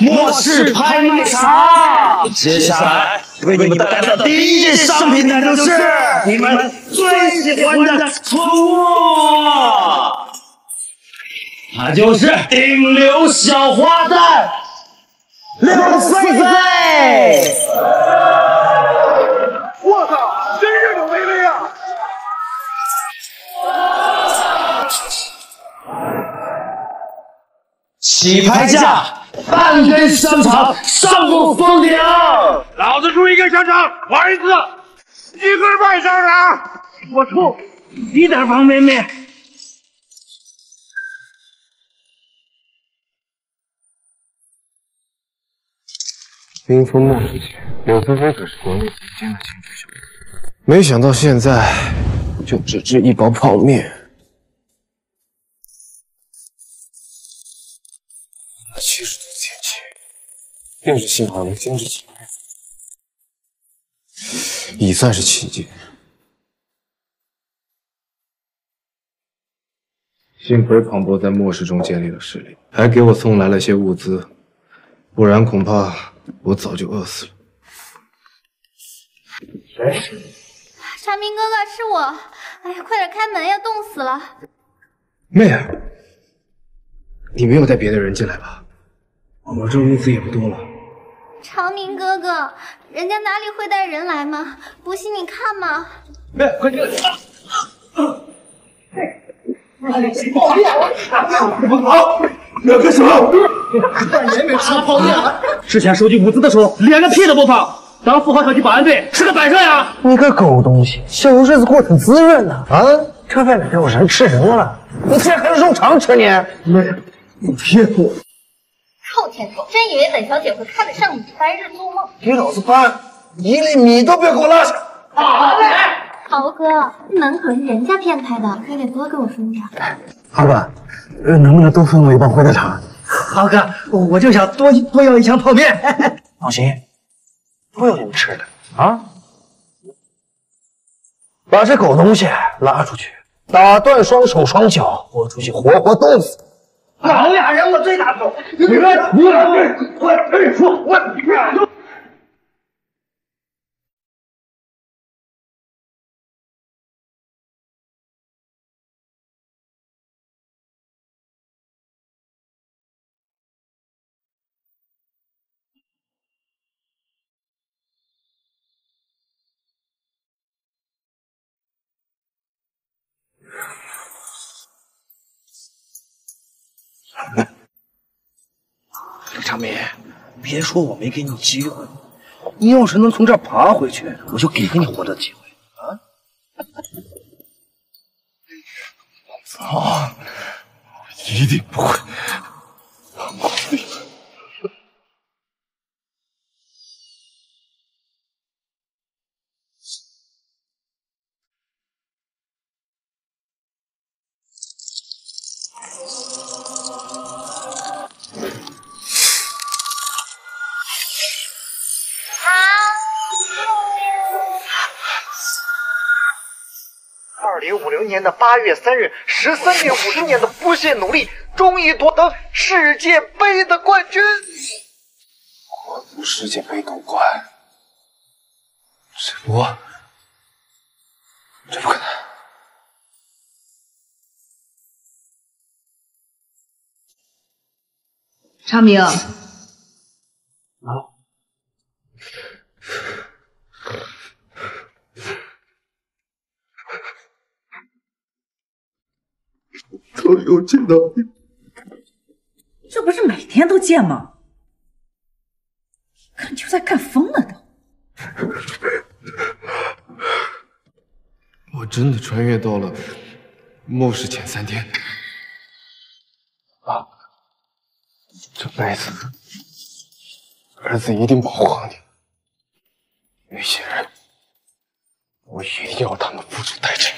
末世拍卖场。接下来为你们带来的第一件商品呢，就是你们最喜欢的宠物，它就是顶流小花旦刘狒狒。我操，真是有微微啊！起拍价半根香肠，上不封顶。老子出一根香肠，玩一次，一根半香肠，我出一袋方便面。冰封末世前，柳飞飞可是国内顶尖的竞技手，没想到现在就只值一包泡面。七十度天气，便是幸好能坚持几个月，已算是奇迹。幸亏庞博在末世中建立了势力，还给我送来了些物资，不然恐怕我早就饿死了。谁？长明哥哥，是我。哎呀，快点开门呀，冻死了。妹儿，你没有带别的人进来吧？我这物资也不多了。长明哥哥，人家哪里会带人来嘛？不信你看嘛。妹，快进来！不跑！要干什么？半年没吃泡面了。之前收集物资的时候，连个屁都不放。当富豪小区保安队是个摆设呀！你个狗东西，小日子过得滋润呢啊！这外面都有人吃人了，你这还是肉肠吃呢？妹，你骗我！臭天狗，真以为本小姐会看得上你白日做梦？给老子搬！一粒米都别给我落下！好嘞！豪哥，门可是人家骗开的，可得多给我分点。豪哥，呃，能不能多分我一包火腿肠？豪哥，我就想多多要一箱泡面。放心，不有你们吃的啊！把这狗东西拉出去，打断双手双脚，豁出去活活冻死！俺俩人我最大头，你来，你！我你刘别说我没给你机会，你要是能从这儿爬回去，我就给个你活的机会啊！操！一定不会。年的八月三日，十三年五十年的不懈努力，终于夺得世界杯的冠军。国足世界杯夺冠，这不，这不可能！昌明，终于又见到你，这不是每天都见吗？看就在干疯了都。我真的穿越到了末世前三天。爸，这辈子儿子一定保护好你。那些人，我一定要他们付出代价。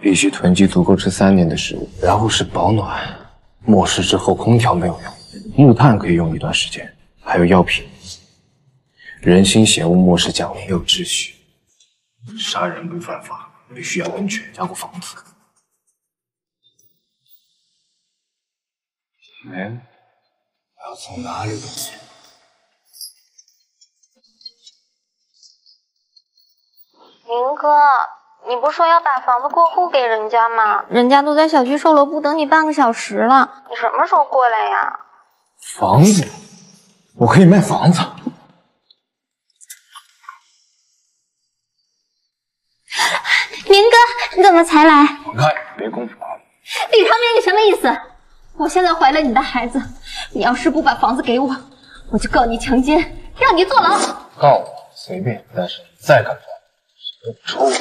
必须囤积足够吃三年的食物，然后是保暖。末世之后空调没有用，木炭可以用一段时间，还有药品。人心险恶，末世降临没有秩序，杀人不犯法，必须要安全加固房子。钱，我要从哪里拿？林哥。你不说要把房子过户给人家吗？人家都在小区售楼部等你半个小时了，你什么时候过来呀？房子，我可以卖房子。明哥，你怎么才来？滚开，别攻击我。李长明，你什么意思？我现在怀了你的孩子，你要是不把房子给我，我就告你强奸，让你坐牢。告我随便，但是你再敢犯，抽我！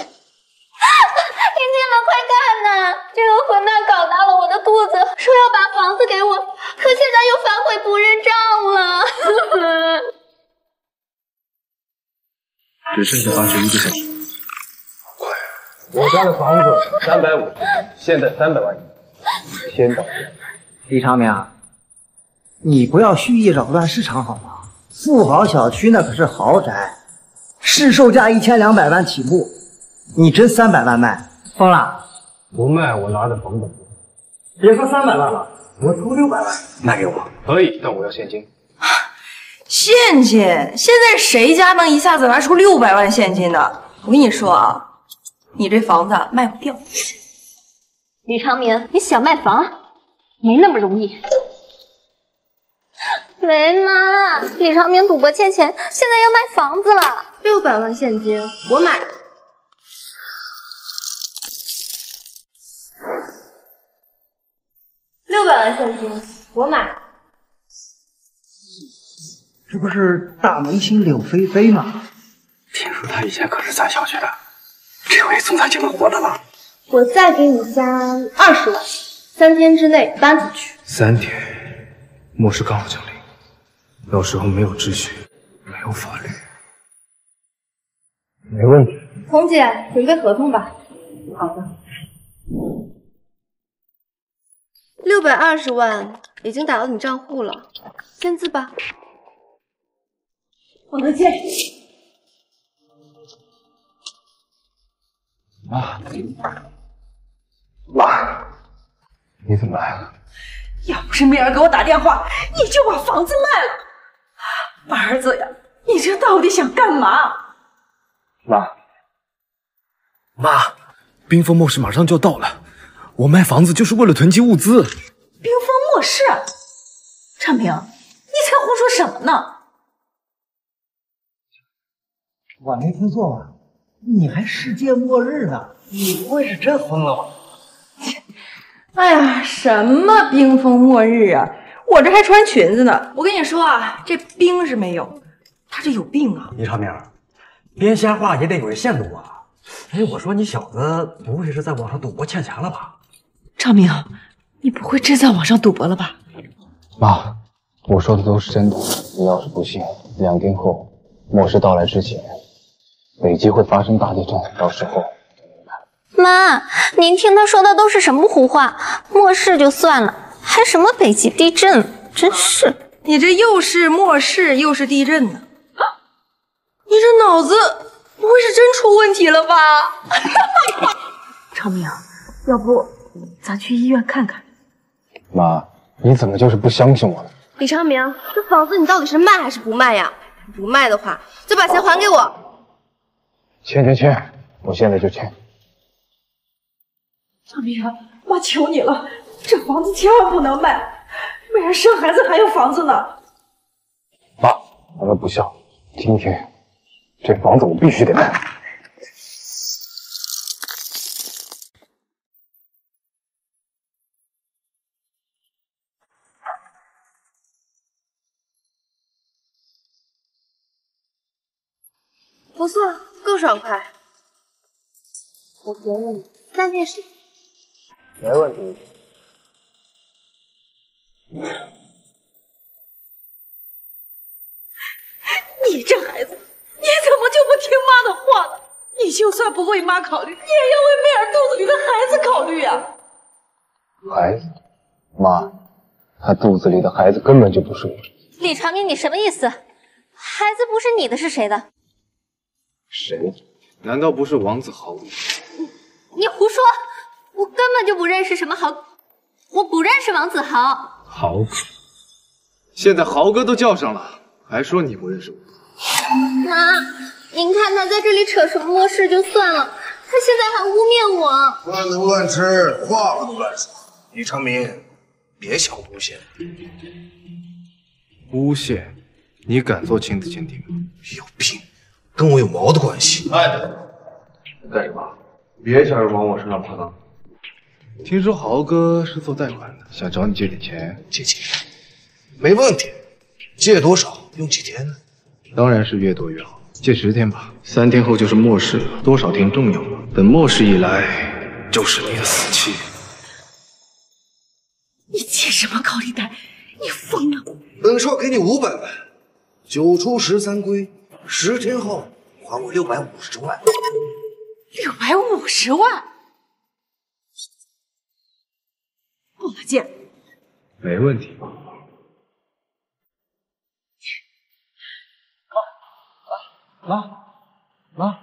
年轻人，快看呐！这个混蛋搞大了我的肚子，说要把房子给我，可现在又反悔不认账了。只剩下八十一个小时。快！我家的房子三百五，现在三百万一，先到。李长明，你不要蓄意扰乱市场好吗？富豪小区那可是豪宅，市售价一千两百万起步，你真三百万卖，疯了？不卖，我拿着房子。别说三百万了，我出六百万卖给我。可以，但我要现金。现金？现在谁家能一下子拿出六百万现金的？我跟你说啊，你这房子卖不掉。李长明，你想卖房，没那么容易。喂，妈，李长明赌博欠钱，现在要卖房子了，六百万现金，我买。六百万现金，我买。这不是大明星柳菲菲吗？听说她以前可是咱小区的，这回总算见到活的了。我再给你加二十万，三天之内搬出去。三天，末世刚好降临，到时候没有秩序，没有法律，没问题。红姐，准备合同吧。好的。六百二十万已经打到你账户了，签字吧。我能签。妈，妈，你怎么来了？要不是媚儿给我打电话，你就把房子卖了。儿子呀，你这到底想干嘛？妈，妈，冰封末世马上就要到了，我卖房子就是为了囤积物资。冰封末世？长明，你在胡说什么呢？我没听错吧？你还世界末日呢？你不会是真疯了吧？哎呀，什么冰封末日啊！我这还穿裙子呢。我跟你说啊，这冰是没有，他这有病啊！李长明，编瞎话也得有人限度啊！哎，我说你小子不会是在网上赌博欠钱了吧？长明，你不会真在网上赌博了吧？妈，我说的都是真的。你要是不信，两天后末世到来之前，北极会发生大地震，到时候妈，您听他说的都是什么胡话？末世就算了，还什么北极地震？真是！你这又是末世又是地震呢？你这脑子不会是真出问题了吧？长明，要不咱去医院看看？妈，你怎么就是不相信我呢？李长明，这房子你到底是卖还是不卖呀？不卖的话，就把钱还给我。签签签，我现在就签。长明，妈求你了，这房子千万不能卖，媚儿生孩子还有房子呢。爸，他们不孝，今天这房子我必须得卖。不错，更爽快。我给你三件事。没问题。你这孩子，你怎么就不听妈的话呢？你就算不为妈考虑，你也要为媚儿肚子里的孩子考虑呀、孩子，妈，他肚子里的孩子根本就不是我。李长明，你什么意思？孩子不是你的，是谁的？谁？难道不是王子豪？你胡说！我根本就不认识什么豪，我不认识王子豪。豪哥，现在豪哥都叫上了，还说你不认识我？妈，您看他在这里扯什么末世就算了，他现在还污蔑我。饭能乱吃，话都乱说。李长明，别想诬陷。诬陷？你敢做亲子鉴定吗？有病，跟我有毛的关系？哎，干什么？别想着往我身上爬杠。听说豪哥是做贷款的，想找你借点钱。借钱？没问题。借多少？用几天呢？当然是越多越好。借十天吧，三天后就是末世了，多少天重要吗？等末世一来，就是你的死期。你借什么高利贷？你疯了！本少给你五百万，九出十三归，十天后还我六百五十万。六百五十万？我借。没问题。妈，妈，妈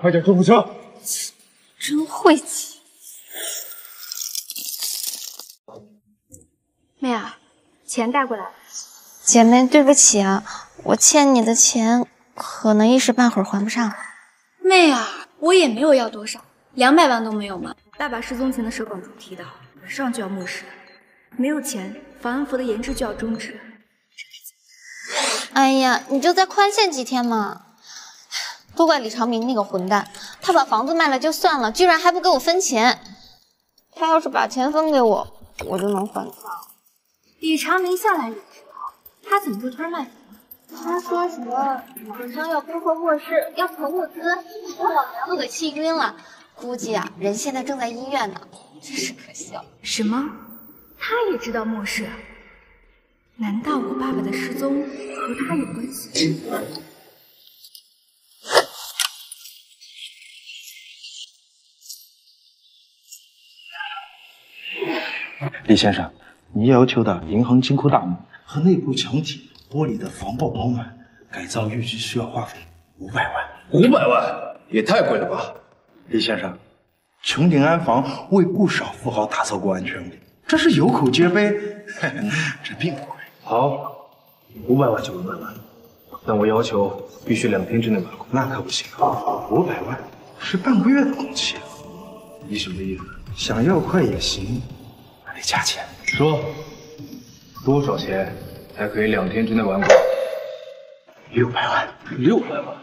快叫救护车！真晦气。妹儿，钱带过来了。姐妹，对不起啊，我欠你的钱可能一时半会儿还不上。妹儿，我也没有要多少，两百万都没有吗？爸爸失踪前的手稿中提到，马上就要末世，没有钱，防安符的研制就要终止。哎呀，你就再宽限几天嘛！都怪李长明那个混蛋，他把房子卖了就算了，居然还不给我分钱。他要是把钱分给我，我就能还他。李长明向来忍直套，他怎么就突然卖房？他说什么马上要攻破末世，要囤物资，把老娘都给气晕了。估计啊，人现在正在医院呢，真是可笑。什么？他也知道末世？难道我爸爸的失踪和他有关系？李先生，你要求的银行金库大门和内部墙体玻璃的防爆保暖改造，预计需要花费五百万。五百万也太贵了吧！李先生，穹顶安防为不少富豪打造过安全屋，这是有口皆碑，这并不贵。好，五百万就五百万，但我要求必须两天之内完工。那可不行，五百万是半个月的工期。你什么意思？想要快也行，还得加钱。说，多少钱才可以两天之内完工？六百万。六百万？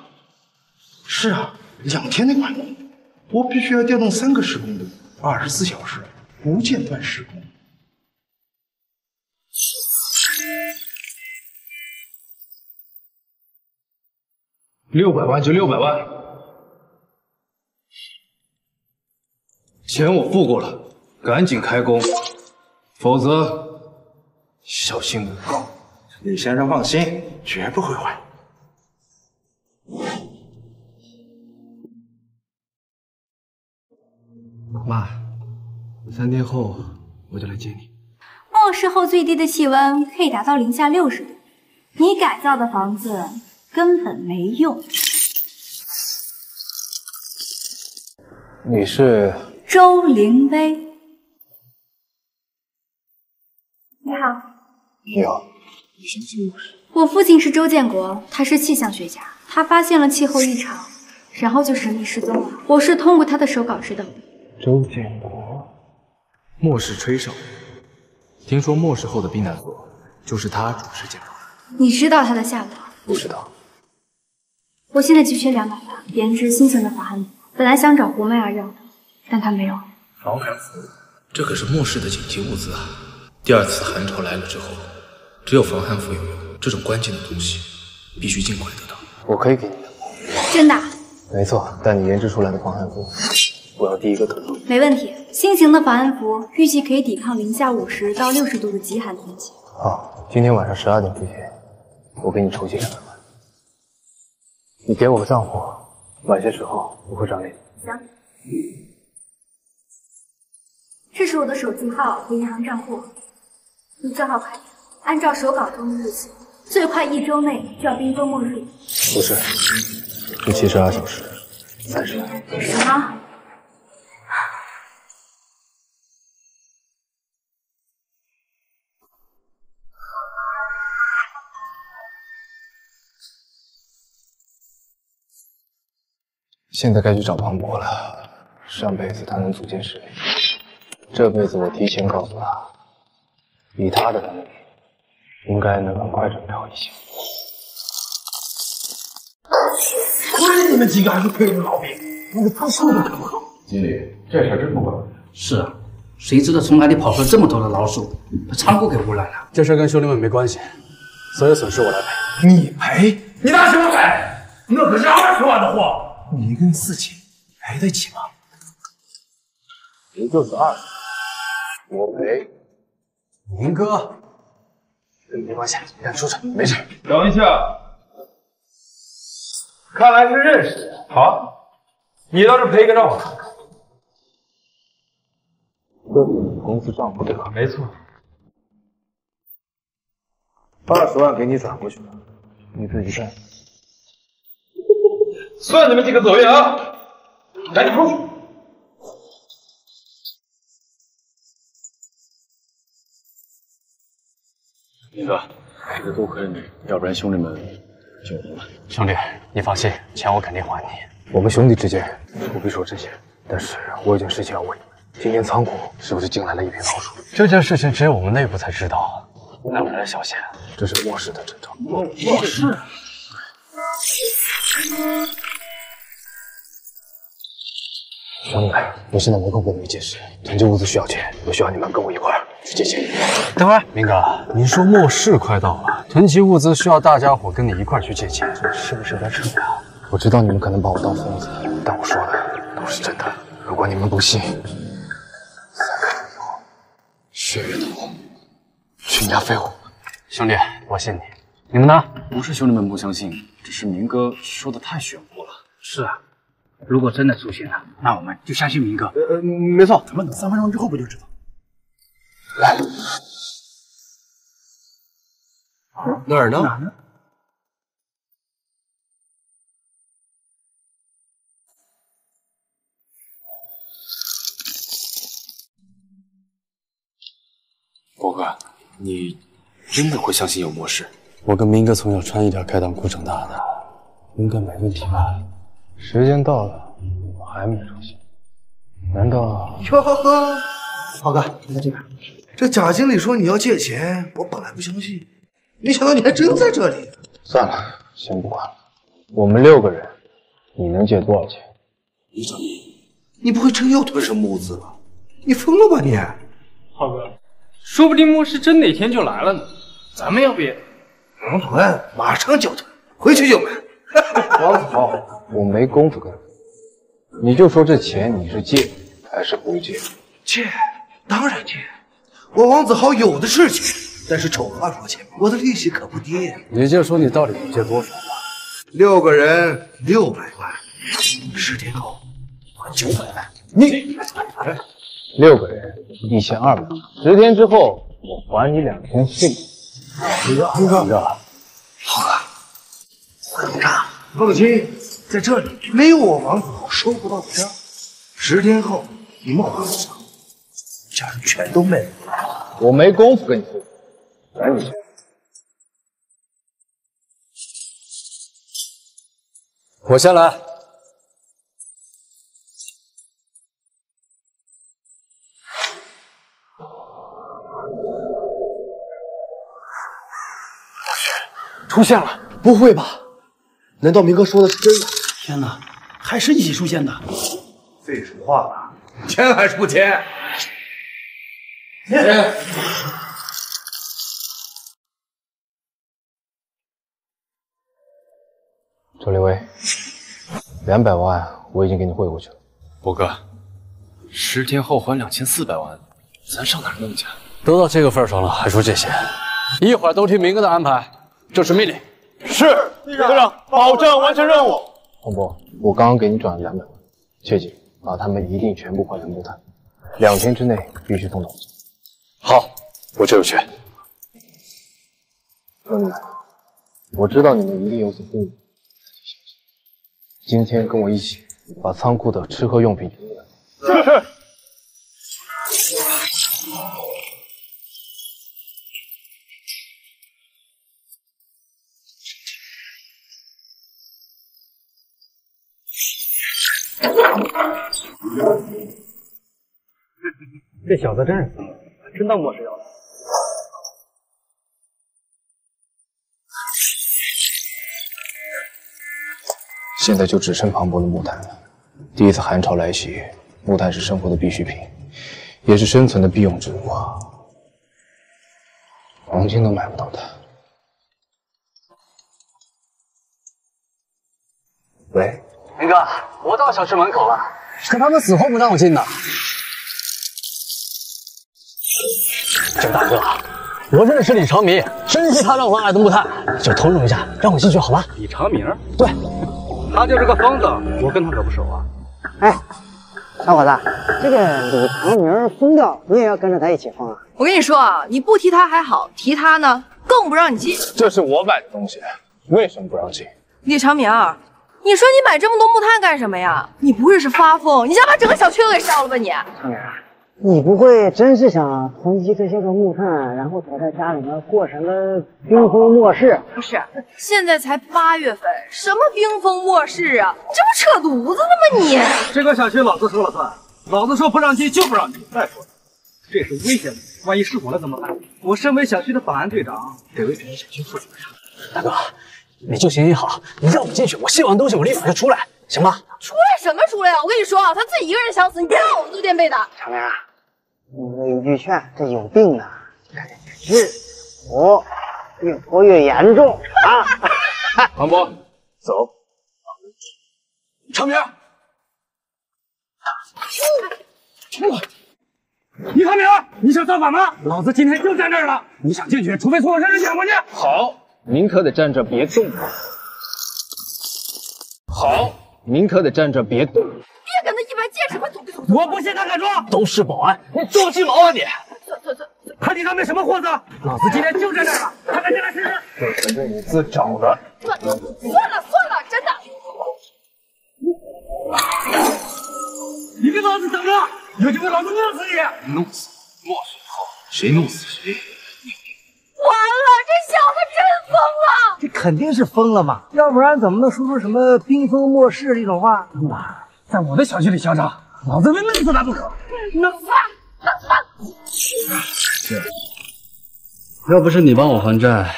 是啊，两天内完工。我必须要调动三个施工队，二十四小时不间断施工。六百万就六百万，钱我付过了，赶紧开工，否则小心诬告。李先生放心，绝不会还。妈，三天后我就来接你。末世后最低的气温可以达到零下六十度，你改造的房子根本没用。你是周灵薇，你好。你好，你相信末世？我父亲是周建国，他是气象学家，他发现了气候异常，然后就神秘失踪了。我是通过他的手稿知道的。周建国，末世吹哨。听说末世后的避难所就是他主持建造的。你知道他的下落？不知道。我现在急缺两百万，研制新型的防寒服。本来想找胡媚儿要的，但他没有。防寒服，这可是末世的紧急物资啊！第二次寒潮来了之后，只有防寒服有用。这种关键的东西，必须尽快得到。我可以给你的。真的？没错，但你研制出来的防寒服，我要第一个得到。没问题，新型的防寒服预计可以抵抗零下五十到六十度的极寒天气。好，今天晚上十二点之前，我给你筹集两百万。你给我个账户，晚些时候我会转给你。行。这是我的手机号和银行账户，你最好快点，按照手稿中的日子，最快一周内就要冰封末日。不是，是七十二小时，三十。什么？现在该去找庞博了。上辈子他能组建势力，这辈子我提前告诉他，以他的能力。应该能很快准备好一些。亏你们几个还是亏了老兵，那个仓库都看不好。经理，这事儿真不怪我。是啊，谁知道从哪里跑出这么多的老鼠，把仓库给污染了。这事跟兄弟们没关系，所有损失我来赔。你赔？你拿什么赔？那可是二十万的货，你一个人四千，赔得起吗？也就是二十，我赔。明哥，没关系，你让出去，没事。等一下，看来是认识的。好，你倒是赔个照看看。这是你公司账户对吧？没错。二十万给你转过去了，你自己看。算你们几个走运啊！赶紧出去。明哥，这个多亏了你，要不然兄弟们就完了。兄弟，你放心，钱我肯定还你。我们兄弟之间不必说这些，但是我有件事情要问你们：今天仓库是不是进来了一批老鼠？这件事情只有我们内部才知道，哪来的小心？这是末世的征兆。末末世？兄弟们，我现在没空跟你们解释，囤积物资需要钱，我需要你们跟我一块儿去借钱。等会儿，明哥，您说末世快到了，囤积物资需要大家伙跟你一块去借钱，是不是有点扯呀？我知道你们可能把我当疯子，但我说的都是真的。如果你们不信，三个月以后，血月洞，群家飞虎。兄弟，我信你。你们呢？不是兄弟们不相信，只是明哥说的太玄乎了。是啊，如果真的出现了，那我们就相信明哥。呃，没错，咱们等三分钟之后不就知道？来，哪儿呢？哪呢？博哥，你真的会相信有末世？我跟明哥从小穿一条开裆裤长大的，应该没问题吧？时间到了，我还没出现，难道？哟呵呵，浩哥，你在这边。这贾经理说你要借钱，我本来不相信，没想到你还真在这里。算了，先不管了。我们六个人，你能借多少钱？李总，你不会真要囤什么物资吧？你疯了吧你？浩哥，说不定末世真哪天就来了呢。咱们要不也？不用囤，马上就囤，回去就买。王子豪，我没工夫跟你，你就说这钱你是借还是不借？借，当然借。我王子豪有的是钱，但是丑话说前面，我的利息可不低。你就说你到底能借多少吧？六个人六百万，十天后还九百万。你六个人一千二百万，十天之后我还你两千四百。李哥，李哥，浩哥，会有账。放心，在这里没有我王子豪收不到的账。十天后你们还不上，家人全都没了。我没工夫跟你说，赶紧去。我先来。出现了！不会吧？难道明哥说的是真的？天哪，还是一起出现的！废什么话了？签还是不签？签。周立威，两百万我已经给你汇过去了。博哥，十天后还两千四百万，咱上哪儿弄去？都到这个份上了，还说这些？一会儿都听明哥的安排，这是命令。是，队长，保证完成任务。洪波，我刚刚给你转了两百万，切记把他们一定全部换成木炭，两天之内必须送到。好，我这就去。兄弟，我知道你们一定有所顾虑，今天跟我一起把仓库的吃喝用品全部拿走。是。这小子真是疯了，真当末世要来。现在就只剩磅礴的木炭了。第一次寒潮来袭，木炭是生活的必需品，也是生存的必用之物啊。黄金都买不到它。喂，林哥，我到小区门口了，可他们死活不让我进呢。郑大哥，我认识李长明，真是他让我买的木炭，就通融一下，让我进去好吗？李长明？对，他就是个疯子，我跟他可不熟啊。哎，小伙子，这个李长明疯掉，你也要跟着他一起疯啊？我跟你说啊，你不提他还好，提他呢更不让你进。这是我买的东西，为什么不让进？李长明，你说你买这么多木炭干什么呀？你不会是发疯？你想把整个小区都给烧了吧你？长明，你不会真是想囤积这些个木炭，然后躲在家里面过什么冰封末世？不是，现在才八月份，什么冰封末世啊？你这不扯犊子呢吗你？这个小区老子说了算，老子说不让进就不让进。再说了，这是危险的，万一失火了怎么办？我身为小区的保安队长，得为整个小区负责呀。大哥，你就行行好，你让我进去，我卸完东西我立马就出来，行吗？出来什么出来呀？我跟你说啊，他自己一个人想死，你别让我们做垫背的。小明，我有一句劝，这有病啊赶紧去治，火越拖越严重啊！庞博，走。长明，你长明，你想造反吗？老子今天就站这儿了，你想进去，除非从我身上抢过去。好，您可得站这别动。好，您可得站这别动。别跟他一般见识。我不信他敢说。都是保安，你装鸡毛啊你！走走走，他你上面什么货色？老子今天就站这儿了，他敢进来试试？这可是你自找的。算算了算了，真的。你给老子等着，有机会老子弄死你！弄死末世以后，谁弄死谁。完了，这小子真疯了！这肯定是疯了嘛，要不然怎么能说出什么冰封末世这种话？妈，在我的小区里嚣张，老子非弄死他不可！弄死他！这，要不是你帮我还债，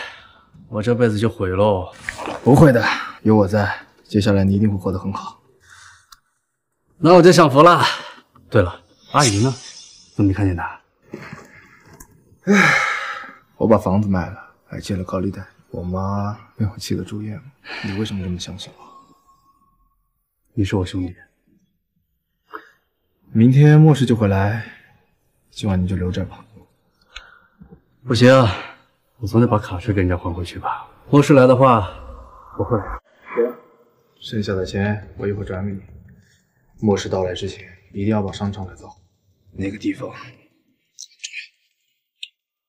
我这辈子就毁喽。不会的，有我在，接下来你一定会活得很好。那我就享福了。对了，阿姨呢？怎么没看见她？唉，我把房子卖了，还借了高利贷，我妈被我气得住院了。你为什么这么相信我？你是我兄弟。明天末世就会来，今晚你就留这吧。不行，我总得把卡车给人家还回去吧。末世来的话，不会。行，剩下的钱我一会转给你。末世到来之前，一定要把商场改造好。那个地方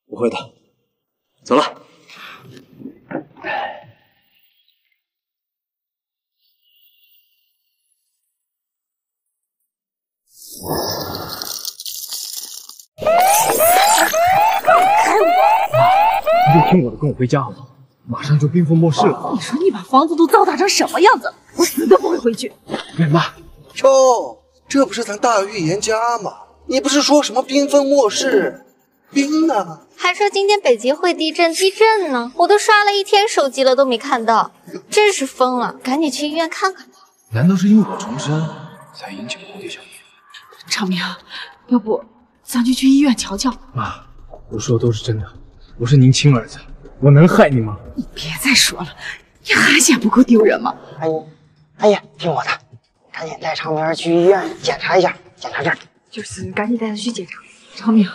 不会的，走了。你就听我的，跟我回家好不好？马上就冰封末世了。你说你把房子都糟蹋成什么样子，我死都不会回去。喂，妈，哟，这不是咱大预言家吗？你不是说什么冰封末世？冰呢？还说今天北极会地震，地震呢？我都刷了一天手机了，都没看到，真是疯了！赶紧去医院看看吧。难道是浴火重生才引起蝴蝶效应？长明，要不咱就去医院瞧瞧？妈，我说的都是真的，我是您亲儿子，我能害你吗？你别再说了，你还嫌不够丢人吗？阿姨，阿姨，听我的，赶紧带长明去医院检查一下，检查这儿。就是，赶紧带他去检查。长明，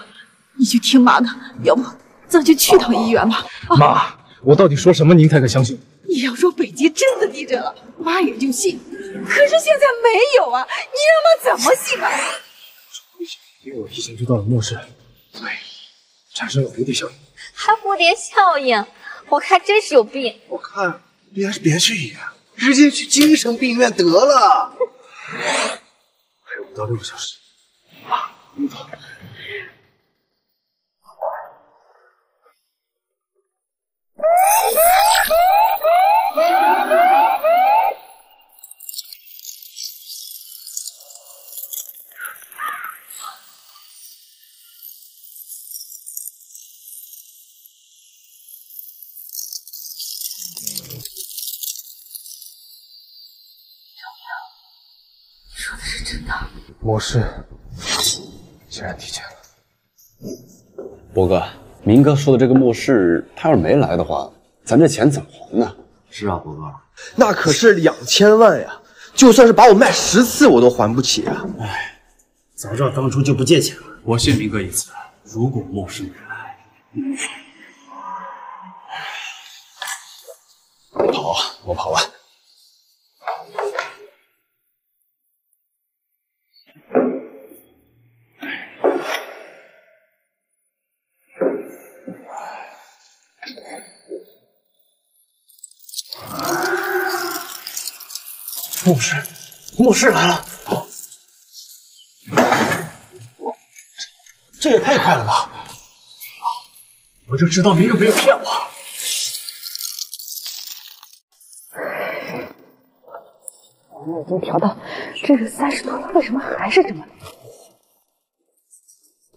你就听妈的，要不咱就去趟医院吧。啊、妈，我到底说什么您才肯相信？你要说北极真的地震了，妈也就信。可是现在没有啊，你让妈怎么信啊？因为我提前知道了末世，所以产生了蝴蝶效应。还蝴蝶效应？我看真是有病。我看你还是别去医院，直接去精神病院得了。还有不到六个小时，妈，我们的。末世竟然提前了。博哥，明哥说的这个末世，他要是没来的话，咱这钱怎么还呢？是啊，博哥，那可是两千万呀！就算是把我卖十次，我都还不起啊！哎，早知道当初就不借钱了。我信明哥一次，如果末世没来，跑，我跑了。末世，末世来了！这也太快了吧！我就知道明月没有骗我。我们已经调到这个三十度了，为什么还是这么冷？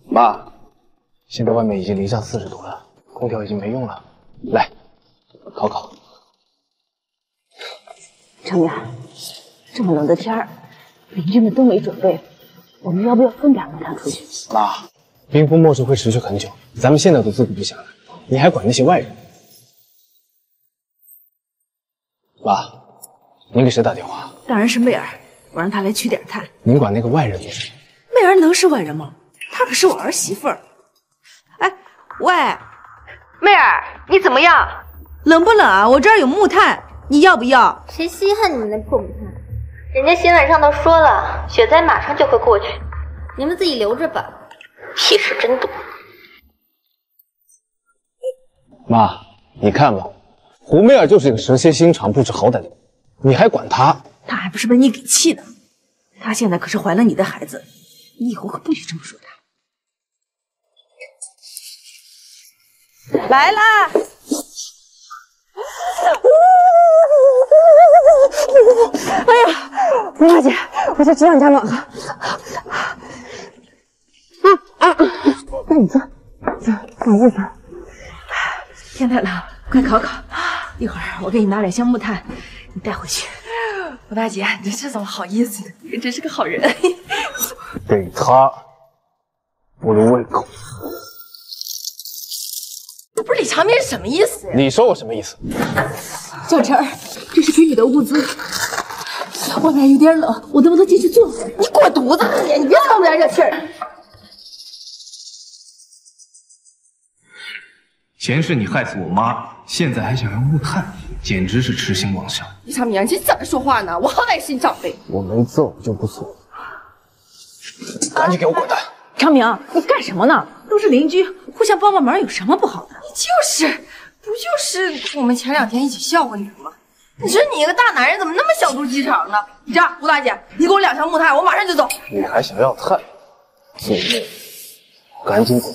妈，现在外面已经零下四十度了，空调已经没用了。来，烤烤。程明，这么冷的天儿，邻居们都没准备，我们要不要分点木炭出去？妈，冰封末世会持续很久，咱们现在都自顾不暇了，你还管那些外人？妈，您给谁打电话？当然是媚儿，我让她来取点炭。您管那个外人做什么？媚儿能是外人吗？她可是我儿媳妇儿。哎，喂，媚儿，你怎么样？冷不冷啊？我这儿有木炭，你要不要？谁稀罕你们那破木炭？人家新闻上都说了，雪灾马上就会过去，你们自己留着吧。屁事真多。妈，你看吧，胡媚儿就是一个蛇蝎心肠、不知好歹的人，你还管她？她还不是被你给气的？她现在可是怀了你的孩子，你以后可不许这么说她。来啦！哎呀，吴大姐，我就知道你家暖和。啊啊！那你坐，坐，不好意思。天太冷，快烤烤。一会儿我给你拿点香木炭，你带回去。吴大姐，你这怎么好意思呢？你真是个好人。给他，不如喂狗。这不是李长明是什么意思呀？你说我什么意思？小陈，这是给你的物资。外面有点冷，我能不能进去坐会儿？你滚犊子吧你！你别蹭我们家热气儿。前世你害死我妈，现在还想要木炭，简直是痴心妄想。李长明，你怎么说话呢？我好歹是你长辈。我没揍就不错，赶紧给我滚蛋！长明，你干什么呢？都是邻居，互相帮帮忙有什么不好的？你就是，不就是我们前两天一起笑话你吗？你说你一个大男人怎么那么小肚鸡肠呢？你这样，吴大姐，你给我两箱木炭，我马上就走。你还想要炭？罪孽，赶紧滚，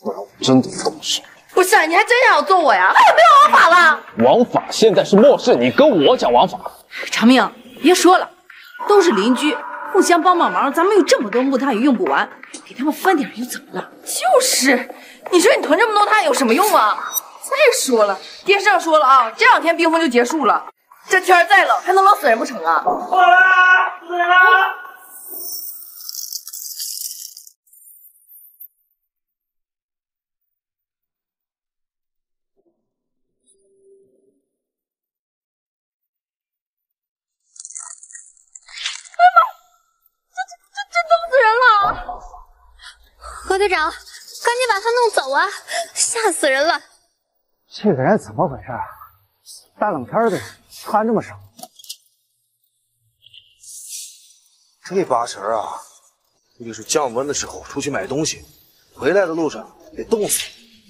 不然我真的动手。不是，你还真想要揍我呀？还有没有王法了？王法现在是末世，你跟我讲王法？长明，别说了，都是邻居，互相帮帮忙。咱们有这么多木炭也用不完，给他们分点又怎么了？就是，你说你囤这么多炭有什么用啊？再说了，电视上说了啊，这两天冰封就结束了，这天再冷还能冷死人不成啊？好了，死了！人了！何队长，赶紧把他弄走啊！吓死人了！这个人怎么回事？大冷天的穿这么少，这八成啊，估计是降温的时候出去买东西，回来的路上给冻死。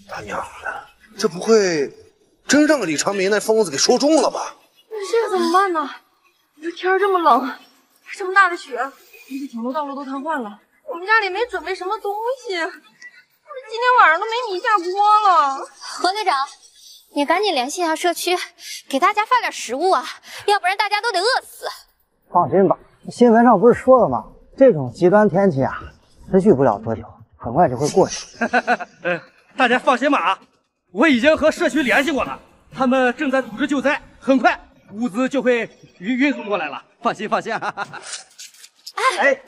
他娘的，这不会真让李长明那疯子给说中了吧？这可怎么办呢？这天这么冷，还这么大的雪，估计挺多道路都瘫痪了。我们家里没准备什么东西，今天晚上都没米下锅了。何队长，你赶紧联系一下社区，给大家发点食物啊，要不然大家都得饿死。放心吧，新闻上不是说了吗？这种极端天气啊，持续不了多久，很快就会过去。呃，大家放心吧啊，我已经和社区联系过了，他们正在组织救灾，很快物资就会运运送过来了。放心，放心。哈哈哈哎，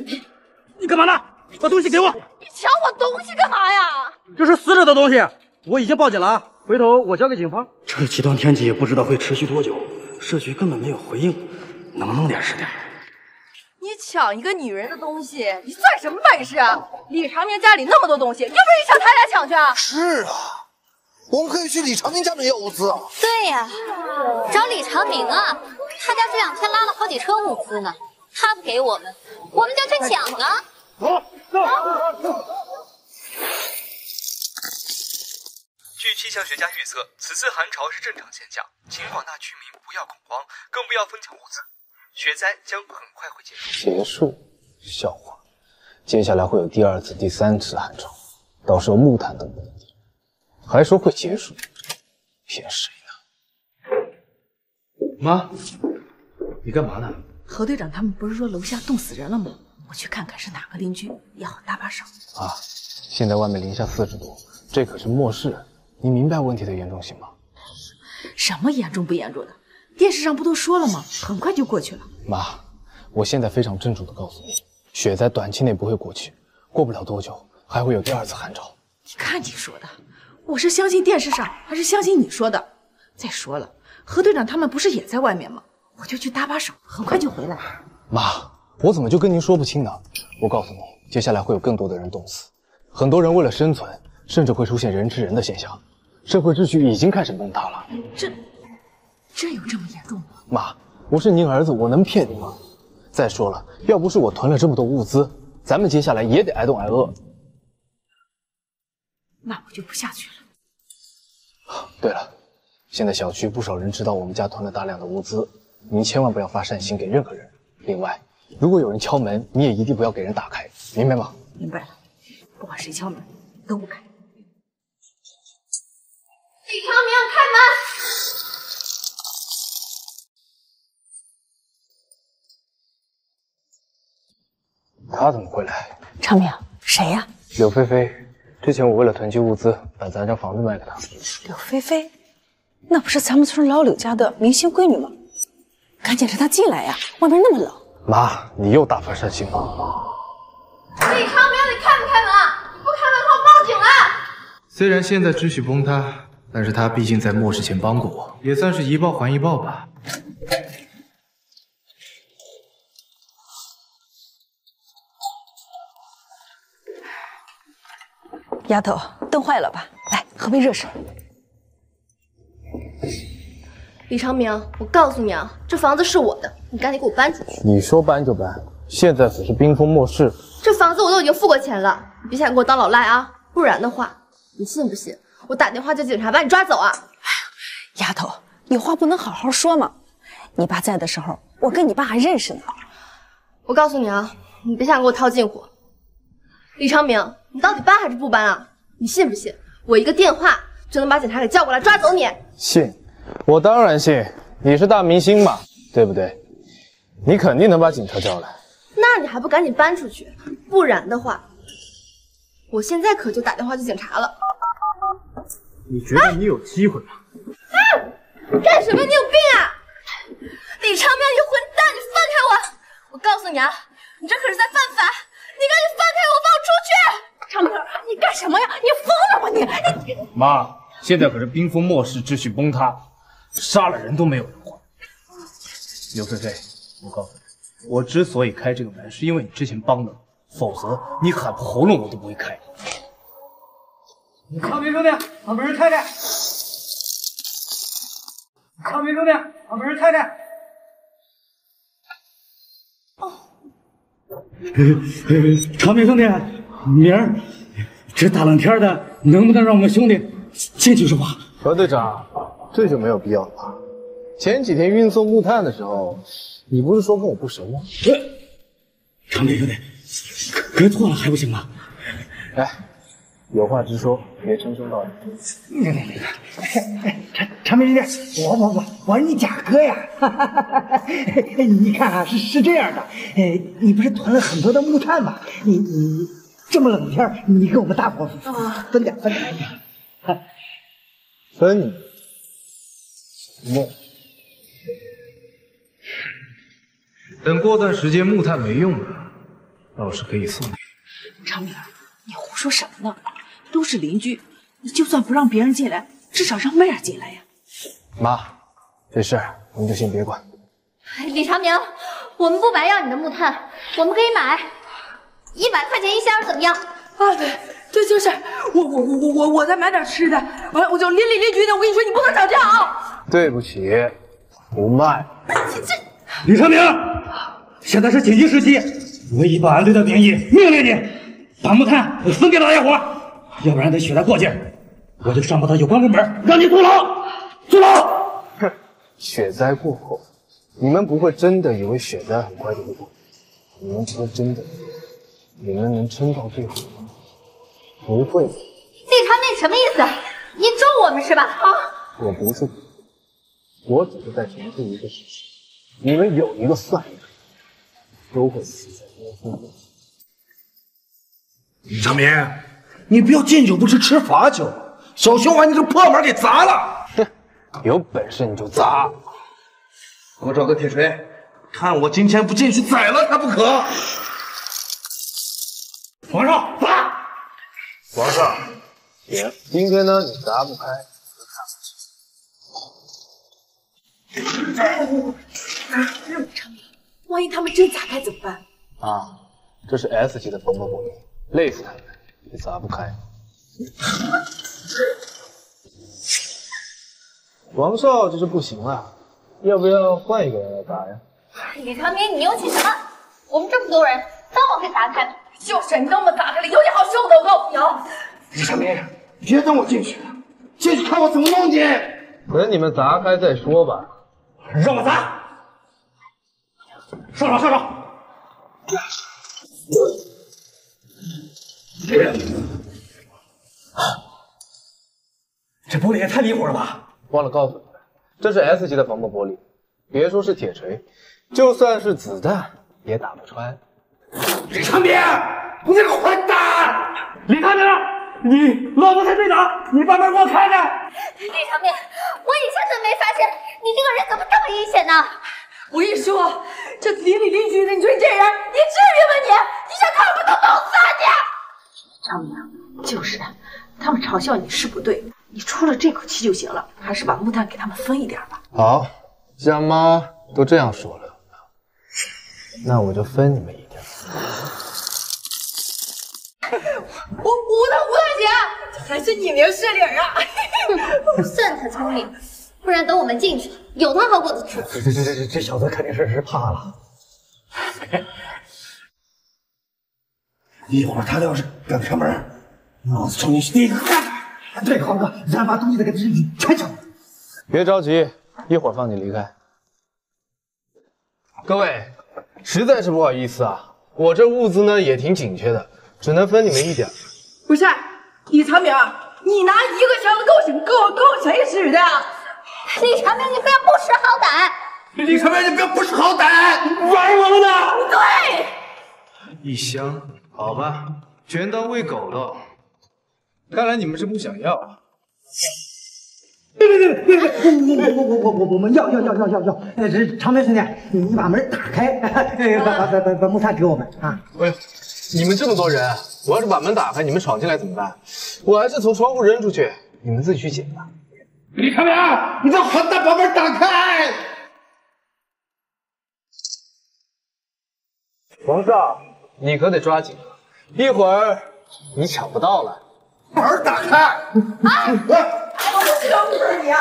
你干嘛呢？把东西给我！你抢我东西干嘛呀？这是死者的东西，我已经报警了啊，回头我交给警方。这极端天气也不知道会持续多久，社区根本没有回应，能不能点是点。你抢一个女人的东西，你算什么本事啊？李长明家里那么多东西，又不是你向他家抢去啊？是啊，我们可以去李长明家里要物资啊。对呀，找李长明啊，他家这两天拉了好几车物资呢，他不给我们，我们就去抢啊。走走走。据气象学家预测，此次寒潮是正常现象，请广大居民不要恐慌，更不要分抢物资。雪灾将很快会结束。结束？笑话！接下来会有第二次、第三次寒潮，到时候木炭都不能点，还说会结束，骗谁呢？妈，你干嘛呢？何队长他们不是说楼下冻死人了吗？我去看看是哪个邻居，也好搭把手。啊，现在外面零下四十度，这可是末世，你明白问题的严重性吗？什么严重不严重的？电视上不都说了吗？很快就过去了。妈，我现在非常郑重的告诉你，雪灾短期内不会过去，过不了多久还会有第二次寒潮。你看你说的，我是相信电视上，还是相信你说的？再说了，何队长他们不是也在外面吗？我就去搭把手，很快就回来。妈，我怎么就跟您说不清呢？我告诉你，接下来会有更多的人冻死，很多人为了生存，甚至会出现人吃人的现象，社会秩序已经开始崩塌了。这。真有这么严重吗？妈，我是您儿子，我能骗你吗？再说了，要不是我囤了这么多物资，咱们接下来也得挨冻挨饿。那我就不下去了。对了，现在小区不少人知道我们家囤了大量的物资，您千万不要发善心给任何人。另外，如果有人敲门，你也一定不要给人打开，明白吗？明白了，不管谁敲门，都不开。李长明，开门！他怎么会来？长明，谁呀？柳菲菲。之前我为了囤积物资，把咱家房子卖给他。柳菲菲，那不是咱们村老柳家的明星闺女吗？赶紧让他进来呀，外面那么冷。妈，你又大发善心了。李长明，你开不开门啊？你不开门的话，报警了。虽然现在秩序崩塌，但是他毕竟在末世前帮过我，也算是一报还一报吧。丫头，灯坏了吧？来，喝杯热水。李长明，我告诉你啊，这房子是我的，你赶紧给我搬出去。你说搬就搬，现在可是冰封末世。这房子我都已经付过钱了，你别想给我当老赖啊！不然的话，你信不信我打电话叫警察把你抓走啊？丫头，你话不能好好说吗？你爸在的时候，我跟你爸还认识呢。我告诉你啊，你别想给我套近乎。李长明，你到底搬还是不搬啊？你信不信我一个电话就能把警察给叫过来抓走你？信，我当然信。你是大明星嘛，对不对？你肯定能把警察叫来。那你还不赶紧搬出去？不然的话，我现在可就打电话去警察了。你觉得你有机会吗？啊！干什么？你有病啊！李长明，你混蛋！你放开我！我告诉你啊，你这可是在犯法！你赶紧放开我，放我出去！长明，你干什么呀？你疯了吗？你你妈，现在可是冰封末世，秩序崩塌，杀了人都没有人管。刘菲菲，我告诉你，我之所以开这个门，是因为你之前帮了我，否则你喊破喉咙我都不会开。康明兄弟，把门开开！康明兄弟，把门开开！哦。长明兄弟，明儿这大冷天的，能不能让我们兄弟进去说话？何队长，这就没有必要了吧？前几天运送木炭的时候，你不是说跟我不熟吗？长明兄弟，别错了还不行吗？来，有话直说，别称兄道弟。那个那个，长长明兄弟，我我我我是你贾哥呀！你看啊，是是这样的，哎，你不是囤了很多的木炭吗？你你这么冷天，你给我们大伙分点分点。分你？木？等过段时间木炭没用了，倒是可以送你。长明，你胡说什么呢？都是邻居，你就算不让别人进来，至少让妹儿进来呀。妈，这事儿您就先别管。李长明，我们不白要你的木炭，我们可以买，一百块钱一箱，怎么样？啊，对，对，就是我我我我我我再买点吃的，完了我就邻里邻居的，我跟你说，你不能吵架啊！对不起，不卖。这这，李长明，现在是紧急时期，我以保安队的名义命令你把木炭分给老家伙，要不然等血债过去，我就上报到有关部门，让你坐牢，坐牢。哼，血灾过后，你们不会真的以为雪灾很快就会过？你们说真的，你们能撑到最后吗？不会。李长明什么意思？你咒我们是吧？啊！我不是，我只是在陈述一个事实：你们有一个算一个，都会死在阴风面前。李长明，你不要敬酒不吃吃罚酒，小熊把你这破门给砸了。哼，有本事你就砸！我找个铁锤，看我今天不进去宰了他不可！皇上，砸！皇上，爷，今天呢你砸不开，长明，万一他们真砸开怎么办？啊，这是 S 级的防爆玻璃，累死他们也砸不开。王少这是不行了，要不要换一个人来砸呀？李长明，你又气什么？我们这么多人，早晚会砸开的。就是你那么砸开了，有你好受的，我告诉你啊！李长明，别等我进去了，进去看我怎么弄你！等你们砸开再说吧。让我砸！上手，上手！这玻璃也太离谱了吧！忘了告诉你们，这是 S 级的防爆玻璃，别说是铁锤，就算是子弹也打不穿。李长明，你这个混蛋！李长明，你老婆才队长，你把门给我开开！李长明，我以前怎么没发现你这个人怎么这么阴险呢？我跟你说，这邻里邻居的，你说你这人，你至于吗你？你想看我都弄死你！长明，就是，他们嘲笑你是不对，你出了这口气就行了，还是把木炭给他们分一点吧。好，既然妈都这样说了，那我就分你们一点。我吴大吴大姐，这还是你明事理啊！算他聪明，不然等我们进去，有他好果子吃。这这这这这小子肯定是是怕了。一会儿他要是敢开门，老子冲进去第一个干他！对，黄哥，咱把东西得给自己全抢了。别着急，一会儿放你离开。各位，实在是不好意思啊，我这物资呢也挺紧缺的，只能分你们一点。不是，李长明，你拿一个箱子够谁够够谁使的？李长明，你不要不识好歹！李长明，你不要不识好歹，玩我们呢？对，一箱，好吧，全当喂狗了。看来你们是不想要啊。别别别别别！我我我我我我们要要要要要要！呃，这长明兄弟，你你把门打开，把把把把把木炭给我们啊！喂，你们这么多人，我要是把门打开，你们闯进来怎么办？我还是从窗户扔出去，你们自己去捡吧。李长明，你这混蛋，把门打开！王少，你可得抓紧了，一会儿你抢不到了。门打开！啊！我不知是你啊！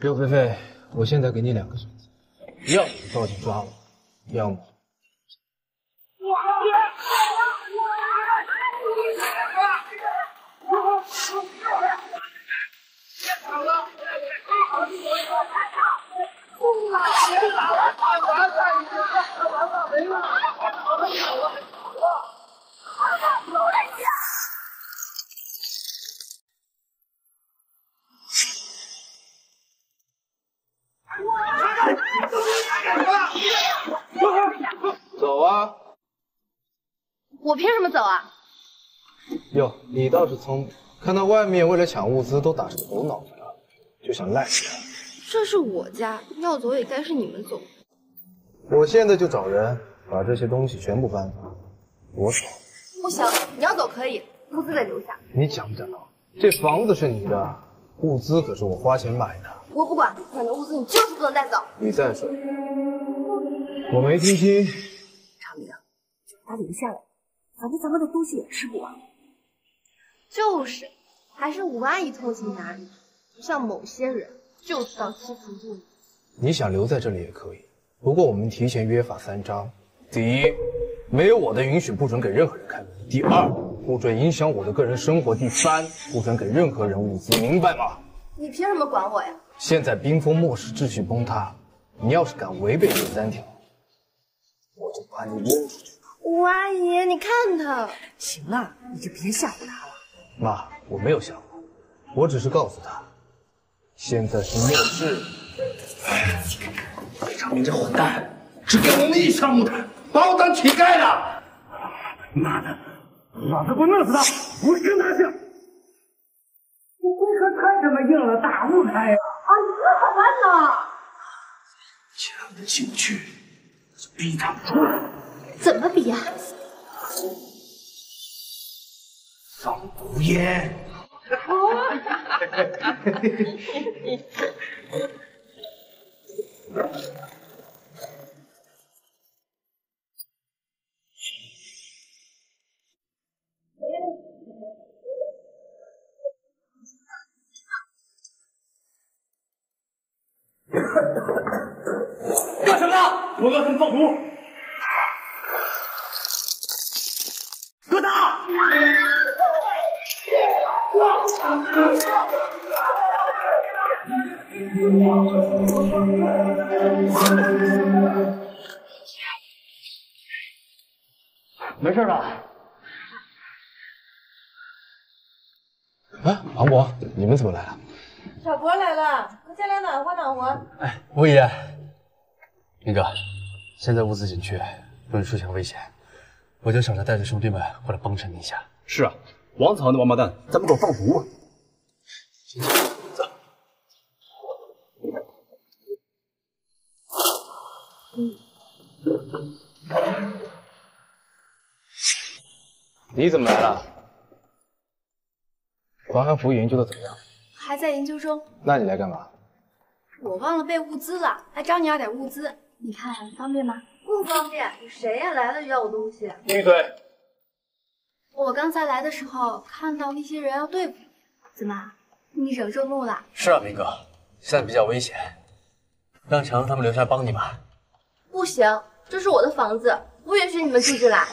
刘菲菲，我现在给你两个选择，要么你报警抓我，要么走啊！我凭什么走啊？哟，你倒是聪明，看到外面为了抢物资都打成狗脑子了，就想赖着他。这是我家，要走也该是你们走。我现在就找人把这些东西全部搬走，我走。不行，你要走可以，物资得留下。你讲不讲道理？这房子是你的，物资可是我花钱买的。我不管，反正物资你就是不能带走。你再说，我没听清。长明，就把它留下来，反正咱们的东西也吃不完。就是，还是吴阿姨通情达理，不像某些人就知道欺负弱你。你想留在这里也可以，不过我们提前约法三章：第一，没有我的允许不准给任何人开门；第二，不准影响我的个人生活；第三，不准给任何人物资，明白吗？你凭什么管我呀？现在冰封末世秩序崩塌，你要是敢违背这三条，我就把你扔出去。吴阿姨，你看他，行了，你就别吓唬他了。妈，我没有吓唬，我只是告诉他，现在是末世。李长明这混蛋，只给我们一箱木炭，把我当乞丐了！妈的，老子不弄死他，我跟他姓！你龟壳太他妈硬了，打不开呀！啊，你这好办呢？抢得进去，就逼他们出来。怎么逼呀、放毒烟。干什么呢？我告诉你放毒！给我打！没事吧？啊，王博，你们怎么来了？小博来了，快进来暖和暖和。哎吴爷，明哥，现在物资紧缺，容易出现危险，我就想着带着兄弟们过来帮衬你一下。是啊，王草那王八蛋在门口放毒啊！你怎么来了？防寒服研究的怎么样？还在研究中。那你来干嘛？我忘了备物资了，来找你要点物资。你看方便吗？不方便，你谁呀？来了就要我东西？闭嘴！我刚才来的时候看到那些人要对付你，怎么？你惹众怒了？是啊，明哥，现在比较危险，让强子他们留下来帮你吧。不行，这是我的房子，不允许你们进去来。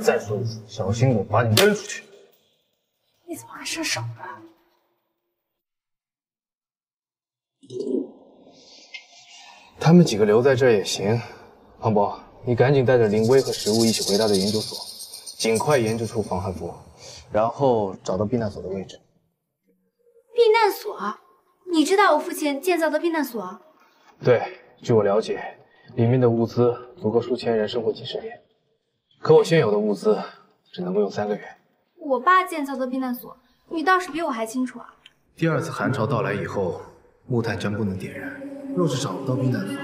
再说一次，小心我把你扔出去！你怎么还伸手呢？他们几个留在这儿也行。庞博，你赶紧带着林威和食物一起回他的研究所，尽快研制出防寒服，然后找到避难所的位置。避难所？你知道我父亲建造的避难所？对，据我了解，里面的物资足够数千人生活几十年，可我现有的物资只能够用三个月。我爸建造的避难所，你倒是比我还清楚啊！第二次寒潮到来以后，木炭将不能点燃，若是找不到避难所，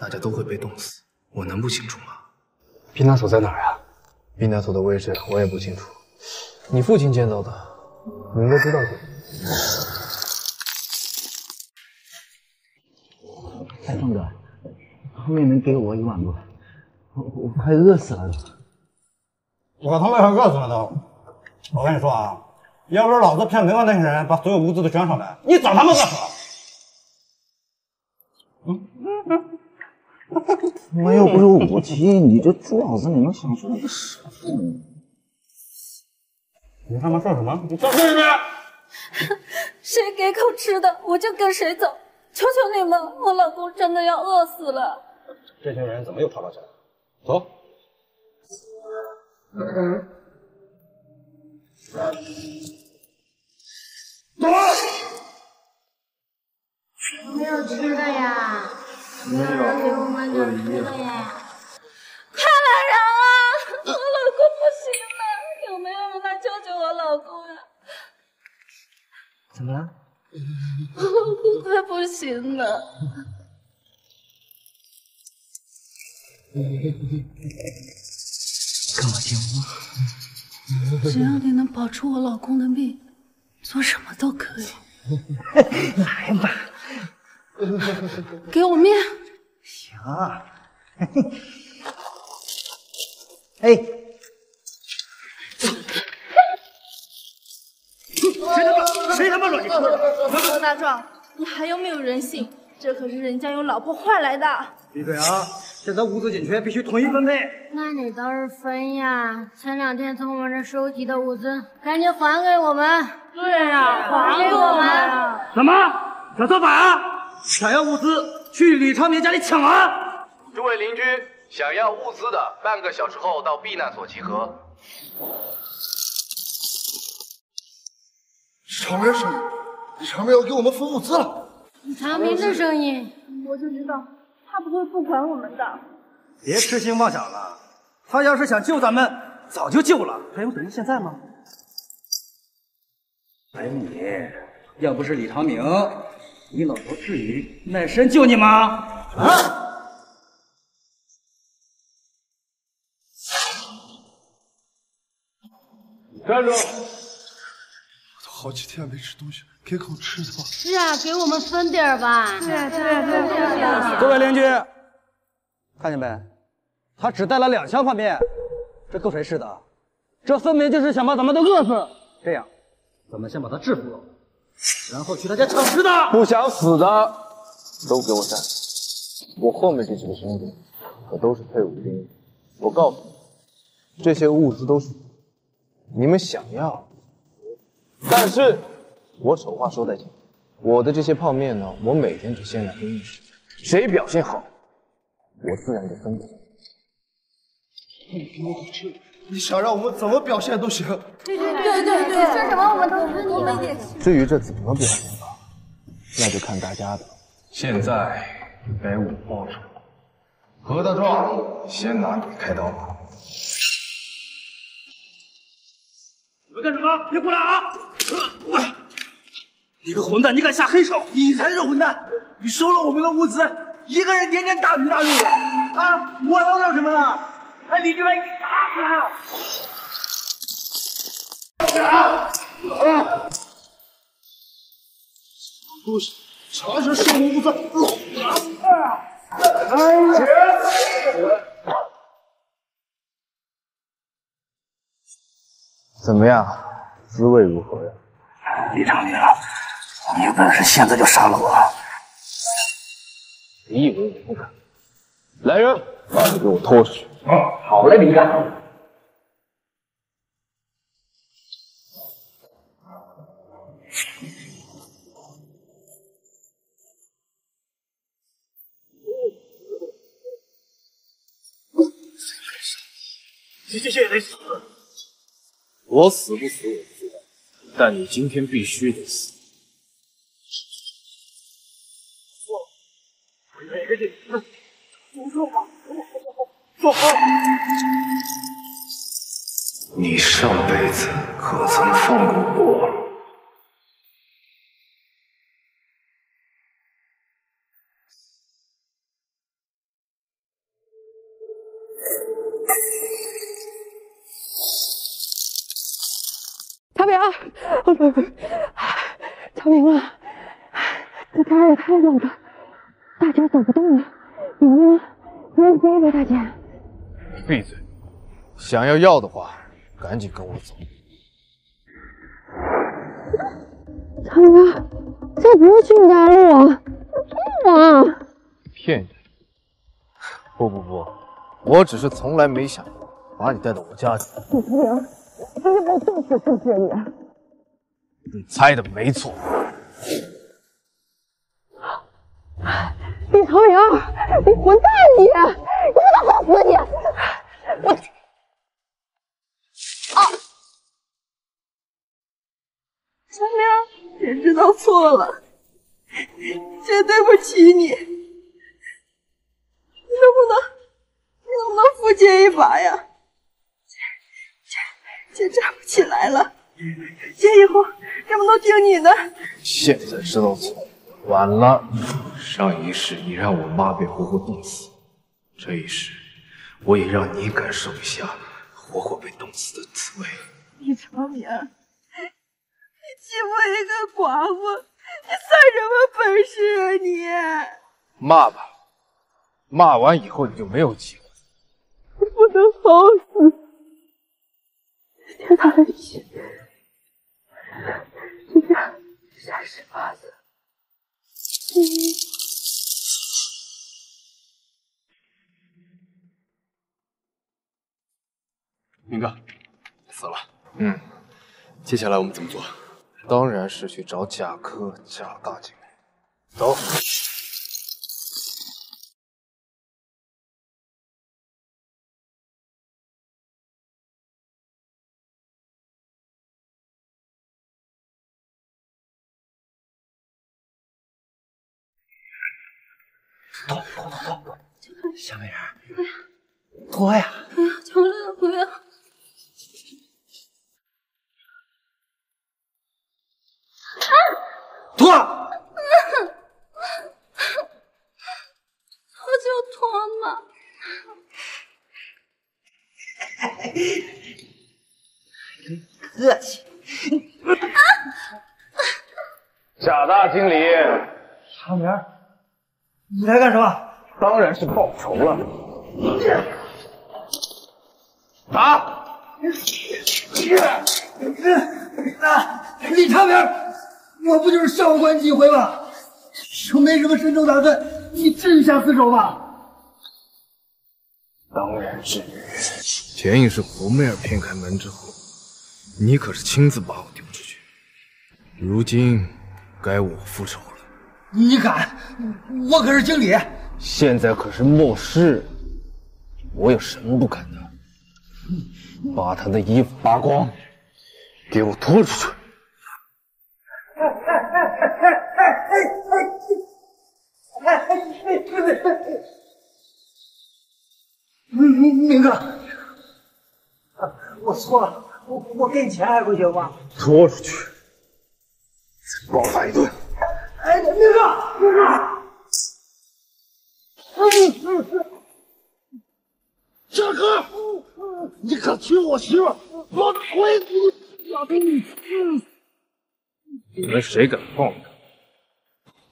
大家都会被冻死。我能不清楚吗？避难所在哪儿啊？避难所的位置我也不清楚。你父亲建造的，你应该知道的。哎，壮哥，后面能给我一碗不？我我快饿死了都。我他妈要饿死了都！我跟你说啊，要不是老子骗门外那些人把所有物资都捐上来，你早他妈饿死了！妈又不是武器，你这猪脑子你能想出来个什么？你他妈说什么？你再说一遍！谁给口吃的，我就跟谁走。求求你们，我老公真的要饿死了。这群人怎么又吵到这儿？走。走。有没有吃的呀？有没有人给我们点吃的呀？快来人啊！我老公不行了，有没有人来救救我老公呀？怎么了？我老公快不行了。跟我进屋。只要你能保住我老公的命，做什么都可以。来吧，给我面。行。哎，谁他妈谁他妈乱你罗大壮，你还有没有人性？这可是人家有老婆换来的。闭嘴啊！现在物资紧缺，必须统一分配。那你倒是分呀！前两天从我们这收集的物资，赶紧还给我们。对呀，还给我们。怎么想造反啊？想要物资，去李长明家里抢啊！诸位邻居，想要物资的，半个小时后到避难所集合。长明声音，李长明要给我们分物资了。李长明的声音，我就知道他不会不管我们的。别痴心妄想了，他要是想救咱们，早就救了，还用等到现在吗？哎你，要不是李长明，你老头至于卖身救你吗？啊！站住！我都好几天没吃东西，给口吃的吧。是啊，给我们分点儿吧。对啊，对啊，分点各位邻居，看见没？他只带了两箱泡面，这够谁吃的？这分明就是想把咱们都饿死。这样，咱们先把他制服了，然后去他家抢吃的。不想死的都给我站！我后面这几个兄弟可都是退伍兵役，我告诉你，这些物资都是你们想要，但是我丑话说在前，我的这些泡面呢，我每天只限两个一食，谁表现好，我自然就分给你。你想让我们怎么表现都行。对对对对对，说什么我们都听你的。至于这怎么表现吧，那就看大家的。现在该我报仇了，何大壮，先拿你开刀吧。你们干什么？别过来啊！你个混蛋，你敢下黑手？你才是混蛋！你收了我们的物资，一个人天天大鱼大肉的啊！我能干什么呢？李局长，你打死他！啊！不是，尝试收物资。哎呀！怎么样，滋味如何呀？李长明，你有本事现在就杀了我！你以为我不敢？来人，把他给我拖出去！好嘞，林干。你这些也得死。我死不死我不知道，但你今天必须得死。每个人，你说话，说话。你上辈子可曾放过我？长明，不不不，长明啊，这天儿也太冷了，大姐走不动了，你能不能不用背背大姐？闭嘴！想要药的话，赶紧跟我走。长明，这不是去你家路啊，骗我啊！骗人！不不不，我只是从来没想过把你带到我家里。李长明，我有没有正确正确你？你猜的没错。李长明，你混蛋你！你不能好死你！我长明，姐知道错了，姐对不起你。你能不能，你能不能扶姐一把呀？姐，姐，姐站不起来了，姐以后能不能听你的？现在知道错，晚了。上一世你让我妈被活活冻死，这一世我也让你感受一下活活被冻死的滋味。李长明，你欺负一个寡妇，你算什么本事啊你？骂吧，骂完以后你就没有机会。你不能好死！天大的气，这下三十八岁。明哥，死了。嗯，接下来我们怎么做？当然是去找贾科贾大经理。走。躲躲躲躲！小美人！不要，求了，不要！脱！我就脱嘛。客气。贾大经理，长明，你来干什么？当然是报仇了。打！啊，李长明，我不就是上官几回吗？又没什么深仇大恨，你至于下死手吗？当然至于。前一世胡媚儿骗开门之后，你可是亲自把我丢出去。如今该我复仇了。你敢？我可是经理。现在可是末世，我有什么不敢的？把他的衣服扒光，给我拖出去！哎明明明哥，我错了，我我给你钱还不行吗？拖出去，再暴打一顿！哎，明哥，明哥。嗯嗯嗯小哥，你敢娶我媳妇，老子回子要给你！你们谁敢碰他，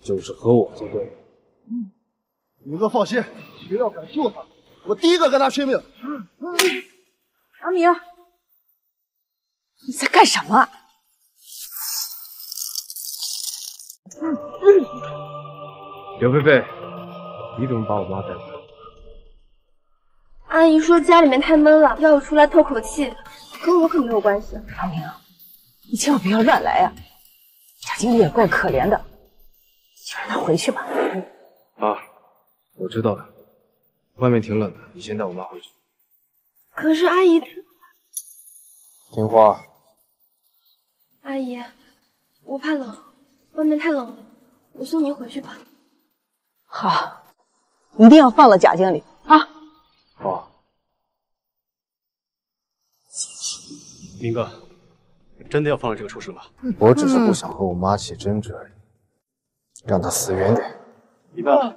就是和我作对。明哥放心，谁要敢救他，我第一个跟他拼命。阿明，你在干什么？刘菲菲，你怎么把我妈带回来？阿姨说家里面太闷了，要我出来透口气，跟我可没有关系。阿明，你千万不要乱来呀！贾经理也怪可怜的，就让他回去吧。啊，我知道了。外面挺冷的，你先带我妈回去。可是阿姨，听话。阿姨，我怕冷，外面太冷了，我送您回去吧。好，一定要放了贾经理啊！好。明哥，真的要放了这个畜生吗？我只是不想和我妈起争执而已，让她死远点。一哥，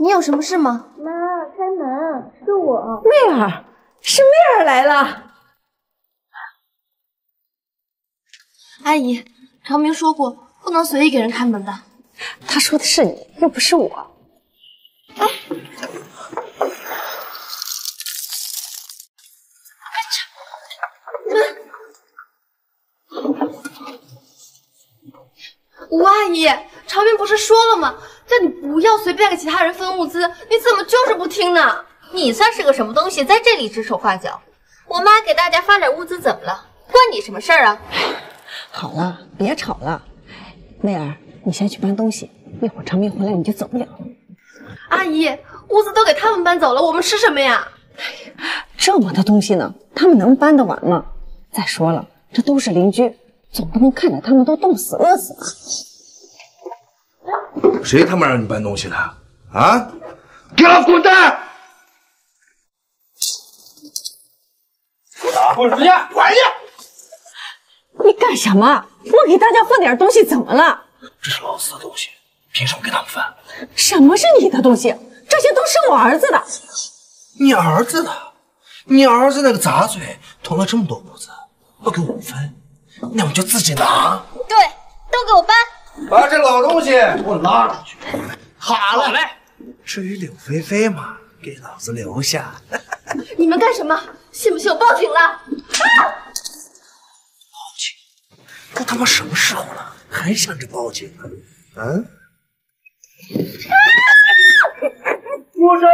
你有什么事吗？妈，开门，是我。媚儿，是媚儿来了。阿姨，长明说过不能随意给人开门的。他说的是你，又不是我。吴阿姨，长明不是说了吗？叫你不要随便给其他人分物资，你怎么就是不听呢？你算是个什么东西，在这里指手画脚？我妈给大家发点物资怎么了？关！你什么事儿啊？好了，别吵了。妹儿，你先去搬东西，一会儿长明回来你就走不了。阿姨，物资都给他们搬走了，我们吃什么呀？这么多东西呢，他们能搬得完吗？再说了，这都是邻居，总不能看着他们都冻死饿死吧？谁他妈让你搬东西的？啊！给我滚蛋！滚出去！滚去！你干什么？我给大家分点东西怎么了？这是老四的东西，凭什么给他们分？什么是你的东西？这些都是我儿子的。你儿子的？你儿子那个杂碎囤了这么多物资，不给我们分，那我就自己拿。对，都给我搬！把这老东西给我拉出去。好了嘞。至于柳菲菲嘛，给老子留下。你们干什么？信不信我报警了？啊！都他妈什么时候了，还想着报警啊？嗯？住手！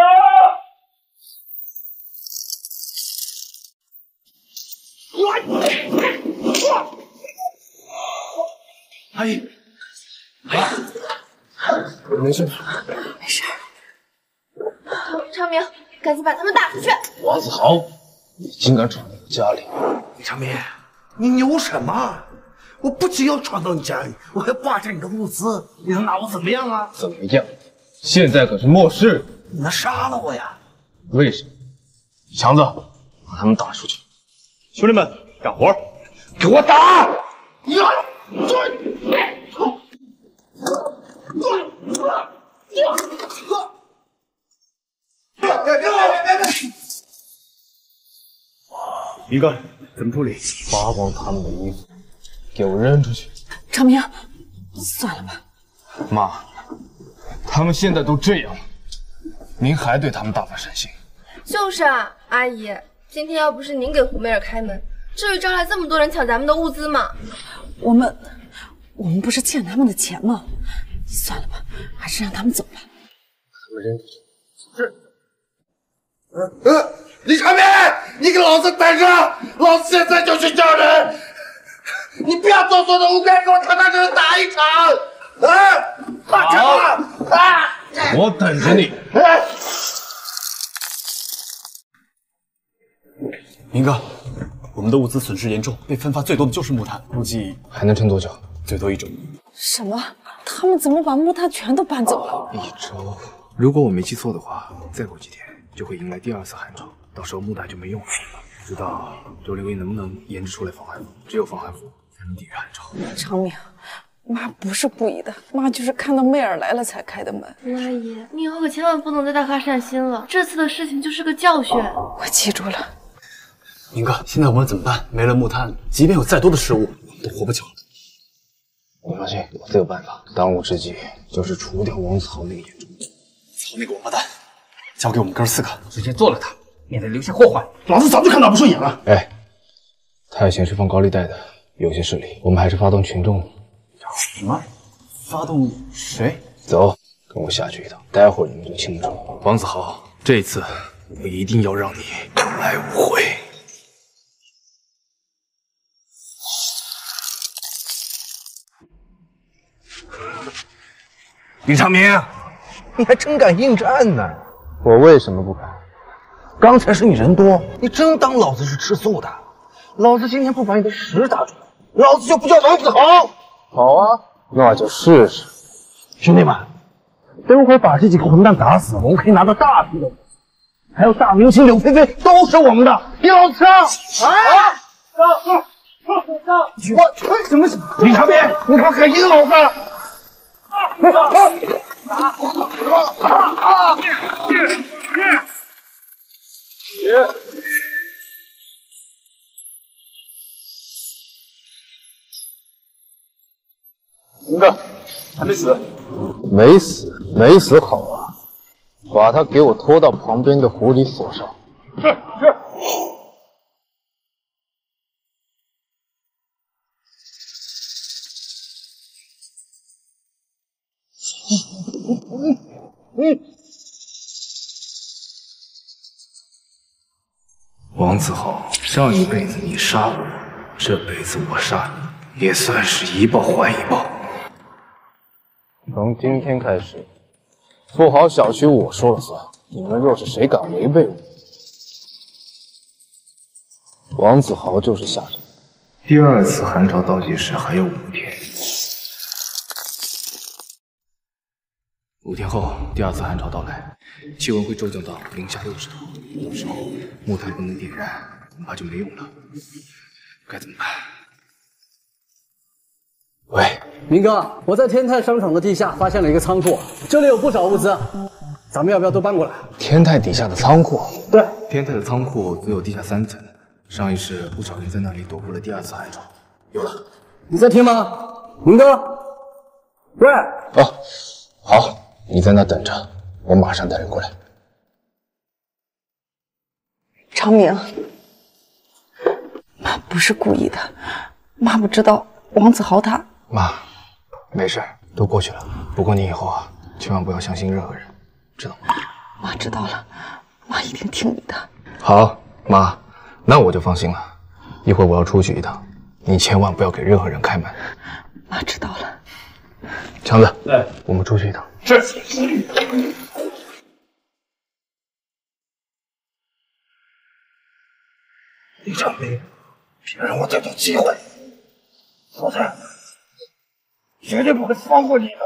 阿姨，没事吧，没事。长明，赶紧把他们打出去！王子豪，你竟敢闯到我家里！李长明，你牛什么？我不仅要闯到你家里，我还霸占你的物资，你能拿我怎么样啊？怎么样？现在可是末世！你能杀了我呀？为什么？强子，把他们打出去！兄弟们，干活！给我打！呀！别别别别别！明哥，怎么处理？扒光他们的衣服，给我扔出去！长明，算了吧。妈，他们现在都这样了，您还对他们大发善心？就是啊，阿姨，今天要不是您给胡梅儿开门，至于招来这么多人抢咱们的物资吗？我们，我们不是欠他们的钱吗？算了吧，还是让他们走吧。他们扔出去。是。呃，李长明，你给老子等着！老子现在就去叫人！你不要做作的无该，给我踏踏实实打一场！啊，我等着你。明哥，我们的物资损失严重，被分发最多的就是木炭，估计还能撑多久？最多一周。什么？他们怎么把木炭全都搬走了？一周。如果我没记错的话，再过几天就会迎来第二次寒潮，到时候木炭就没用了。不知道周灵薇能不能研制出来防寒服？只有防寒服才能抵御寒潮。长明，妈不是故意的，妈就是看到媚儿来了才开的门。阿姨，你以后可千万不能再大发善心了，这次的事情就是个教训。我记住了。明哥，现在我们怎么办？没了木炭，即便有再多的食物，我们都活不久了。你放心，我自有办法。当务之急就是除掉王子豪那个眼中钉。操那个王八蛋！交给我们哥四个，直接做了他，免得留下祸患。老子早就看他不顺眼了。哎，他以前是放高利贷的，有些势力，我们还是发动群众。什么？发动谁？走，跟我下去一趟，待会儿你们就清楚了。王子豪，这次我一定要让你来来无悔。李长明，你还真敢应战呢！我为什么不敢？刚才是你人多，你真当老子是吃素的？老子今天不把你的屎打出来，老子就不叫王子豪。好啊，那就试试。兄弟们，等会儿把这几个混蛋打死，我们可以拿到大批的物资，还有大明星柳菲菲都是我们的。你老子上！啊！上上上上！我什么？李长明，你敢敢阴老子？明哥，还没死？没死，没死好啊！把他给我拖到旁边的湖里锁上。是是。王子豪，上一辈子你杀了我，这辈子我杀你，也算是一报还一报。从今天开始，富豪小区我说了算。你们若是谁敢违背我，王子豪就是下场。第二次寒潮倒计时还有五天，五天后第二次寒潮到来，气温会骤降到零下六十度，到时候木炭不能点燃，恐怕就没用了。该怎么办？喂，明哥，我在天泰商场的地下发现了一个仓库，这里有不少物资，咱们要不要都搬过来？天泰底下的仓库？对，天泰的仓库只有地下三层，上一世不少人在那里躲过了第二次寒潮。有了，你在听吗，明哥？喂，哦，好，你在那等着，我马上带人过来。长明，妈不是故意的，妈不知道王子豪他。妈，没事，都过去了。不过你以后啊，千万不要相信任何人，知道吗？妈知道了，妈一定听你的。好，妈，那我就放心了。一会儿我要出去一趟，你千万不要给任何人开门。妈知道了。强子，哎，我们出去一趟。是。李长明，别让我逮到机会，否则绝对不会放过你的。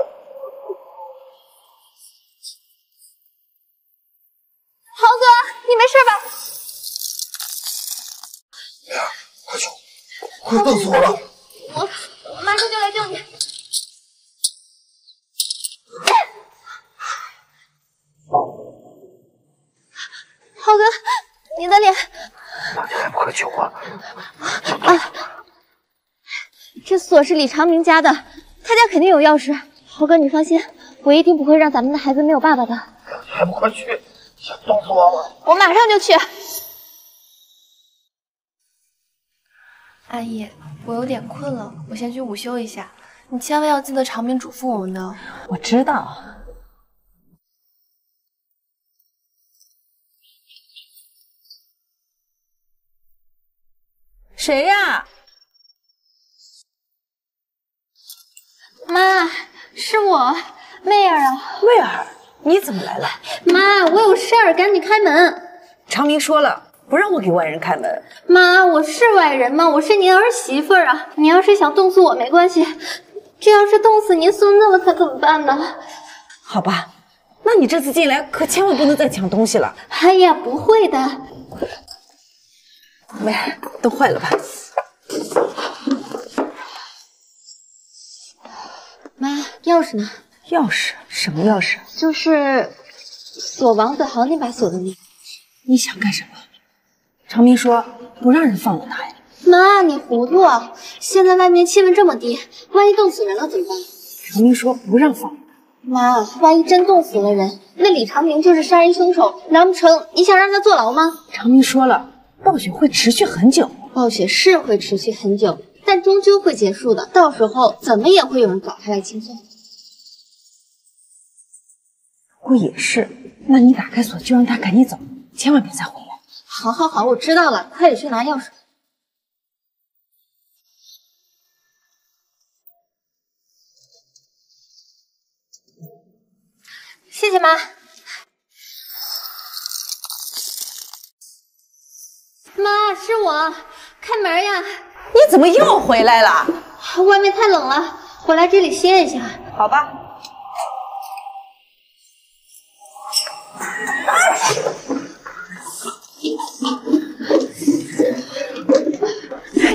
豪哥，你没事吧？哎呀，快救！快冻死我了！我我马上就来救你。豪哥，你的脸。那你还不快救我？啊！这锁是李长明家的，他家肯定有钥匙。豪哥，你放心，我一定不会让咱们的孩子没有爸爸的。还不快去！想冻死我吗？我马上就去。阿姨，我有点困了，我先去午休一下。你千万要记得长明嘱咐我们的。我知道。谁呀？妈，是我，媚儿啊。媚儿，你怎么来了？妈，我有事儿，赶紧开门。长明说了，不让我给外人开门。妈，我是外人吗？我是您儿媳妇儿啊。你要是想冻死我没关系，这要是冻死您孙子了可怎么办呢？好吧，那你这次进来可千万不能再抢东西了。哎呀，不会的。媚儿，冻坏了吧？妈，钥匙呢？钥匙？什么钥匙？就是锁王子豪那把锁的那个。你想干什么？长明说不让人放了他呀。妈，你糊涂啊！现在外面气温这么低，万一冻死人了怎么办？长明说不让放。妈，万一真冻死了人，那李长明就是杀人凶手，难不成你想让他坐牢吗？长明说了，暴雪会持续很久。暴雪是会持续很久，但终究会结束的。到时候怎么也会有人找他来清算。不过也是，那你打开锁就让他赶紧走，千万别再回来。好，好，好，我知道了，快点去拿钥匙。谢谢妈。妈，是我，开门呀！你怎么又回来了？外面太冷了，回来这里歇一下。好吧。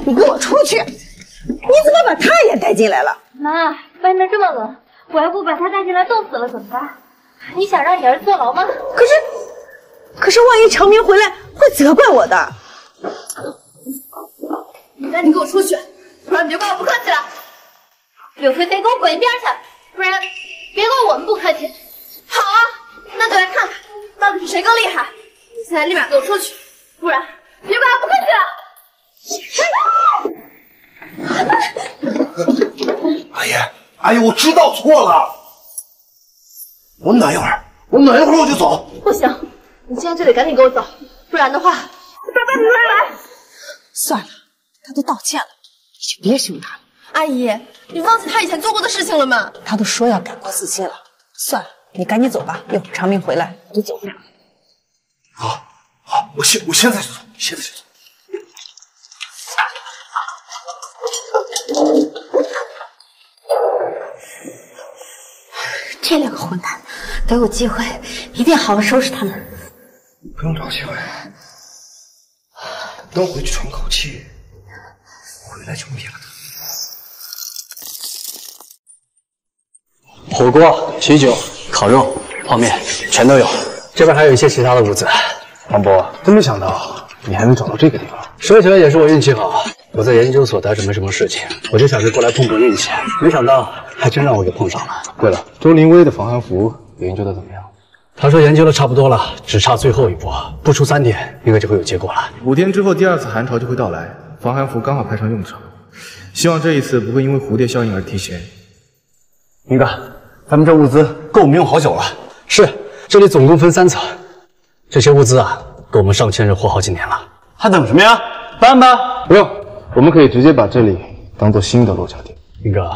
你给我出去！你怎么把他也带进来了？妈，外面这么冷，我要不把他带进来，冻死了怎么办？你想让你儿子坐牢吗？可是，可是万一长明回来会责怪我的。你赶紧给我出去，不然别怪我不客气了。柳菲菲，给我滚一边去，不然别怪我们不客气。好啊，那就来看看到底是谁更厉害。现在立马给我出去，不然别怪我不客气了。阿姨，阿姨，我知道错了。我暖一会儿，我暖一会儿我就走。不行，你现在就得赶紧给我走，不然的话，爸爸你会来。算了，他都道歉了，你就别凶他了。阿姨，你忘记他以前做过的事情了吗？他都说要改过自新了，算了，你赶紧走吧，一会儿长明回来你就走不了。好，好，我现我现在就走，现在就走。这两个混蛋，给我机会，一定好好收拾他们。不用找机会，等我回去喘口气，回来就灭了他。火锅、啤酒、烤肉、泡面全都有，这边还有一些其他的物资。王博，真没想到你还能找到这个地方。说起来也是我运气好，我在研究所待着没什么事情，我就想着过来碰碰运气，没想到还真让我给碰上了。对了，周林威的防寒服研究的怎么样？他说研究的差不多了，只差最后一步，不出三天应该就会有结果了。五天之后，第二次寒潮就会到来，防寒服刚好派上用场。希望这一次不会因为蝴蝶效应而提前。明哥，咱们这物资够我们用好久了。是，这里总共分三层，这些物资啊，够我们上千人活好几年了。还等什么呀？搬吧！不用，我们可以直接把这里当做新的落脚点。明哥，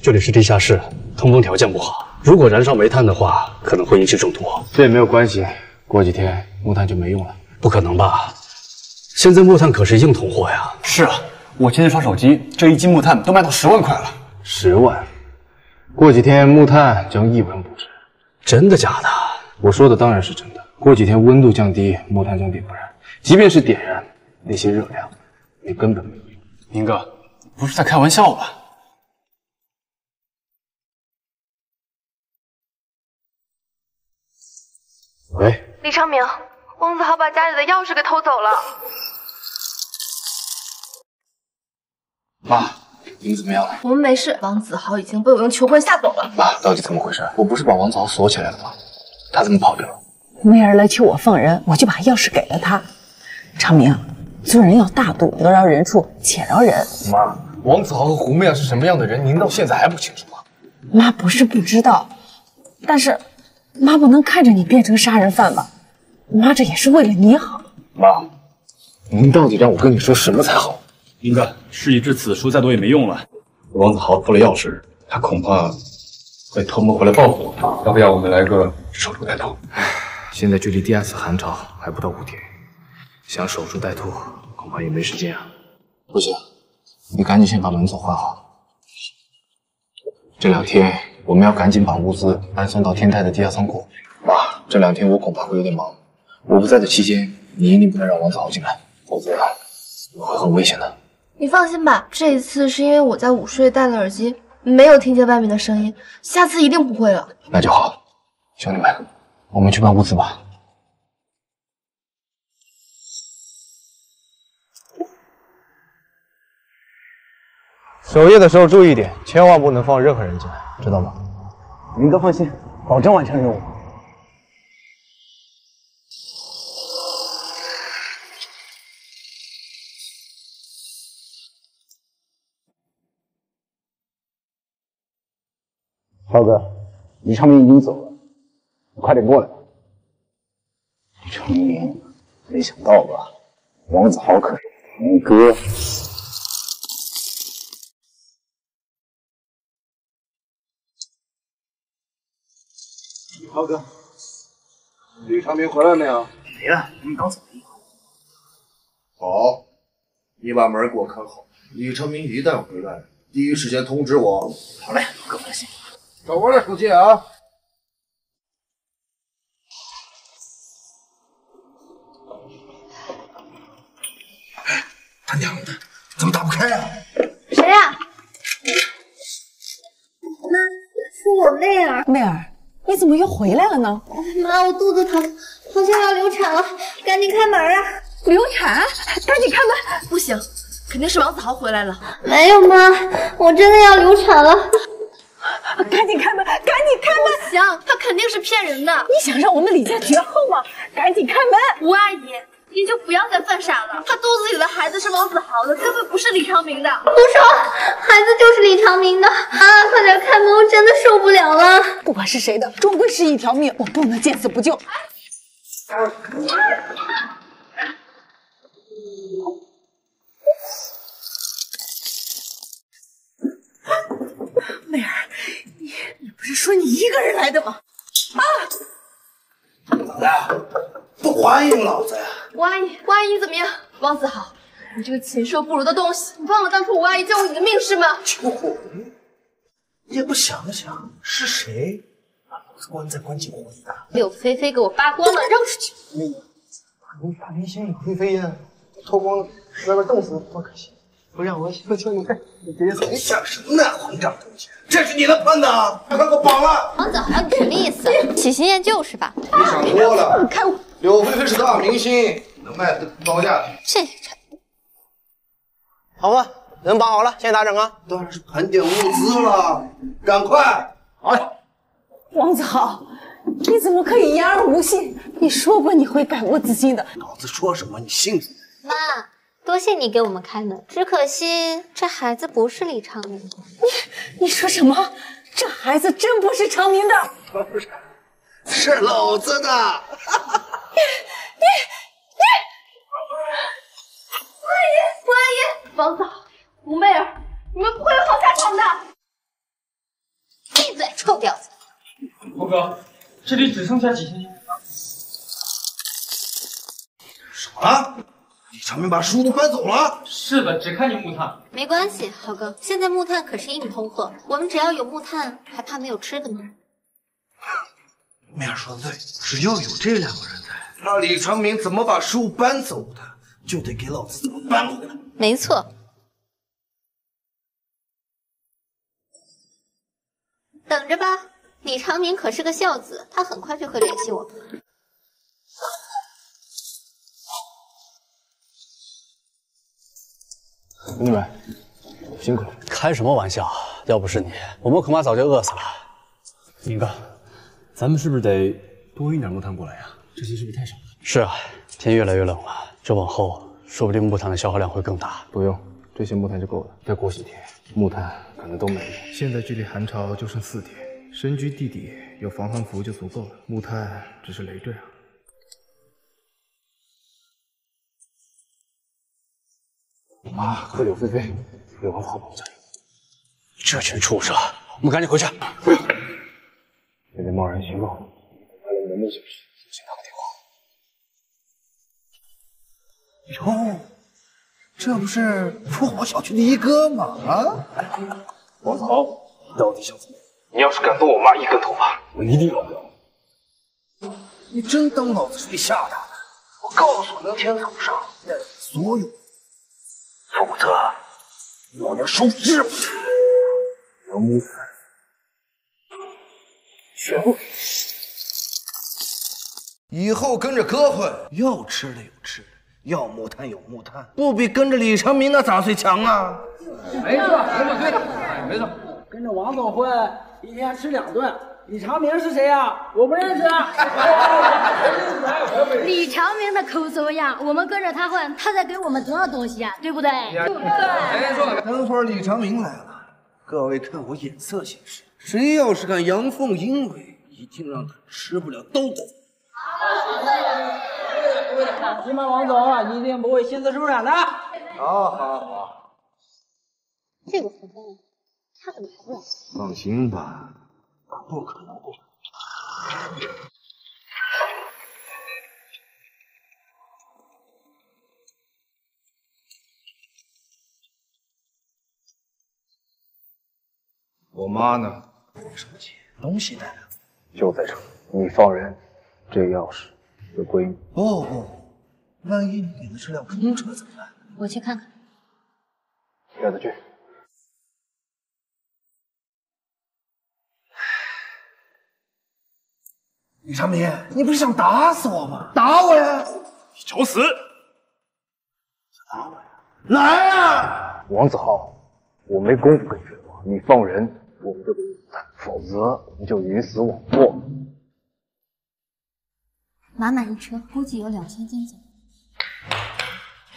这里是地下室，通风条件不好，如果燃烧煤炭的话，可能会引起中毒。这也没有关系，过几天木炭就没用了。不可能吧？现在木炭可是硬通货呀。是啊，我今天刷手机，这一斤木炭都卖到十万块了。十万？过几天木炭将一文不值。真的假的？我说的当然是真的。过几天温度降低，木炭将点不燃，即便是点燃，那些热量也根本没有用。明哥，不是在开玩笑吧？喂，李昌明，王子豪把家里的钥匙给偷走了。妈，你们怎么样了？我们没事，王子豪已经被我用求婚吓走了。妈，到底怎么回事？我不是把王子豪锁起来了吗？他怎么跑掉了？没人来求我放人，我就把钥匙给了他。长明，做人要大度，能饶人处且饶人。妈，王子豪和胡媚儿是什么样的人，您到现在还不清楚吗？妈不是不知道，但是妈不能看着你变成杀人犯吧？妈这也是为了你好。妈，您到底让我跟你说什么才好？明哥，事已至此，说再多也没用了。王子豪偷了钥匙，他恐怕会偷摸回来报复我。要不要我们来个守株待兔？现在距离第二次寒潮还不到五天，想守株待兔恐怕也没时间啊。不行，你赶紧先把门锁换好。这两天我们要赶紧把物资搬送到天泰的地下仓库。妈，这两天我恐怕会有点忙，我不在的期间，你一定不能让王子豪进来，否则会很危险的。你放心吧，这一次是因为我在午睡戴了耳机，没有听见外面的声音，下次一定不会了。那就好，兄弟们，我们去搬物资吧。守夜的时候注意点，千万不能放任何人进来，知道吗？明哥放心，保证完成任务。浩哥，李长明已经走了，你快点过来。李长明，没想到吧？王子豪可是你哥。浩哥，李长明回来没有？没了，他们刚走了一会。好，你把门给我看好。李长明一旦回来，第一时间通知我。好嘞，哥放心。找我的手机啊！他娘的，怎么打不开啊？谁呀、妈，是我妹儿。妹儿，你怎么又回来了呢？妈，我肚子疼，好像要流产了，赶紧开门啊！流产？赶紧开门！不行，肯定是王子豪回来了。没有妈，我真的要流产了。赶紧开门，赶紧开门！不行，他肯定是骗人的。你想让我们李家绝后吗？赶紧开门！吴阿姨，您就不要再犯傻了。他肚子里的孩子是王子豪的，根本不是李长明的。胡说，孩子就是李长明的。啊，快点开门，我真的受不了了。不管是谁的，终归是一条命，我不能见死不救。啊啊啊、美儿。是说你一个人来的吗？啊！怎么的不欢迎老子呀！吴阿姨，吴阿姨怎么样？王子豪，你这个禽兽不如的东西，你忘了当初吴阿姨救过你的命是吗？救我命？也不想想是谁把老子关在关进火里的？柳菲菲给我扒光了，扔出去！你大明星柳菲菲呀，脱光了外边冻死多可惜！不让我我求你看，你别走！你想什么呢，混账东西！这是你的判的，快给我绑了！王子豪，你什么意思？喜新厌旧是吧？你想多了。开我！柳菲菲是大明星，能卖高价的。这好吧，人绑好了，现在咋整啊？当然是盘点物资了，赶快！好嘞。王子豪，你怎么可以言而无信？你说过你会改过自新的。老子说什么你信什么？妈，多谢你给我们开门，只可惜这孩子不是李长明。你你说什么？这孩子真不是长明的？不是，是老子的。你你你！吴阿姨，吴阿姨，王嫂，吴媚儿，你们不会有好下场的！闭嘴，臭婊子！胡哥，这里只剩下几千斤。什么？李长明把食物都搬走了？是的，只看见木炭。没关系，豪哥，现在木炭可是硬通货，我们只要有木炭，还怕没有吃的吗？媚儿说的对，只要有这两个人在，那李长明怎么把食物搬走的，就得给老子怎么搬回来。没错。等着吧，李长明可是个孝子，他很快就会联系我们。兄弟们，辛苦了！开什么玩笑？要不是你，我们恐怕早就饿死了。明哥，咱们是不是得多运点木炭过来呀？这些是不是太少了？是啊，天越来越冷了，这往后说不定木炭的消耗量会更大。不用，这些木炭就够了。再过几天，木炭可能都没了。现在距离寒潮就剩四天，身居地底有防寒服就足够了。木炭只是累赘啊。妈和柳菲菲有个好保证。这群畜生，我们赶紧回去。不用，别再贸然行动。还有门的小事，先打个电话。哟，这不是富豪小区的一哥吗？啊！王子豪，你到底想怎么样？你要是敢动我妈一根头发，我一定饶不了你。你真当老子是被吓大的？我告诉你明天早上带所有。否则，老娘收拾不起。杨木炭，全部。以后跟着哥混，要吃的有吃的，要木炭有木炭，不比跟着李长明那杂碎强啊！没错，没错，对，没错。跟着王总混，一天吃两顿。李长明是谁呀？我不认识。李长明的口怎么样？我们跟着他混，他在给我们多少东西呀？对不对？对。没错。等会儿李长明来了，各位看我眼色行事。谁要是敢阳奉阴违，一定让他吃不了兜着走。放心吧，王总，一定不会心慈手软的。好，好，好。这个混蛋，他怎么还不来？放心吧。不可能不。我妈呢？什么钱？东西带来了。就在这，你放人，这钥匙就归你。不不，万一你点的是辆空车怎么办？我去看看。带他去。李长明，你不是想打死我吗？打我呀！你找死！想打我呀？来啊！王子浩，我没工夫跟你废话，你放人，我们就给你谈，否则你就鱼死网破。满满一车，估计有两千斤左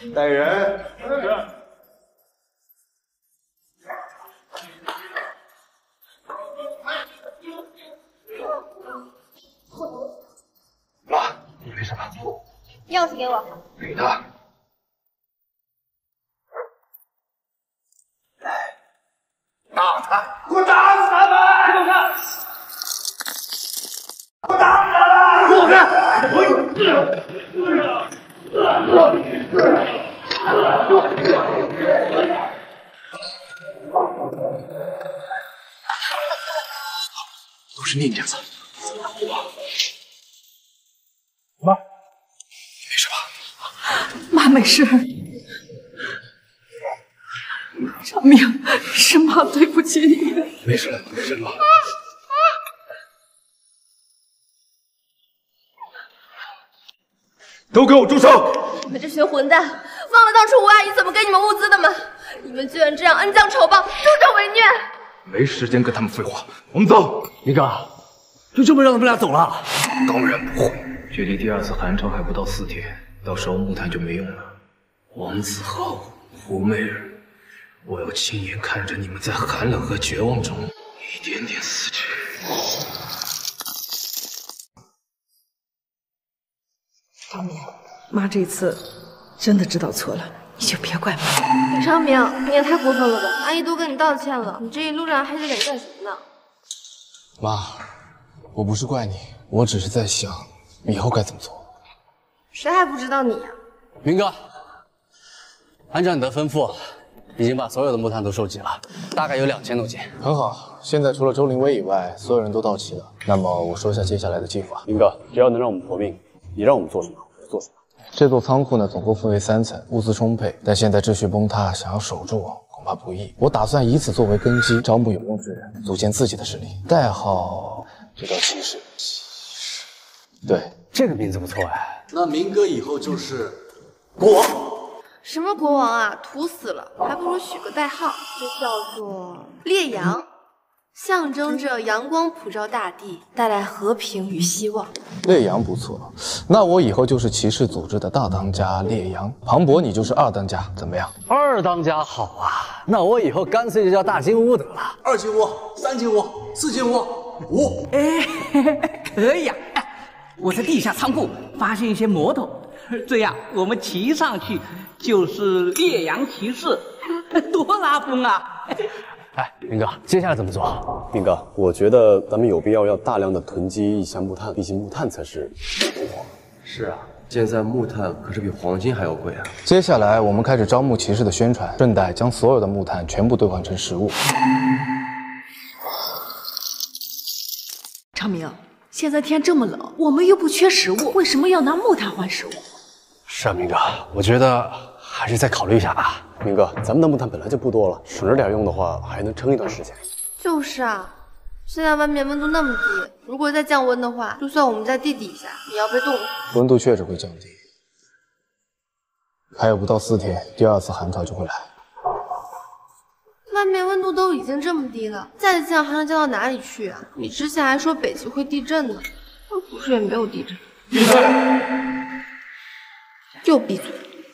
右。带人。是。钥匙给我。给他。打他！给我打死他们！给我看！给我打死他们！给我看！我有事。都是宁家子。没事。长明，是妈对不起你。没事了，没事了。都给我住手！你们这群混蛋，忘了当初吴阿姨怎么给你们物资的吗？你们居然这样恩将仇报，助纣为虐！没时间跟他们废话，我们走。明哥，就这么让他们俩走了？当然不会，距离第二次寒潮还不到四天，到时候木炭就没用了。王子浩、胡媚儿，我要亲眼看着你们在寒冷和绝望中一点点死去。长明，妈这次真的知道错了，你就别怪妈。李昌明，你也太过分了吧！阿姨都跟你道歉了，你这一路上还想干什么呢？妈，我不是怪你，我只是在想以后该怎么做。谁还不知道你呀、明哥，按照你的吩咐，已经把所有的木炭都收集了，大概有两千多斤。很好，现在除了周凌威以外，所有人都到齐了。那么我说一下接下来的计划。明哥，只要能让我们活命，你让我们做什么，我做什么。这座仓库呢，总共分为三层，物资充沛，但现在秩序崩塌，想要守住恐怕不易。我打算以此作为根基，招募有用之人，组建自己的势力，代号就叫骑士。对，这个名字不错哎。那明哥以后就是国王。什么国王啊，土死了，还不如取个代号，就叫做烈阳，象征着阳光普照大地，带来和平与希望。烈阳不错，那我以后就是骑士组织的大当家烈阳。庞博，你就是二当家，怎么样？二当家好啊，那我以后干脆就叫大金乌得了。二金乌，三金乌，四金乌，五。哎，可以啊！我在地下仓库发现一些摩托，这样我们骑上去就是烈阳骑士，多拉风啊！哎，明哥，接下来怎么做？明哥，我觉得咱们有必要要大量的囤积一箱木炭，毕竟木炭才是。是啊，现在木炭可是比黄金还要贵啊！接下来我们开始招募骑士的宣传，顺带将所有的木炭全部兑换成食物。昌明，现在天这么冷，我们又不缺食物，为什么要拿木炭换食物？是啊，明哥，我觉得还是再考虑一下吧。明哥，咱们的木炭本来就不多了，省着点用的话，还能撑一段时间。就是啊，现在外面温度那么低，如果再降温的话，就算我们在地底下，也要被冻死。温度确实会降低，还有不到四天，第二次寒潮就会来。外面温度都已经这么低了，再降还能降到哪里去啊？你之前还说北极会地震呢，那不是也没有地震。闭嘴！就闭嘴！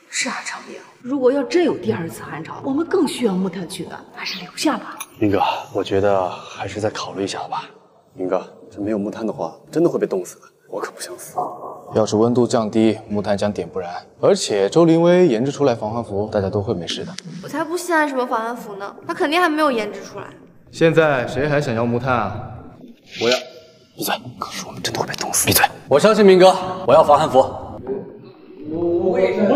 是啊，长明，如果要真有第二次寒潮，我们更需要木炭取暖，还是留下吧。明哥，我觉得还是再考虑一下吧。明哥，这没有木炭的话，真的会被冻死的，我可不想死。要是温度降低，木炭将点不燃，而且周凌威研制出来防寒服，大家都会没事的。我才不稀罕什么防寒服呢，他肯定还没有研制出来。现在谁还想要木炭啊？我要。闭嘴！可是我们真的会被冻死。闭嘴！我相信明哥，我要防寒服。我也是。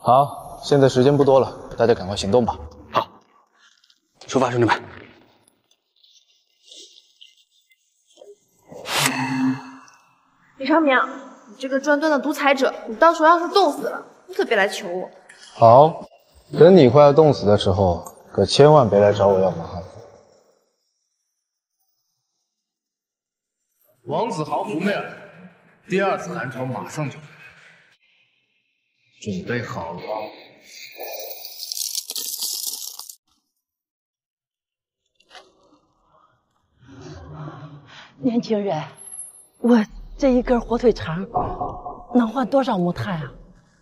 好，现在时间不多了，大家赶快行动吧。好，出发，兄弟们！李长明，你这个专断的独裁者，你到时候要是冻死了，你可别来求我。好，等你快要冻死的时候，可千万别来找我要麻烦。王子豪、胡媚儿，第二次寒潮马上就来，准备好了吗？年轻人，我这一根火腿肠能换多少木炭啊？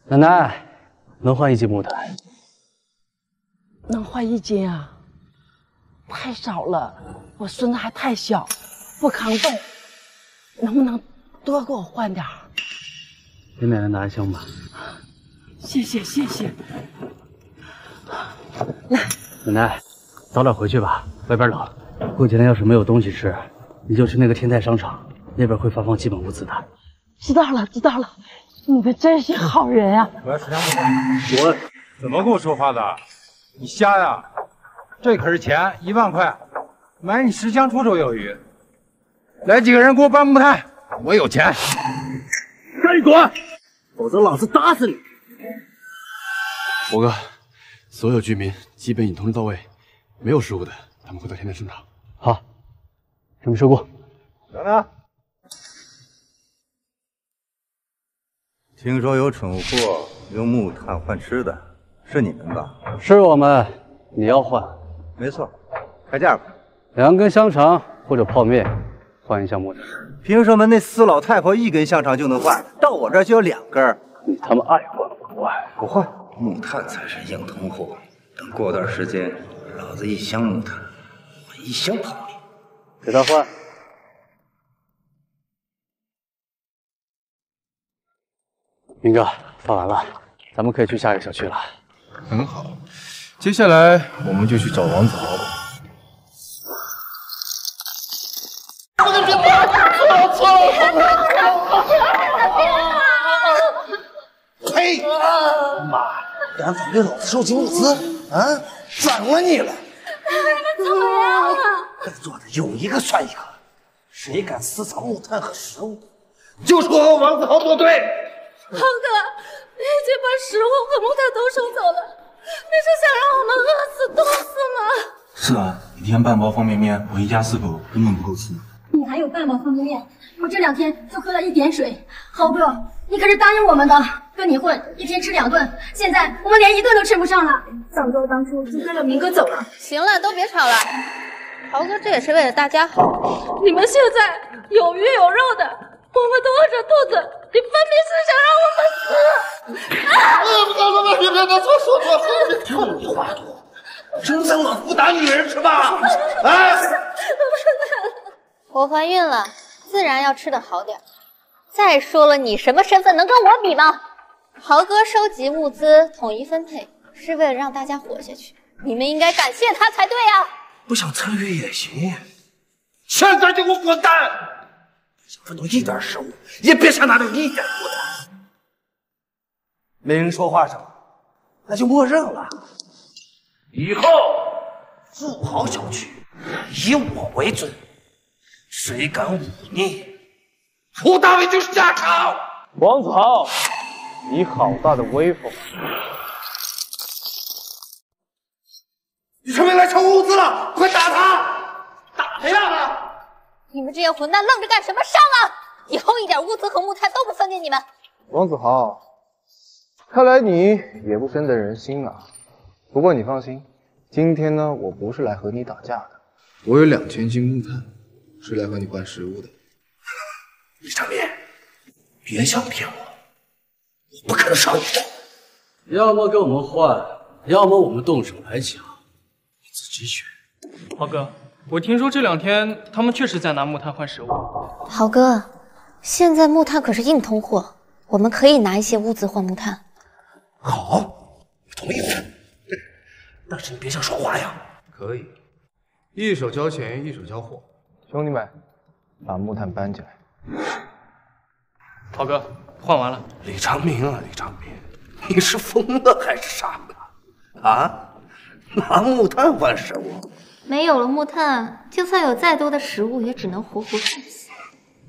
奶奶，能换一斤木炭？能换一斤啊？太少了，我孙子还太小，不扛冻，能不能多给我换点儿？给奶奶拿一箱吧。谢谢谢谢。来奶奶，早点回去吧，外边冷。过几天要是没有东西吃，你就去那个天泰商场，那边会发放基本物资的。知道了知道了，你们真是好人啊！我要十箱木炭。我怎么跟我说话的？你瞎呀？这可是钱，一万块，买你十箱绰绰有余。来几个人给我搬木炭，我有钱。赶紧滚，否则老子打死你！博哥，所有居民基本已通知到位，没有失误的，他们会到现在生产。好，准备收工。等等，听说有蠢货用木炭换吃的，是你们吧？是我们，你要换？没错，开价吧。两根香肠或者泡面，换一下木炭。凭什么那死老太婆一根香肠就能换，到我这儿就有两根？你他妈爱换不换？不换。木炭才是硬通货，等过段时间，老子一箱木炭换一箱泡面。给他换。明哥，发完了，咱们可以去下一个小区了。很好，接下来我们就去找王子豪。呸！妈，敢反对老子收集物资啊？反了你了！你们怎么样啊？在座的有一个算一个，谁敢私藏木炭和食物，就是和王子豪作对。豪哥，你已经把食物和木炭都收走了，你是想让我们饿死、冻死吗？是啊，一天半包方便面，我一家四口根本不够吃。你还有半包方便面，我这两天就喝了一点水。豪哥，你可是答应我们的，跟你混一天吃两顿，现在我们连一顿都吃不上了。早知道当初就跟着明哥走了。行了，都别吵了。豪哥，这也是为了大家好。你们现在有鱼有肉的，我们都饿着肚子，你分明是想让我们死！啊！别别别别别说说说，听你话多，真当老夫打女人是吧？啊！我怀孕了，自然要吃的好点。再说了，你什么身份能跟我比吗？豪哥收集物资，统一分配，是为了让大家活下去。你们应该感谢他才对呀。不想参与也行，现在就给我滚蛋！想分到一点食物，也别想拿到一点木炭。没人说话是吧，那就默认了。以后富豪小区以我为尊，谁敢忤逆，胡大伟就是下场。王子豪，你好大的威风！李成明来抢物资了，快打他！打他呀！你们这些混蛋愣着干什么？上啊！以后一点物资和木炭都不分给你们。王子豪，看来你也不深得人心啊。不过你放心，今天呢，我不是来和你打架的。我有两千斤木炭，是来和你换食物的。李长明，别想骗我，我不可能少你的。要么跟我们换，要么我们动手来抢，你自己选。豪哥，我听说这两天他们确实在拿木炭换食物。豪哥，现在木炭可是硬通货，我们可以拿一些物资换木炭。好，同意。但是你别想说话呀。可以，一手交钱一手交货。兄弟们，把木炭搬进来。豪哥，换完了。李长明啊，李长明，你是疯了还是傻了？啊？拿木炭换食物？没有了木炭，就算有再多的食物，也只能活活冻死。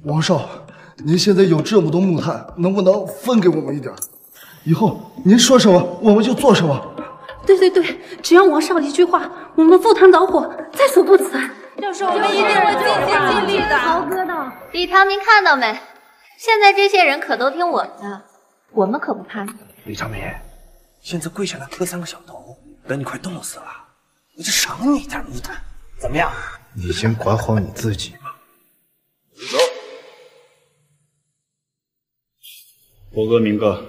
王少，您现在有这么多木炭，能不能分给我们一点？以后您说什么，我们就做什么。对对对，只要王少一句话，我们赴汤蹈火，在所不辞。就是我们一定会尽心尽力的。豪哥的，李长明看到没？现在这些人可都听我的，我们可不怕你。李长明，现在跪下来磕三个响头，等你快冻死了，我就赏你一点木炭，怎么样？你先管好你自己吧。走。博哥，明哥，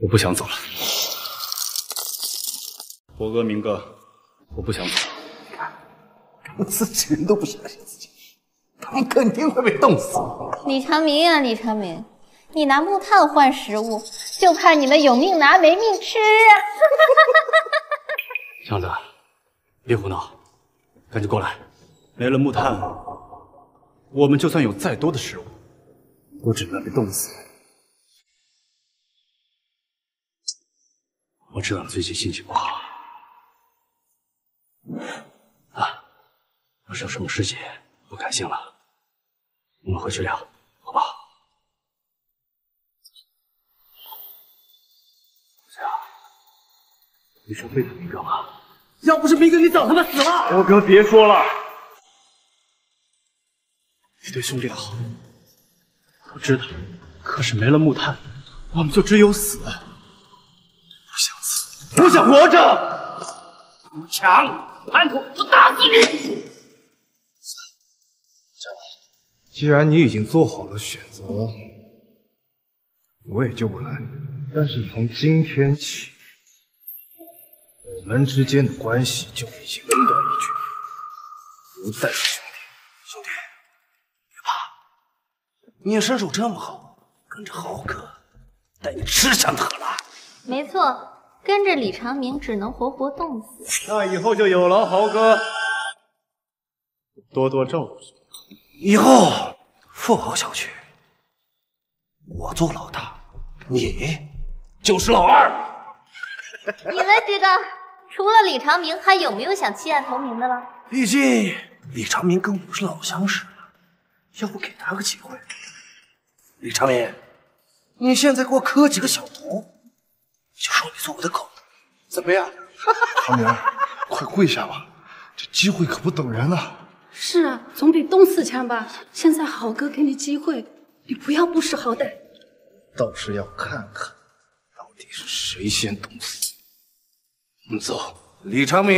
我不想走了。博哥，明哥，我不想走了。自己人都不相信自己，他们肯定会被冻死。李长明啊，李长明，你拿木炭换食物，就怕你们有命拿没命吃啊！强子，别胡闹，赶紧过来！没了木炭，我们就算有再多的食物，都只能被冻死。我知道你，最近心情不好。啊，要是有什么事情，不开心了，我们回去聊，好不好？这样，你是为了明哥吗？要不是明哥，你早他妈死了！欧哥，别说了，你对兄弟好，我知道。可是没了木炭，我们就只有死。不想死，不想活着。不强，叛徒，我打死你！既然你已经做好了选择，我也救不来你。但是从今天起，我们之间的关系就已经恩断义绝，不再是兄弟。兄弟，别怕，你身手这么好，跟着豪哥带你吃香喝辣。没错，跟着李长明只能活活冻死。那以后就有劳豪哥多多照顾。以后富豪小区，我做老大，你就是老二。你们几个除了李长明，还有没有想弃暗投明的了？毕竟李长明跟我是老相识了，要不给他个机会？李长明，你现在给我磕几个小头，就说你做我的狗，怎么样？长明，快跪下吧，这机会可不等人啊！是啊，总比冻死强吧。现在好哥给你机会，你不要不识好歹。倒是要看看，到底是谁先冻死。我们走。李长明，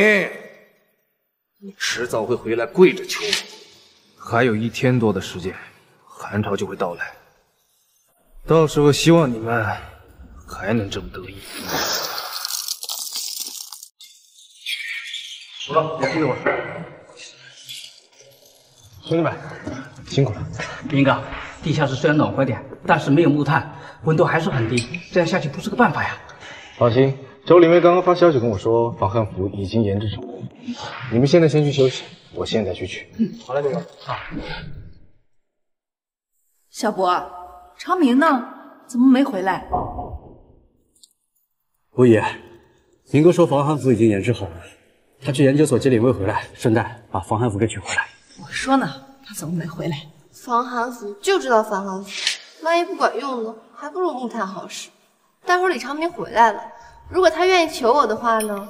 你迟早会回来跪着求我。还有一天多的时间，寒潮就会到来，到时候希望你们还能这么得意。走了，别跟我说。兄弟们，辛苦了。明哥，地下室虽然暖和点，但是没有木炭，温度还是很低，这样下去不是个办法呀。放心，周林威刚刚发消息跟我说，防寒服已经研制成功。你们现在先去休息，我现在去取。嗯，好嘞，明哥。好。小博，长明呢？怎么没回来？吴爷，明哥说防寒服已经研制好了，他去研究所接领卫回来，顺带把防寒服给取回来。我说呢，他怎么没回来？防寒服就知道防寒服，万一不管用呢，还不如木炭好使。待会儿李长明回来了，如果他愿意求我的话呢，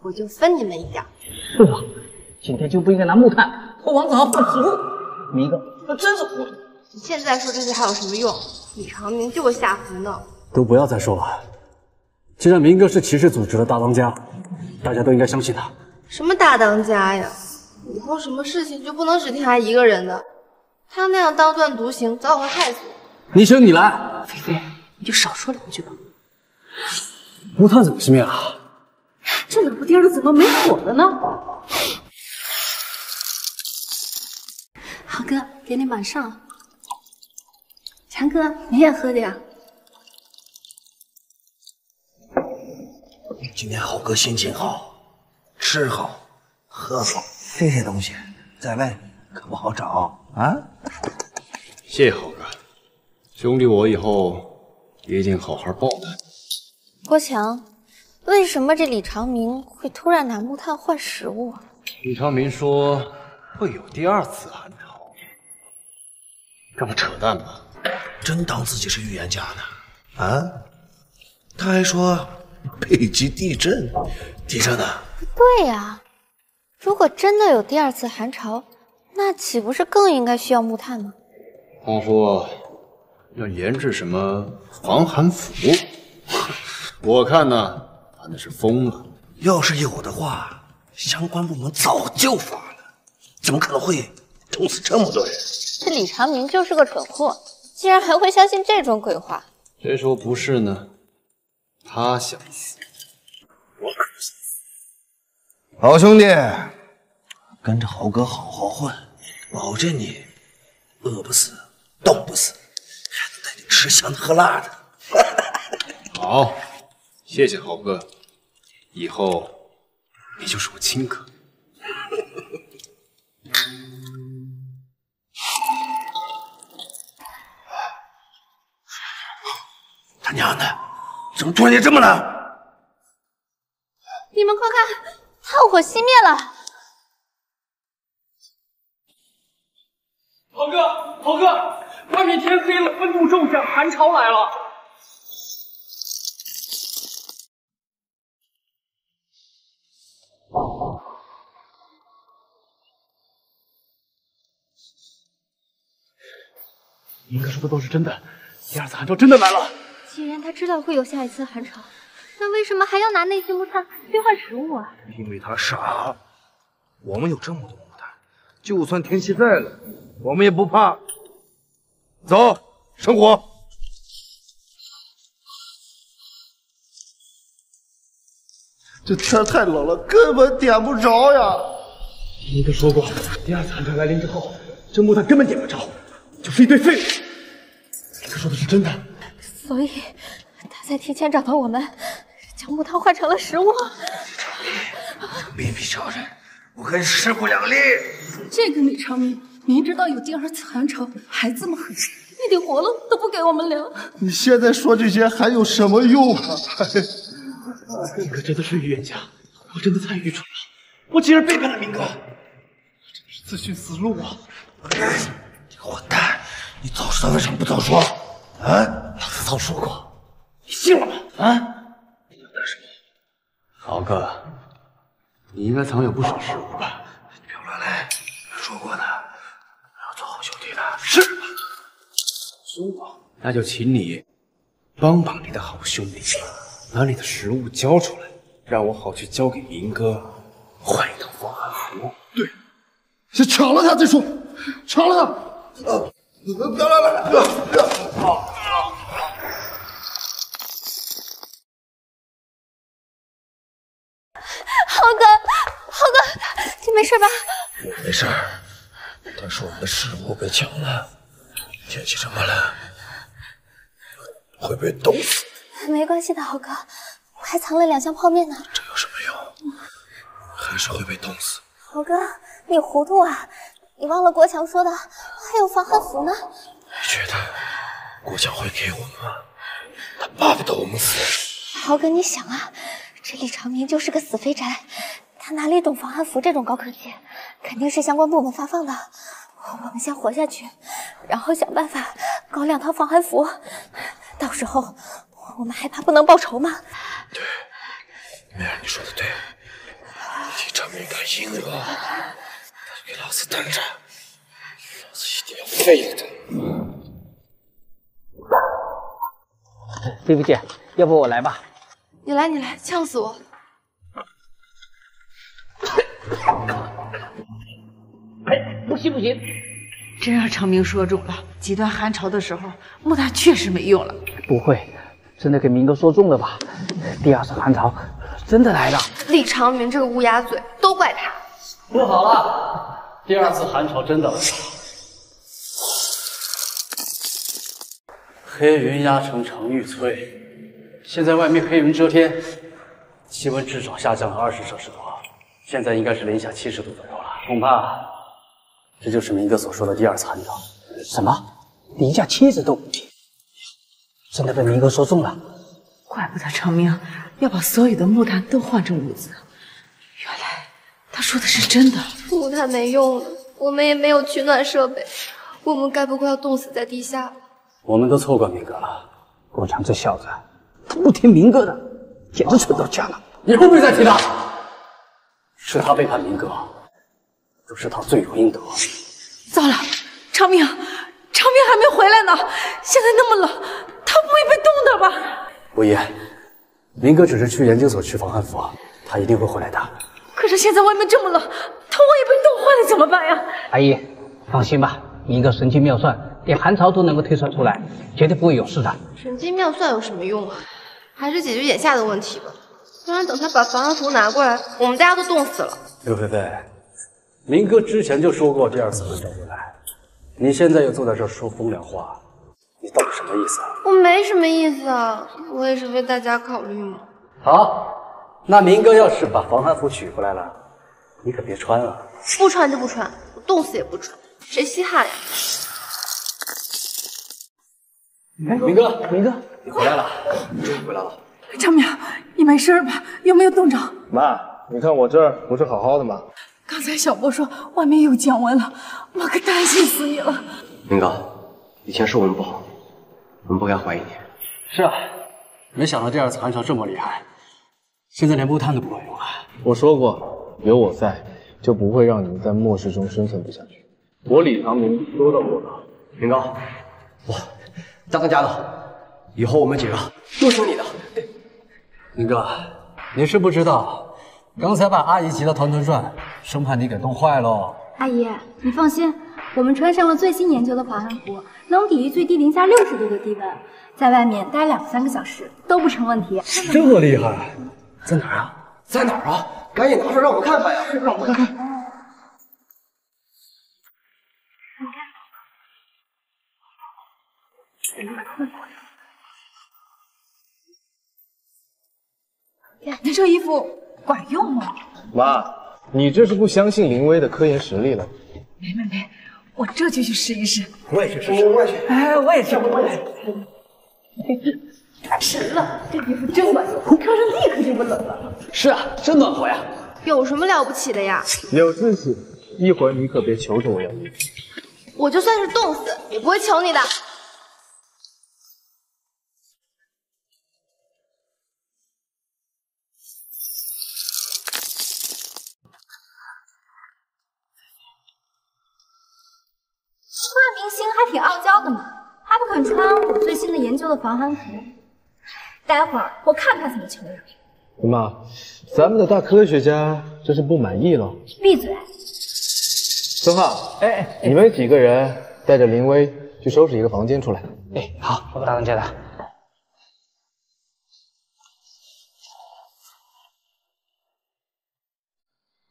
我就分你们一点。是啊，今天就不应该拿木炭和王子豪换食物。明哥，他真是糊涂。你现在说这些还有什么用？李长明就会下符呢。都不要再说了。既然明哥是骑士组织的大当家，大家都应该相信他。什么大当家呀？以后什么事情就不能只听他一个人的，他那样当断独行，早晚会害死我。你行你来，菲菲，你就少说两句吧。木炭怎么熄灭了？这冷不丁的怎么没火了呢？豪哥，给你满上。强哥，你也喝点。今天豪哥心情好，吃好喝好，这些东西在外面可不好找啊。谢谢豪哥，兄弟我以后一定好好报答你。郭强，为什么这李长明会突然拿木炭换食物啊？李长明说会有第二次寒潮，这不扯淡吗？真当自己是预言家呢？啊？他还说北极地震，地震呢？对呀，如果真的有第二次寒潮，那岂不是更应该需要木炭吗？光说要研制什么防寒服，我看呢，他那是疯了。要是有的话，相关部门早就发了，怎么可能会冻死这么多人？这李长明就是个蠢货，竟然还会相信这种鬼话。谁说不是呢？他想死，我可不想死。好兄弟，跟着豪哥好好混，保证你饿不死、冻不死，还能带你吃香的喝辣的。好，谢谢豪哥，以后你就是我亲哥。他娘的，怎么突然间这么冷？你们快看，炭火熄灭了！豪哥，豪哥，外面天黑了，温度骤降，寒潮来了。明哥说的都是真的，第二次寒潮真的来了。既然他知道会有下一次寒潮，那为什么还要拿那些木炭去换食物啊？因为他傻。我们有这么多木炭，就算天气再冷，我们也不怕。走，生火。这天太冷了，根本点不着呀。你哥说过，第二次寒潮来临之后，这木炭根本点不着，就是一堆废物。明哥说的是真的。所以，他才提前找到我们，将木炭换成了食物。卑鄙小人，我跟你势不两立。这个李长明明知道有第二次寒潮，还这么狠，一点活路都不给我们留。你现在说这些还有什么用啊？明哥真的是预言家，我真的太愚蠢了，我竟然背叛了明哥，我真的是自寻死路啊！你个混蛋，你早知道为什么不早说？啊！老子早说过，你信了吗？啊！你要干什么？豪哥，你应该藏有不少食物吧？你别乱来，说过的，要做好兄弟的。是。兄弟，那就请你帮帮你的好兄弟，把你的食物交出来，让我好去交给明哥，换一套防寒服。对，先抢了他再说，抢了他。呃，不要来来，不要不要。好。浩哥，浩哥，你没事吧？我没事，但是我们的食物被抢了，天气这么冷，会被冻死。没关系的，豪哥，我还藏了两箱泡面呢。这有什么用？还是会被冻死。豪哥，你糊涂啊！你忘了国强说的还有防寒服呢。你觉得国强会给我们吗？他巴不得我们死。豪哥，你想啊，这李长明就是个死肥宅，他哪里懂防寒服这种高科技？肯定是相关部门发放的。我们先活下去，然后想办法搞两套防寒服，到时候我们害怕不能报仇吗？对，梅儿，你说的对。李长明敢硬惹，那就给老子等着，老子一定要废了他！菲菲姐，要不我来吧？你来，你来，呛死我！哎，不行不行，真让长明说中了，极端寒潮的时候，木炭确实没用了。不会，真的给明哥说中了吧？第二次寒潮真的来了。李长明这个乌鸦嘴，都怪他。不好了，第二次寒潮真的来了。黑云压城城欲摧，现在外面黑云遮天，气温至少下降了二十摄氏度，现在应该是零下七十度左右了。恐怕这就是明哥所说的第二次寒潮。什么？零下七十度？真的被明哥说中了。怪不得长明要把所有的木炭都换成物资，原来他说的是真的。木炭没用了，我们也没有取暖设备，我们该不会要冻死在地下吧？我们都错怪明哥了。国强这小子，他不听明哥的，简直蠢到家了。你会不会再提他？是他背叛明哥，就是他罪有应得。糟了，长明，长明还没回来呢，现在那么冷，他不会被冻的吧？无言，明哥只是去研究所取防寒服，他一定会回来的。可是现在外面这么冷，他万一被冻坏了怎么办呀？阿姨，放心吧，明哥神机妙算，连寒潮都能够推算出来，绝对不会有事的。神机妙算有什么用啊？还是解决眼下的问题吧，不然等他把防寒服拿过来，我们大家都冻死了。刘菲菲，明哥之前就说过第二次会找回来，你现在又坐在这儿说风凉话，你到底什么意思啊？我没什么意思啊，我也是为大家考虑嘛。好，那明哥要是把防寒服取回来了，你可别穿啊！不穿就不穿，我冻死也不穿，谁稀罕呀？哎，明哥，明哥，你回来了，终于回来了。张明，你没事吧？有没有冻着？妈，你看我这儿不是好好的吗？刚才小波说外面有降温了，我可担心死你了。明哥，以前是我们不好，我们不该怀疑你。是啊，没想到这二次寒潮这么厉害，现在连木炭都不管用了。我说过，有我在，就不会让你们在末世中生存不下去。我李长明说到做到。明高，哇，大当家的，以后我们几个都听你的。明哥，你是不知道，刚才把阿姨急得团团转，生怕你给冻坏喽。阿姨，你放心，我们穿上了最新研究的防寒服，能抵御最低零下六十度的低温，在外面待两三个小时都不成问题。这么厉害，在哪儿啊？在哪儿啊？赶紧拿出来让我们看看呀！让我们看看。你这衣服管用吗？妈，你这是不相信林薇的科研实力了？没没没，我这就去试一试。我也去试试。我也去。哎，我也去，我也去。神了，这衣服真管用，穿上立刻就不冷了。是啊，真暖和呀。有什么了不起的呀？有志气，一会儿你可别求着我要衣服。我就算是冻死，也不会求你的。防寒服。待会儿我看他怎么求你。妈，咱们的大科学家这是不满意了。闭嘴！孙浩，哎，你们几个人带着林薇去收拾一个房间出来。哎，好，大当家的。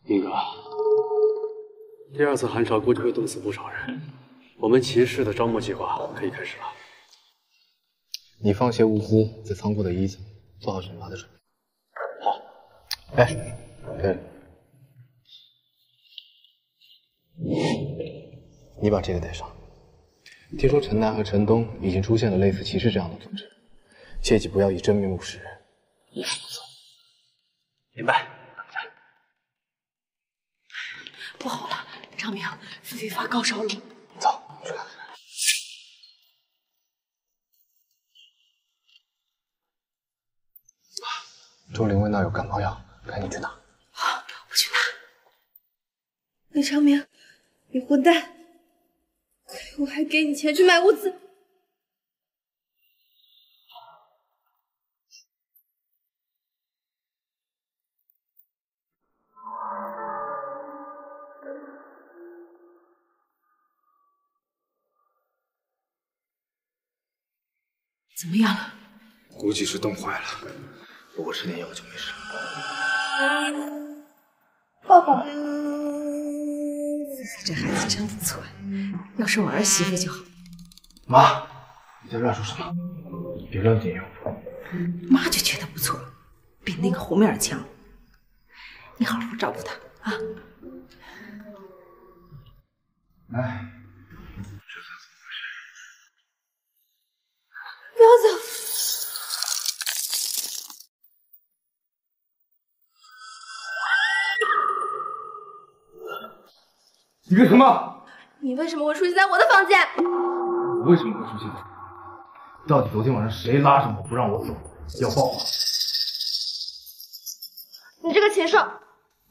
明哥，第二次寒潮估计会冻死不少人，我们骑士的招募计划可以开始了。你放些物资在仓库的一层，做好惩罚的准备。好。哎，对了，你把这个带上。听说陈南和陈东已经出现了类似骑士这样的组织，切记不要以真面目示人。一声不错。明白。不好了，张明，自己发高烧了。走，去看看。周林薇那有感冒药，赶紧去拿。好，我去拿。李长明，你混蛋！我还给你钱去买物资。怎么样了？估计是冻坏了，不过吃点药就没事了。爸爸，这孩子真不错，要是我儿媳妇就好。妈，你在乱说什么？别乱点药。妈就觉得不错，比那个红面强。你好好照顾她啊。哎，不要走！你干什么？你为什么会出现在我的房间？我为什么会出现在？到底昨天晚上谁拉着我不让我走？要报吗？你这个禽兽，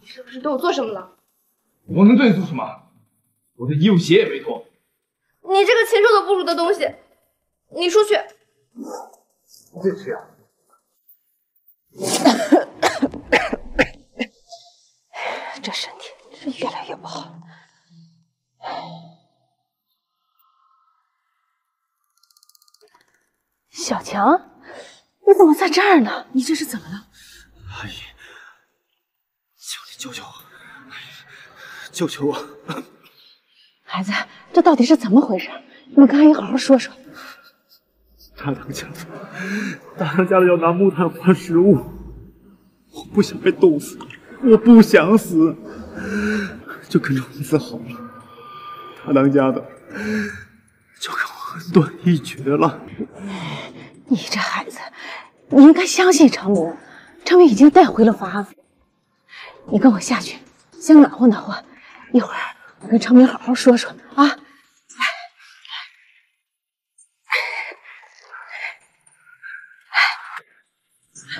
你是不是对我做什么了？我能对你做什么？我的衣服鞋也没脱。你这个禽兽都不如的东西，你出去！这是啊。这身体是越来越不好。小强，你怎么在这儿呢？你这是怎么了？阿姨，求你救救我！救救我！孩子，这到底是怎么回事？你们跟阿姨好好说说。大当家的，大当家的要拿木炭换食物，我不想被冻死，我不想死，就跟着王子好了。大当家的就跟我恩断义绝了。你这孩子，你应该相信长明，长明已经带回了法安府。你跟我下去，先暖和暖和，一会儿我跟长明好好说说啊。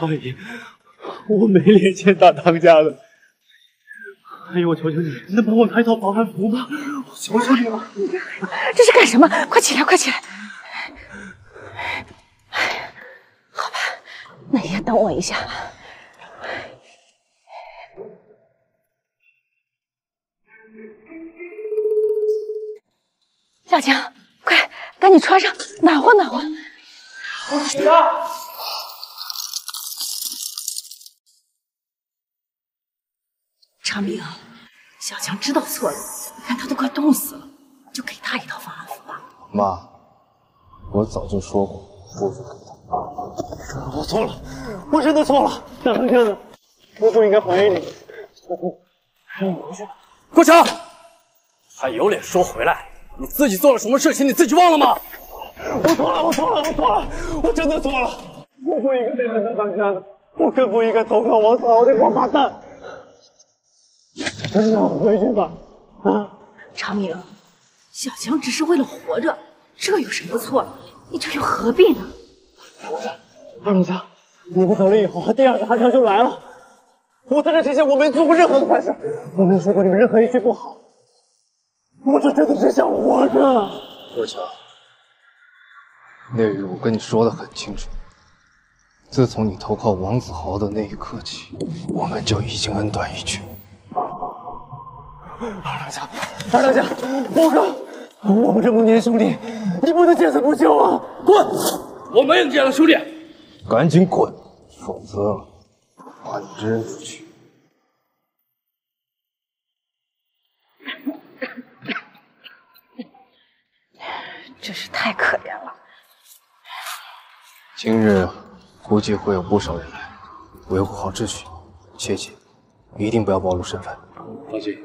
阿姨，我没脸见大当家的。阿姨，我求求你，能帮我拿一套防寒服吗？我求求你了。你这是干什么？快起来，快起来！好吧，那你先等我一下。小强，快，赶紧穿上，暖和暖和。我起了。长明，小强知道错了，你看他都快冻死了，就给他一套防寒服吧。妈，我早就说过不。我错了，我真的错了，大当家的，我不应该怀疑你。让我回去吧。顾城，还有脸说回来？你自己做了什么事情，你自己忘了吗？我错了，我错了，我错了，我真的错了。我不应该当大当家的，我更不应该投靠王子豪这王八蛋。真让我回去吧，啊！长明，小强只是为了活着，这有什么错？你这又何必呢？二当家，你们走了以后，第二个韩强就来了。我在这之前，我没做过任何的坏事，我没有说过你们任何一句不好。我这真的是想活着。若强，那日我跟你说的很清楚，自从你投靠王子豪的那一刻起，我们就已经恩断义绝。二当家，二当家，报告，我们这么多年兄弟，你不能见死不救啊！滚！我没有你这样的兄弟。赶紧滚，否则把你扔出去。真是太可怜了。今日估计会有不少人来，维护好秩序，切记一定不要暴露身份。放心，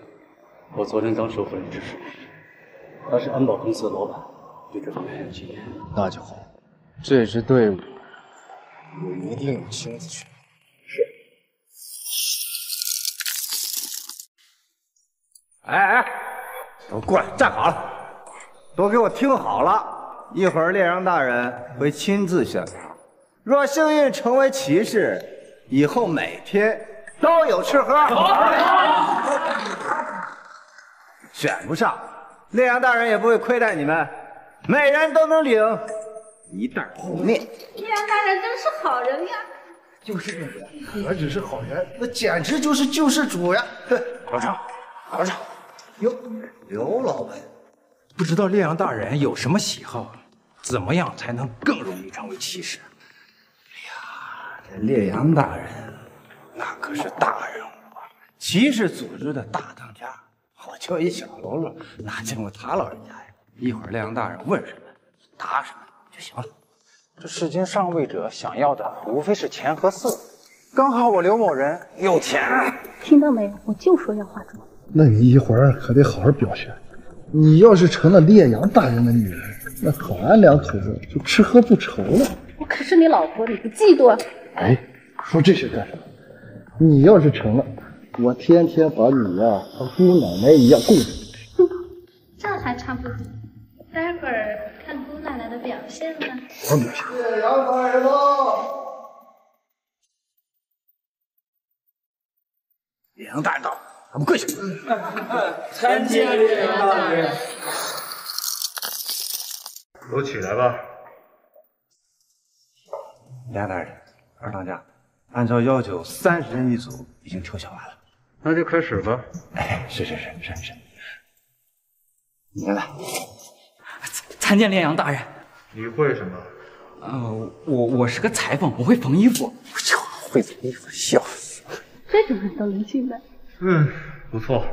我昨天刚收回了支书，他是安保公司的老板，对这方面很有经验。那就好，这支队伍我一定要亲自去。是哎哎，都过来，站好了，都给我听好了，一会儿烈阳大人会亲自选拔，若幸运成为骑士，以后每天都有吃喝。选不上，烈阳大人也不会亏待你们，每人都能领一袋泡面。烈阳大人真是好人呀！就是这个，何止是好人，那简直就是救世主呀！老张，老张，哟，刘老板，不知道烈阳大人有什么喜好，怎么样才能更容易成为骑士？哎呀这烈阳大人那可是大人物啊，骑士组织的大当家，我就一小喽啰，哪见过他老人家呀？一会儿烈阳大人问什么，答什么就行了。这世间上位者想要的无非是钱和色，刚好我刘某人有钱。听到没有？我就说要化妆。那你一会儿可得好好表现。你要是成了烈阳大人的女人，那好安两口子就吃喝不愁了。我可是你老婆，你不嫉妒啊？哎，说这些干什么？你要是成了，我天天把你呀和姑奶奶一样供着。这还差不多，待会儿表现呢。什么表现？烈阳大人到。烈阳大人到，咱们跪下。参见烈阳大人。都起来吧。烈阳大人，二当家，按照要求，三十人一组，已经抽选完了。那就开始吧。哎，是是是是是。你来。参见烈阳大人。你会什么？呃，我我是个裁缝，我会缝衣服。会缝衣服，笑死！这种人都能进来。嗯，不错，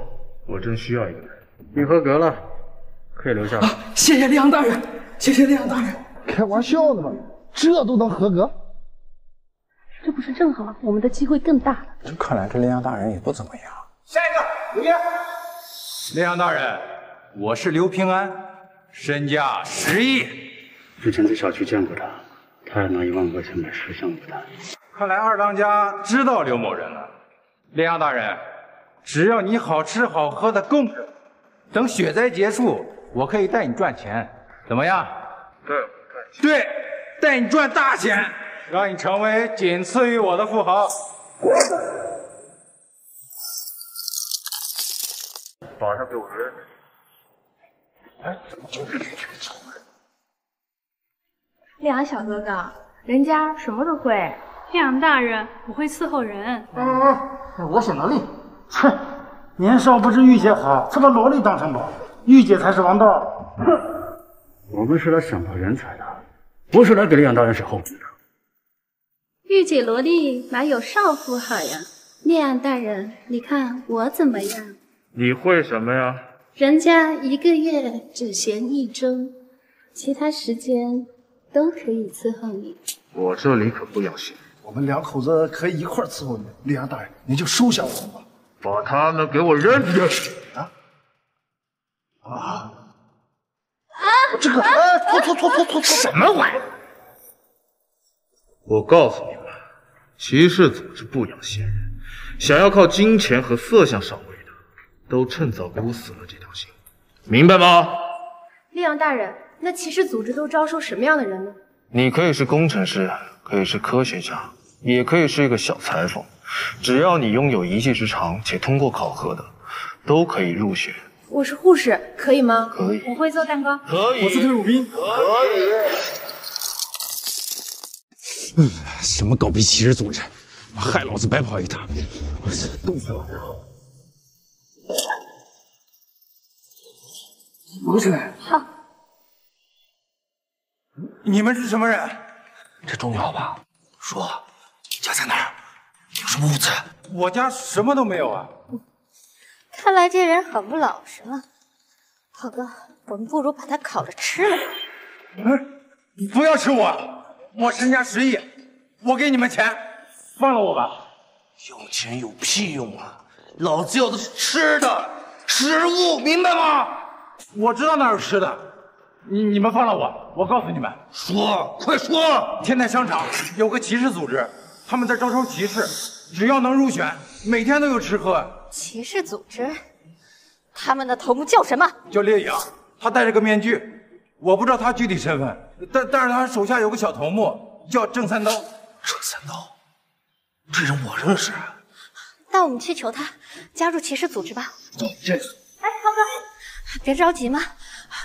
我正需要一个人。你合格了，可以留下了。谢谢烈阳大人，谢谢烈阳大人。开玩笑呢吗？这都能合格？这不是正好，我们的机会更大了。看来这烈阳大人也不怎么样。下一个，刘烨。烈阳大人，我是刘平安，身价十亿。之前在小区见过他，他还拿一万块钱买十箱子弹。看来二当家知道刘某人了。烈阳大人，只要你好吃好喝的供着，等雪灾结束，我可以带你赚钱，怎么样？对，对，带你赚大钱，让你成为仅次于我的富豪。马上给我扔！哎，怎么就烈阳小哥哥，人家什么都会。烈阳大人，我会伺候人。哎哎哎，我选萝莉。哼，年少不知御姐好，却把萝莉当成宝，御姐才是王道。哼，我们是来选拔人才的，不是来给烈阳大人选后宫的。御姐萝莉哪有少妇好呀？烈阳大人，你看我怎么样？你会什么呀？人家一个月只闲一周，其他时间都可以伺候你。我这里可不养闲。我们两口子可以一块伺候你，烈阳大人，您就收下我们吧。把他们给我扔出去！啊啊！啊！这个，哎，错错错错错错！什么玩意？我告诉你们，骑士组织不养闲人，想要靠金钱和色相上位的，都趁早给我死了这条心，明白吗？烈阳大人，那骑士组织都招收什么样的人呢？你可以是工程师，可以是科学家，也可以是一个小裁缝，只要你拥有一技之长且通过考核的，都可以入选。我是护士，可以吗？可以。我会做蛋糕。可以。我是退伍兵。可以。嗯，什么狗屁骑士组织，害老子白跑一趟！我操，冻死了！不是。好。你们是什么人？这重要吧？说，你家在哪儿？有什么物资？我家什么都没有啊。看来这人很不老实了。浩哥，我们不如把他烤着吃了。嗯，不要吃我，我身家十亿，我给你们钱，放了我吧。要钱有屁用啊！老子要的是吃的，食物，明白吗？我知道哪有吃的，你你们放了我，我告诉你们，说，快说！天泰商场有个骑士组织，他们在招收骑士，只要能入选，每天都有吃喝。骑士组织，他们的头目叫什么？叫烈影，他戴着个面具，我不知道他具体身份，但但是他手下有个小头目叫郑三刀。郑三刀，这人我认识。那我们去求他加入骑士组织吧。走，这。哎，涛哥，别着急嘛，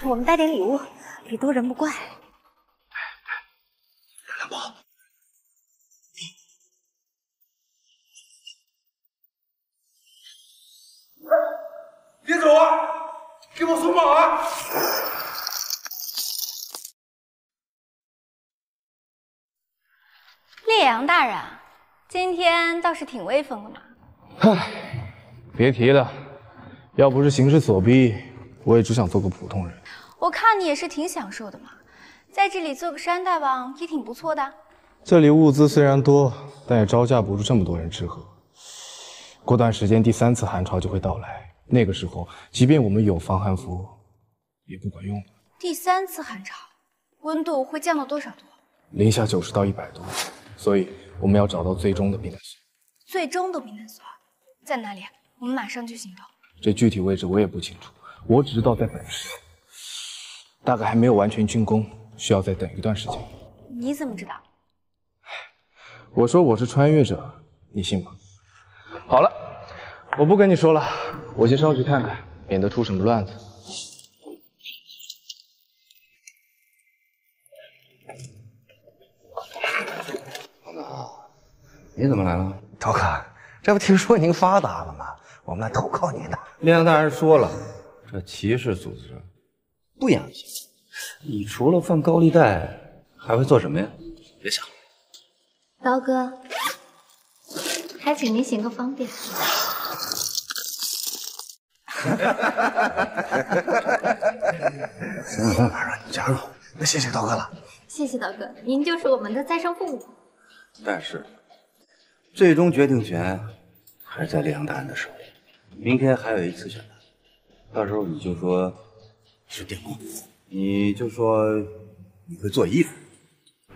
我们带点礼物，礼多人不怪。两宝，别走啊！给我松绑啊！烈阳大人，今天倒是挺威风的嘛。唉，别提了，要不是形势所逼，我也只想做个普通人。我看你也是挺享受的嘛，在这里做个山大王也挺不错的。这里物资虽然多，但也招架不住这么多人吃喝。过段时间，第三次寒潮就会到来，那个时候，即便我们有防寒服，也不管用了。第三次寒潮，温度会降到多少度？零下九十到一百度，所以我们要找到最终的避难所。最终的避难所在哪里？我们马上就行动。这具体位置我也不清楚，我只知道在本市，大概还没有完全竣工，需要再等一段时间。你怎么知道？我说我是穿越者，你信吗？好了，我不跟你说了，我先上去看看，免得出什么乱子。你怎么来了？涛哥，这不听说您发达了吗？我们来投靠您的。烈阳大人说了，这骑士组织不养闲。你除了放高利贷，还会做什么呀？别想了。刀哥，还请您行个方便。想想办法让你加入。那谢谢刀哥了。谢谢刀哥，您就是我们的再生父母。但是，最终决定权还是在烈阳大人的手里。明天还有一次选拔，到时候你就说是电工，你就说你会做衣服，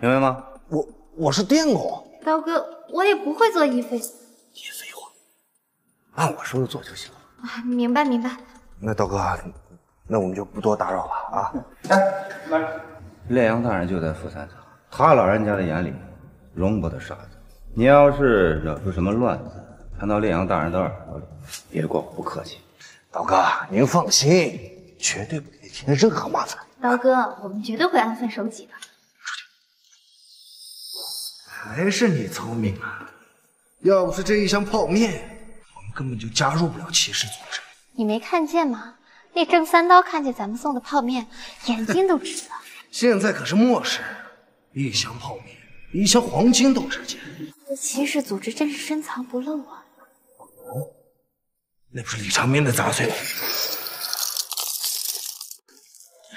明白吗？我我是电工。刀哥，我也不会做衣服。别废话按我说的做就行了。啊明白明白。那刀哥，那我们就不多打扰了啊。烈阳大人就在副三层，他老人家的眼里容不得傻子。你要是惹出什么乱子，传到烈阳大人的耳朵里，别怪我不客气。刀哥，您放心，绝对不给你添任何麻烦。刀哥，我们绝对会安分守己的。还是你聪明啊！要不是这一箱泡面，我们根本就加入不了骑士组织。你没看见吗？那郑三刀看见咱们送的泡面，眼睛都直了。现在可是末世，一箱泡面，一箱黄金都值钱。这骑士组织真是深藏不露啊！那不是李长明的杂碎吗？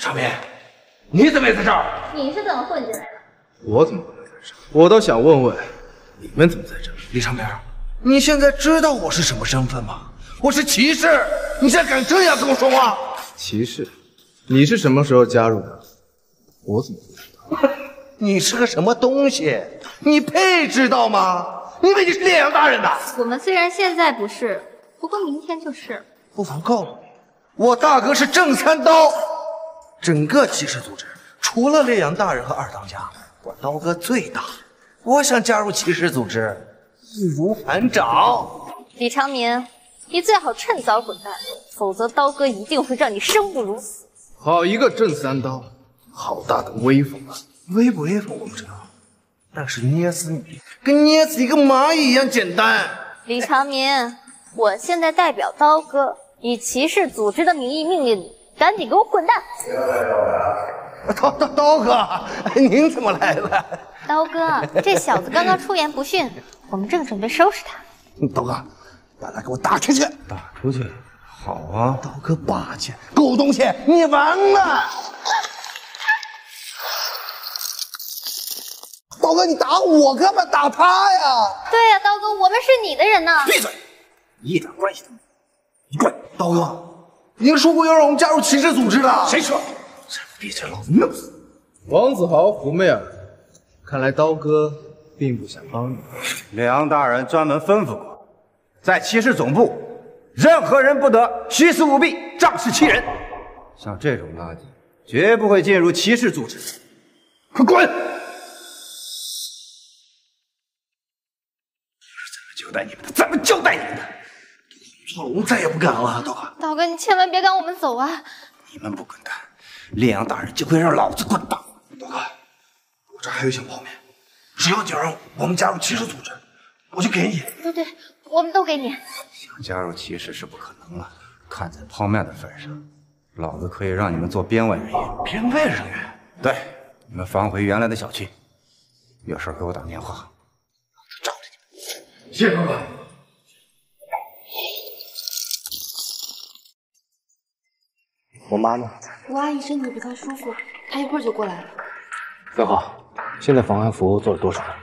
长明，你怎么也在这儿？你是怎么混进来的？我怎么会在这儿？我倒想问问，你们怎么在这儿？李长明，你现在知道我是什么身份吗？我是骑士，你现在敢这样跟我说话？骑士，你是什么时候加入的？我怎么不知道？你是个什么东西？你配知道吗？你以为你是烈阳大人的。我们虽然现在不是，不过明天就是。不妨告诉你，我大哥是郑三刀，整个骑士组织除了烈阳大人和二当家，我刀哥最大。我想加入骑士组织，易如反掌。李长明，你最好趁早滚蛋，否则刀哥一定会让你生不如死。好一个郑三刀，好大的威风啊！威不威风我不知道，但是捏死你，跟捏死一个蚂蚁一样简单。李长明，我现在代表刀哥，以骑士组织的名义命令你，赶紧给我滚蛋！刀刀刀哥，您怎么来了？刀哥，这小子刚刚出言不逊，我们正准备收拾他。刀哥，把他给我打出去！打出去？好啊！刀哥霸气，狗东西，你完了！刀哥，你打我干嘛？打他呀！对呀、刀哥，我们是你的人呢。闭嘴！一点关系都没有。你滚！刀哥，您说过要让我们加入骑士组织的。谁说？再不闭嘴，老子弄死你！王子豪、胡媚儿，看来刀哥并不想帮你。梁大人专门吩咐过，在骑士总部，任何人不得徇私舞弊、仗势欺人。像这种垃圾，绝不会进入骑士组织。快滚！交代你们的，怎么交代你们的？错了，我们再也不敢了，刀哥。刀哥，你千万别赶我们走啊！你们不滚蛋，烈阳大人就会让老子滚蛋。刀哥，我这还有一箱泡面，只要你让我们加入骑士组织，我就给你。对对，我们都给你。想加入骑士是不可能了，看在泡面的份上，老子可以让你们做编外人员。编外人员？对，你们返回原来的小区，有事给我打电话。谢谢哥哥。我妈呢？吴阿姨身体不太舒服，她一会儿就过来了。三号，现在防寒服做了多少了？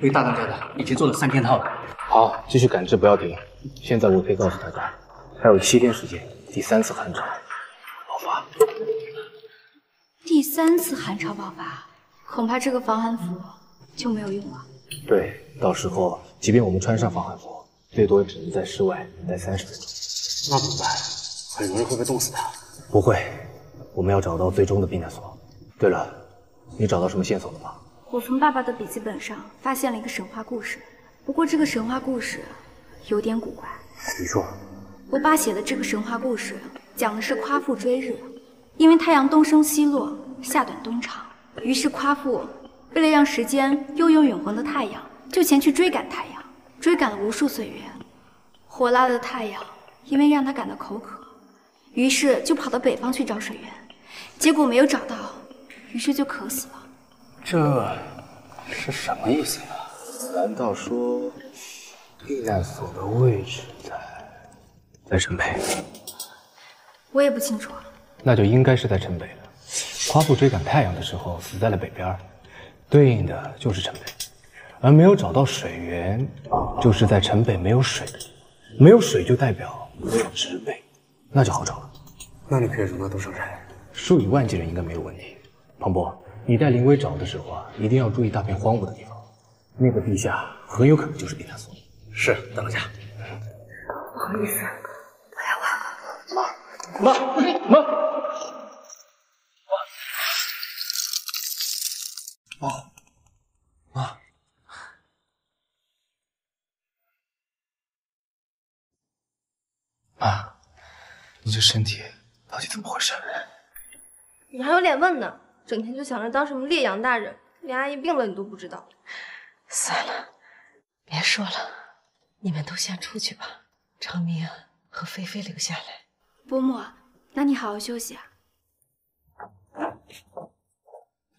回大当家的，已经做了三天套了。好，继续赶制，不要停。现在我可以告诉大家，还有七天时间，第三次寒潮爆发。第三次寒潮爆发，恐怕这个防寒服就没有用了。对，到时候即便我们穿上防寒服，最多也只能在室外待三十分钟。那怎么办？很容易会被冻死的。不会，我们要找到最终的避难所。对了，你找到什么线索了吗？我从爸爸的笔记本上发现了一个神话故事，不过这个神话故事有点古怪。你说，我爸写的这个神话故事讲的是夸父追日，因为太阳东升西落，夏短冬长，于是夸父为了让时间悠悠永恒的太阳，就前去追赶太阳，追赶了无数岁月。火辣的太阳因为让他感到口渴，于是就跑到北方去找水源，结果没有找到，于是就渴死了。这是什么意思呀？难道说避难所的位置在在城北？我也不清楚。那就应该是在城北了。夸父追赶太阳的时候死在了北边，对应的就是城北，而没有找到水源，就是在城北没有水，没有水就代表没有植被，那就好找了。那你可以容纳多少人？数以万计人应该没有问题。庞博，你带林威找的时候啊，一定要注意大片荒芜的地方，那个地下很有可能就是避难所。是，大当家。好意思，妈，不行，妈，妈，妈，妈，你这身体到底怎么回事？你还有脸问呢？整天就想着当什么烈阳大人，连阿姨病了你都不知道。算了，别说了，你们都先出去吧。长明和菲菲留下来。伯母，那你好好休息啊。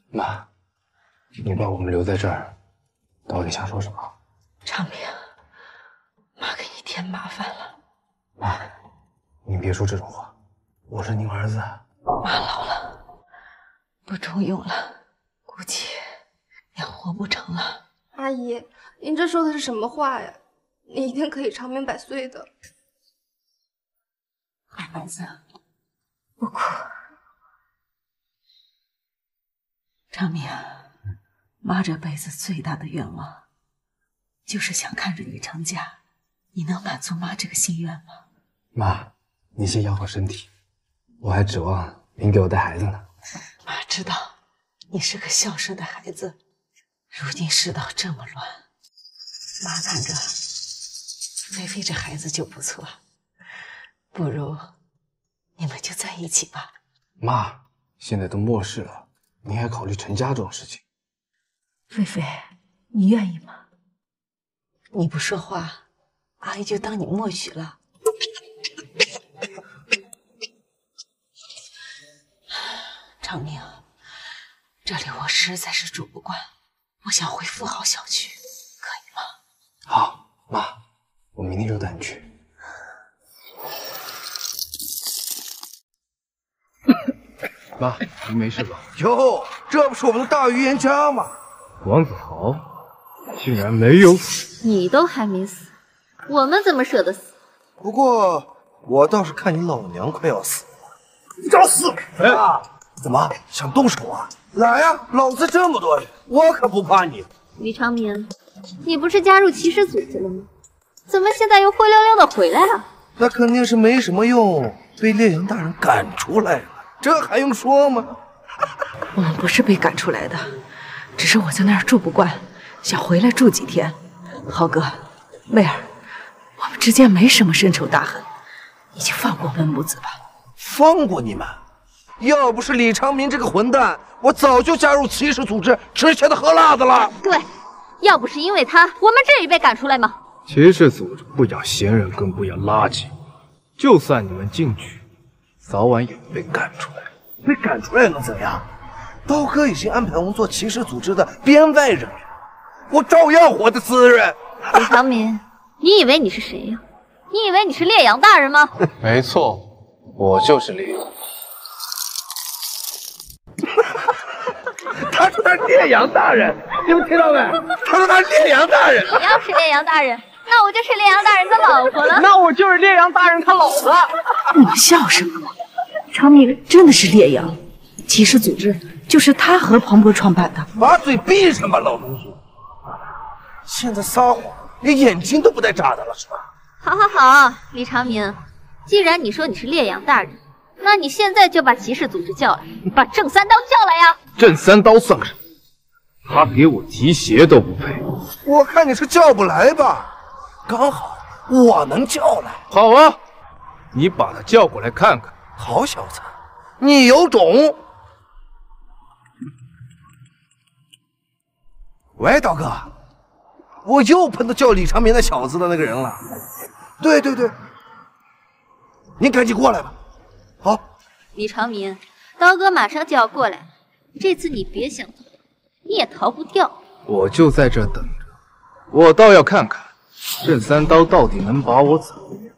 妈，你把我们留在这儿，到底想说什么？长明，妈给你添麻烦了。妈，您别说这种话，我是您儿子。妈老了，不中用了，估计也活不成了。阿姨，您这说的是什么话呀？你一定可以长命百岁的。孩子，不哭。长明，妈这辈子最大的愿望，就是想看着你成家。你能满足妈这个心愿吗？妈，你先养好身体，我还指望您给我带孩子呢。妈知道你是个孝顺的孩子，如今世道这么乱，妈看着菲菲这孩子就不错，不如你们就在一起吧。妈，现在都末世了，您还考虑成家这种事情？菲菲，你愿意吗？你不说话，阿姨就当你默许了。长明，这里我实在是住不惯，我想回富豪小区，可以吗？好，妈，我明天就带你去。妈，您没事吧？哟，这不是我们的大预言家吗？王子豪竟然没有死，你都还没死，我们怎么舍得死？不过我倒是看你老娘快要死了，你找死！啊！怎么想动手啊？来呀，老子这么多人，我可不怕你。李长明，你不是加入骑士组织了吗？怎么现在又灰溜溜的回来了？那肯定是没什么用，被烈阳大人赶出来了，这还用说吗？我们不是被赶出来的，只是我在那儿住不惯，想回来住几天。豪哥，妹儿，我们之间没什么深仇大恨，你就放过我们母子吧。放过你们？要不是李长明这个混蛋，我早就加入骑士组织，吃香的喝辣的了。对，要不是因为他，我们至于被赶出来吗？骑士组织不养闲人，更不养垃圾。就算你们进去，早晚也会被赶出来。被赶出来能怎样？刀哥已经安排我们做骑士组织的编外人员，我照样活得滋润。李长明，你以为你是谁呀？你以为你是烈阳大人吗？没错，我就是烈阳。他说他是烈阳大人，你们听到没？他说他是烈阳大人。你要是烈阳大人，那我就是烈阳大人的老婆了。那我就是烈阳大人他老婆。你们笑什么？长明真的是烈阳，骑士组织就是他和庞博创办的。把嘴闭上吧，老东西！现在撒谎，连眼睛都不带眨的了，是吧？好，好，好，李长明，既然你说你是烈阳大人，那你现在就把骑士组织叫来，把郑三刀叫来呀！郑三刀算个什么？他给我提鞋都不配。我看你是叫不来吧？刚好我能叫来。好啊，你把他叫过来看看。好小子，你有种！喂，刀哥，我又碰到叫李长明那小子的那个人了。对对对，你赶紧过来吧。好，李长明，刀哥马上就要过来，这次你别想逃，你也逃不掉。我就在这等着，我倒要看看郑三刀到底能把我怎么样。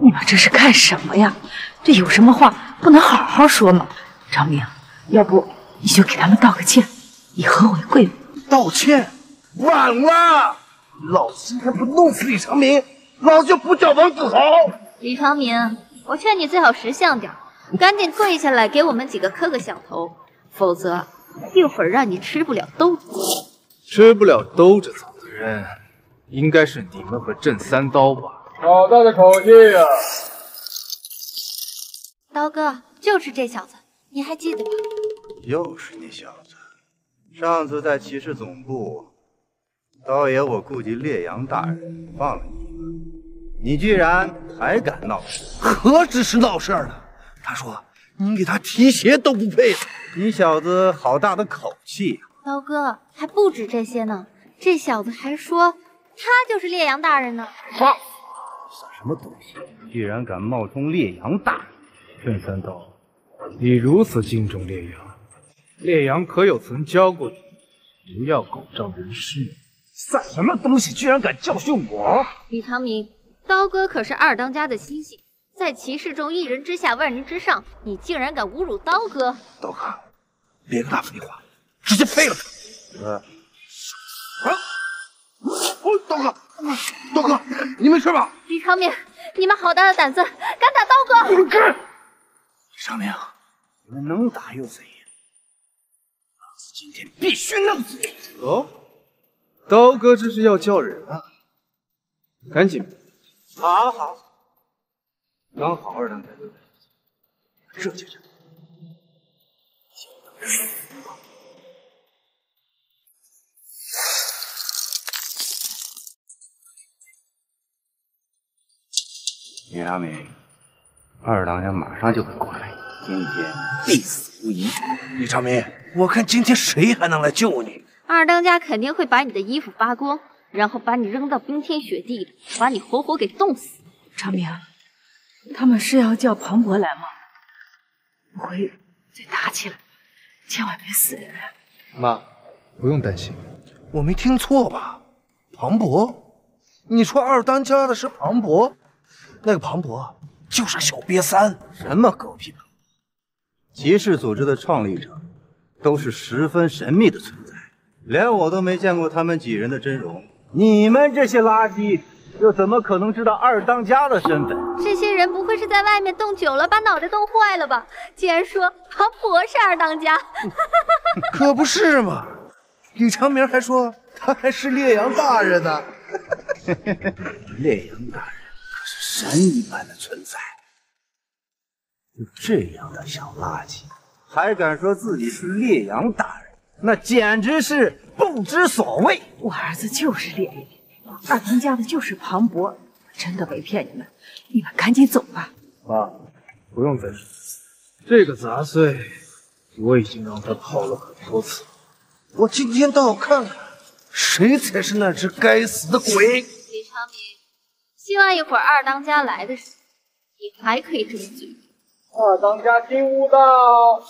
你们这是干什么呀？这有什么话不能好好说吗？长明，要不你就给他们道个歉，以和为贵吧。道歉？晚了！老子今天不弄死李长明，老子就不叫王子豪。李长明，我劝你最好识相点，赶紧跪下来给我们几个磕个响头，否则一会儿让你吃不了兜着走。吃不了兜着走的人，应该是你们和镇三刀吧？好大的口气呀！刀哥，就是这小子，你还记得吧？又是你小子！上次在骑士总部，刀爷我顾及烈阳大人，放了你一马，你居然还敢闹事！何止是闹事呢？他说你给他提鞋都不配。你小子好大的口气呀！刀哥，还不止这些呢，这小子还说他就是烈阳大人呢。放！算什么东西？居然敢冒充烈阳大人！郑三刀，你如此敬重烈阳，烈阳可有曾教过你不要狗仗人势？算什么东西？居然敢教训我！李长明，刀哥可是二当家的亲信，在骑士中一人之下，万人之上，你竟然敢侮辱刀哥！刀哥，别跟他废话，直接废了他！呃，啊！哦，刀哥，刀哥，你没事吧？李长明，你们好大的胆子，敢打刀哥！滚开！李长明，你们能打又怎样？老子今天必须弄死你！哦，刀哥这是要叫人啊！赶紧！好好，刚好二当家这就这。李长明，二当家马上就会过来，今天必死无疑。李长明，我看今天谁还能来救你？二当家肯定会把你的衣服扒光，然后把你扔到冰天雪地里，把你活活给冻死。长明，他们是要叫庞博来吗？不会再打起来，千万别死人。妈，不用担心，我没听错吧？庞博，你说二当家的是庞博？那个庞博就是小瘪三，什么狗屁庞博！骑士组织的创立者都是十分神秘的存在，连我都没见过他们几人的真容。你们这些垃圾，又怎么可能知道二当家的身份？这些人不会是在外面冻久了，把脑袋冻坏了吧？竟然说庞博是二当家，可不是嘛！李长明还说他还是烈阳大人呢。烈阳大人可是。神一般的存在，就这样的小垃圾，还敢说自己是烈阳大人，那简直是不知所谓！我儿子就是烈阳，二当家的就是庞博，真的没骗你们，你们赶紧走吧。妈，不用再说，这个杂碎我已经让他泡了很多次。我今天倒要看看，谁才是那只该死的鬼！李长明。希望一会儿二当家来的时候，你还可以这么嘴。二当家进屋到。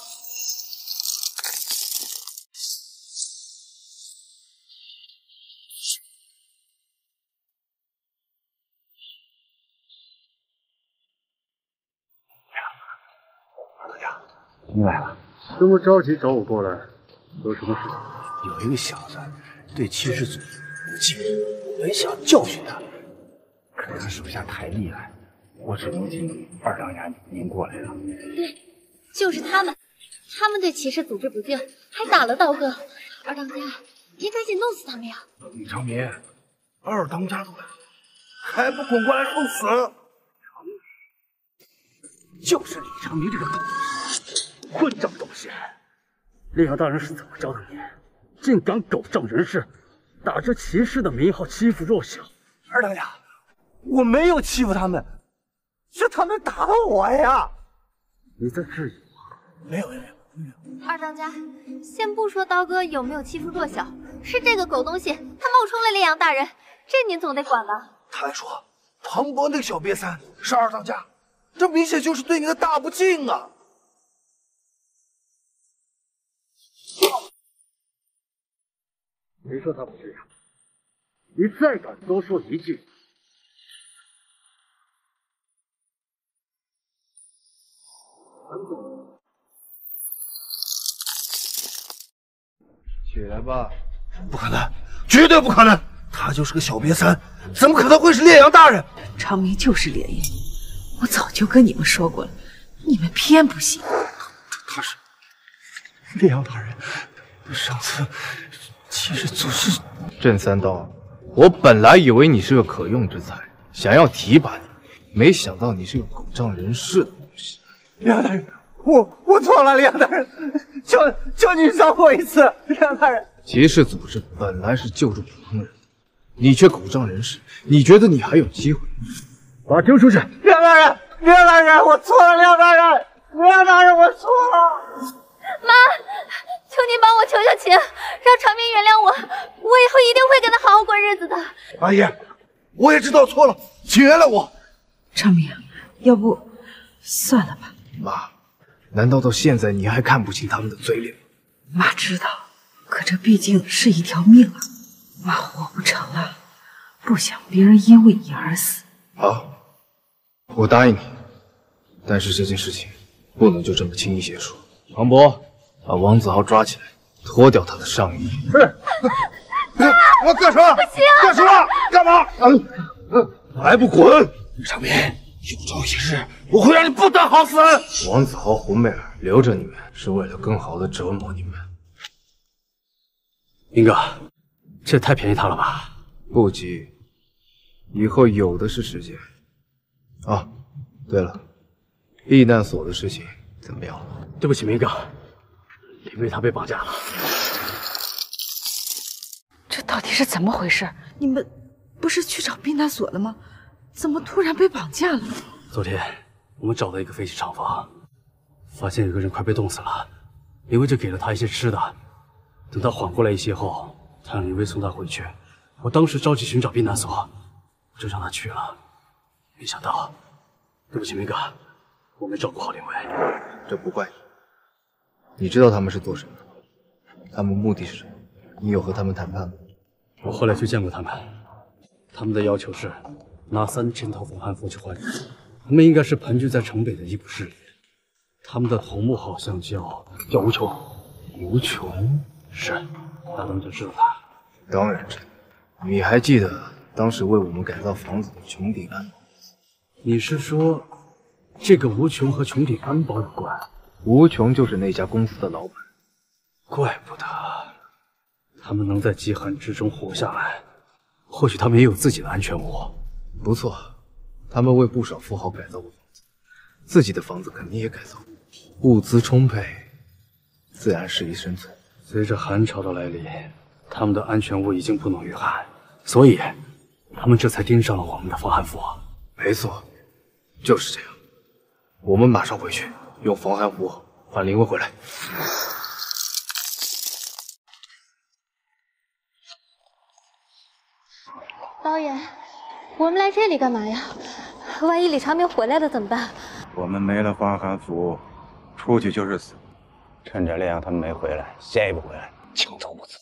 二当家，你来了，这么着急找我过来，有什么事？有一个小子对骑士组织不敬，我也想教训他。可是他手下太厉害，我只能请二当家您过来了。对，就是他们，他们对骑士组织不敬，还打了道哥。二当家，您赶紧弄死他们呀！李长民，二当家都来了，还不滚过来受死！就是李长明这个混账东西！烈阳大人是怎么教的你？竟敢狗仗人势，打着骑士的名号欺负弱小！二当家。我没有欺负他们，是他们打的我呀！你在质疑我？没有，没有，没有。二当家，先不说刀哥有没有欺负弱小，是这个狗东西他冒充了烈阳大人，这您总得管吧？他还说庞博那个小瘪三是二当家，这明显就是对你的大不敬啊！谁说他不这样？你再敢多说一句！起来吧！不可能，绝对不可能！他就是个小瘪三，怎么可能会是烈阳大人？长明就是烈阳，我早就跟你们说过了，你们偏不信。他他是烈阳大人，上次骑士组织……郑三刀，我本来以为你是个可用之才，想要提拔你，没想到你是个狗仗人势的东西。烈阳大人，我我错了，烈阳大人，求求你饶我一次，烈阳大人。骑士组织本来是救助普通人，你却狗仗人势，你觉得你还有机会？把他丢出去！廖大人，廖大人，我错了，廖大人，廖大人，我错了。妈，求您帮我求求情，让长明原谅我，我以后一定会跟他好好过日子的。阿姨，我也知道错了，请原谅我。长明，要不算了吧。妈，难道到现在你还看不清他们的嘴脸吗？妈知道，可这毕竟是一条命啊，妈活不成了，不想别人因为你而死。好，我答应你，但是这件事情不能就这么轻易结束。王博，把王子豪抓起来，脱掉他的上衣。是。我干什么？不行！干什么？干嘛？嗯嗯，还不滚！长明，有朝一日我会让你不得好死。王子豪、胡媚儿留着你们，是为了更好的折磨你们。明哥，这也太便宜他了吧？不急，以后有的是时间。啊，对了，避难所的事情怎么样了？对不起，明哥，因为他被绑架了。这到底是怎么回事？你们不是去找避难所了吗？怎么突然被绑架了？昨天我们找到一个废弃厂房，发现有个人快被冻死了，林薇就给了他一些吃的。等他缓过来一些后，他让林薇送他回去。我当时着急寻找避难所，我就让他去了。没想到，对不起，明哥，我没照顾好林薇。这不怪你。你知道他们是做什么的吗？他们目的是什么？你有和他们谈判吗？我后来去见过他们，他们的要求是拿三千套防寒服去换人。他们应该是盘踞在城北的异步势力，他们的头目好像叫叫吴琼。吴琼是，大东就知道他。当然知道。你还记得当时为我们改造房子的穹顶安保？你是说这个吴琼和穹顶安保有关？吴琼就是那家公司的老板。怪不得他们能在极寒之中活下来，或许他们也有自己的安全屋。不错，他们为不少富豪改造过房子，自己的房子肯定也改造过，物资充沛，自然适宜生存。随着寒潮的来临，他们的安全屋已经不能御寒，所以他们这才盯上了我们的防寒服。没错，就是这样。我们马上回去，用防寒服换灵薇回来。导演，我们来这里干嘛呀？万一李长明回来了怎么办？我们没了防寒服，出去就是死。趁着烈阳他们没回来，先一步回来抢走物资。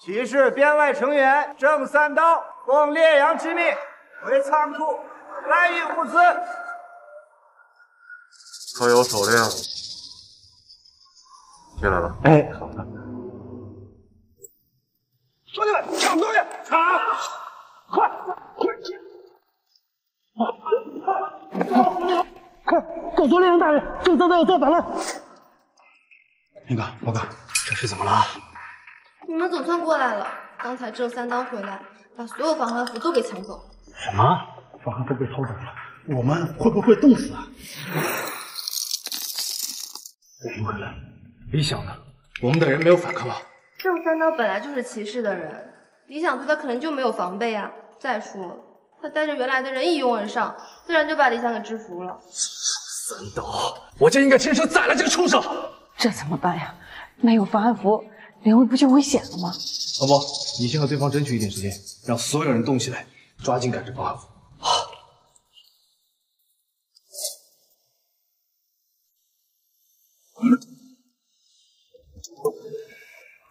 骑士编外成员郑三刀奉烈阳之命回仓库搬运物资。可有手令？进来了。哎，好的。兄弟们，抢东西！抢！快快！快告诉猎人大人，郑三刀要造反了！明哥，报告，这是怎么了？你们总算过来了。刚才郑三刀回来，把所有防寒服都给抢走。什么？防寒服被偷走了，我们会不会冻死啊？不可能，李想呢？我们的人没有反抗啊。郑三刀本来就是骑士的人，李想对他可能就没有防备啊。再说，他带着原来的人一拥而上，自然就把李想给制服了。三刀，我就应该亲手宰了这个畜生！这怎么办呀？没有防寒服，林薇不就危险了吗？老婆，你先和对方争取一点时间，让所有人动起来，抓紧赶制防寒服。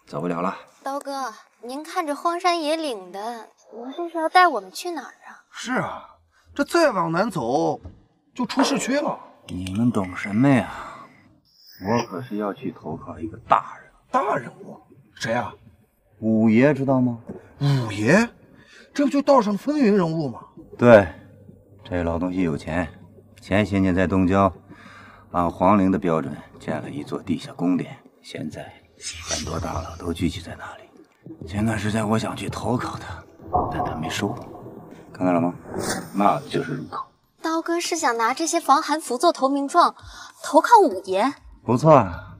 走不了了。刀哥，您看这荒山野岭的，您这是要带我们去哪儿啊？是啊，这再往南走就出市区了。你们懂什么呀？我可是要去投靠一个大人，大人物谁啊？五爷知道吗？五爷，这不就道上风云人物吗？对，这老东西有钱，前些年在东郊按皇陵的标准建了一座地下宫殿，现在很多大佬都聚集在那里。前段时间我想去投靠他，但他没收我。看到了吗？那就是入口。刀哥是想拿这些防寒服做投名状，投靠五爷。不错，啊，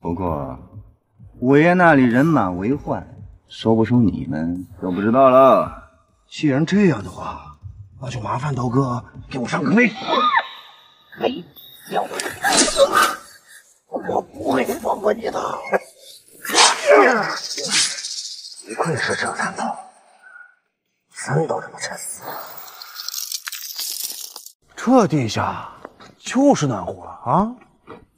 不过五爷那里人满为患，收不收你们就不知道了。既然这样的话，那就麻烦刀哥给我上个位。没要我不会放过你的。不愧是这三头，三都这么沉死。这地下就是暖和了啊！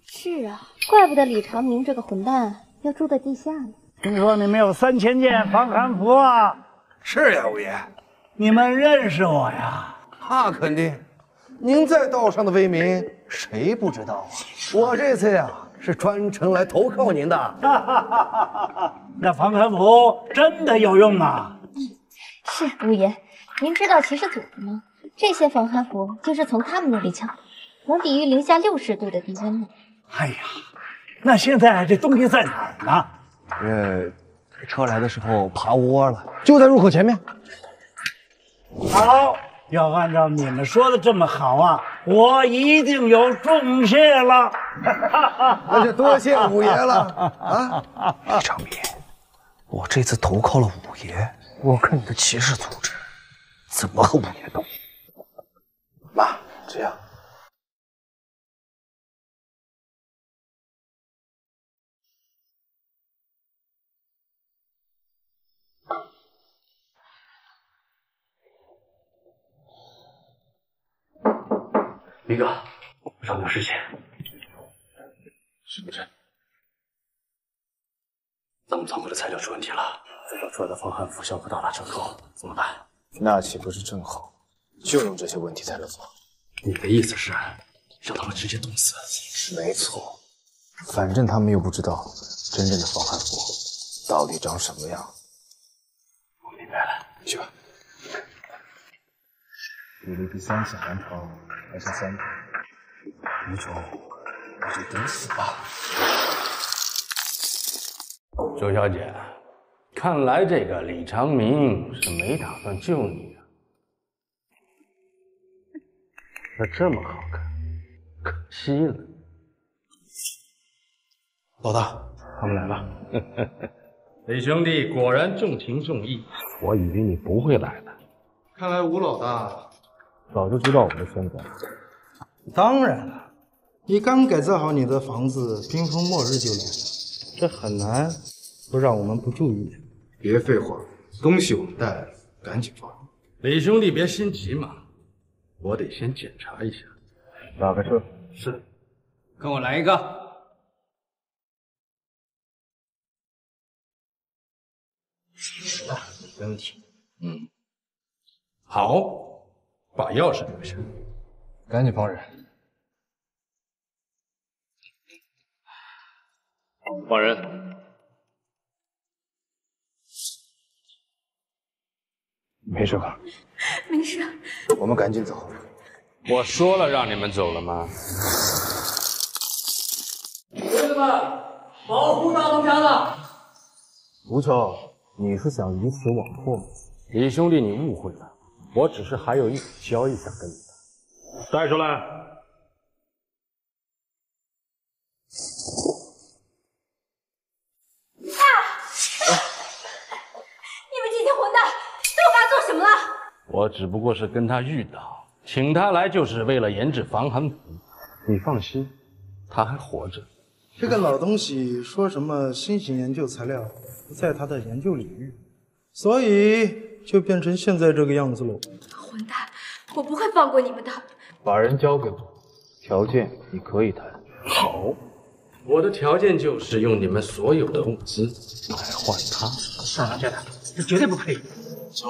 是啊，怪不得李长明这个混蛋要住在地下呢。听说你们有三千件防寒服啊？是呀，五爷。你们认识我呀？那肯定。您在道上的威名，谁不知道啊？我这次呀，是专程来投靠您的。那防寒服真的有用啊？是五爷，您知道骑士组的吗？这些防寒服就是从他们那里抢，能抵御零下六十度的低温呢。哎呀，那现在这东西在哪儿呢？呃，车来的时候爬窝了，就在入口前面。好，要按照你们说的这么好啊，我一定有重谢了。那就多谢五爷了 啊！李长明，我这次投靠了五爷，我看你的骑士组织怎么和五爷斗？妈，这样。明哥，上有事情。什么事？咱们仓库的材料出问题了，制造出来的防寒服效果大打折扣，怎么办？那岂不是正好？就用这些问题材料做。你的意思是让他们直接冻死？没错，反正他们又不知道真正的防寒服到底长什么样。我明白了，去吧。距离第三次寒潮还剩三天，无穷，那就等死吧。周小姐，看来这个李长明是没打算救你啊。他这么好看，可惜了。老大，他们来了。李兄弟果然重情重义，我以为你不会来的。看来吴老大早就知道我们的身份。当然了，你刚改造好你的房子，冰封末日就来了，这很难不让我们不注意。别废话，东西我们带来了，赶紧放。李兄弟别心急嘛，我得先检查一下。打个车。是。跟我来一个。没问题。嗯。好，把钥匙留下。赶紧放人。放人。没事吧？没事。我们赶紧走。我说了让你们走了吗？同志们，保护大龙家的。吴琼，你是想鱼死网破吗？李兄弟，你误会了，我只是还有一笔交易想跟你谈。带出来。你们这些混蛋对我爸做什么了？我只不过是跟他遇到，请他来就是为了研制防寒服。你放心，他还活着。这个老东西说什么新型研究材料不在他的研究领域，所以就变成现在这个样子喽。混蛋，我不会放过你们的。把人交给我，条件你可以谈。好，我的条件就是用你们所有的物资来换他。少梁家的，这绝对不可以。周，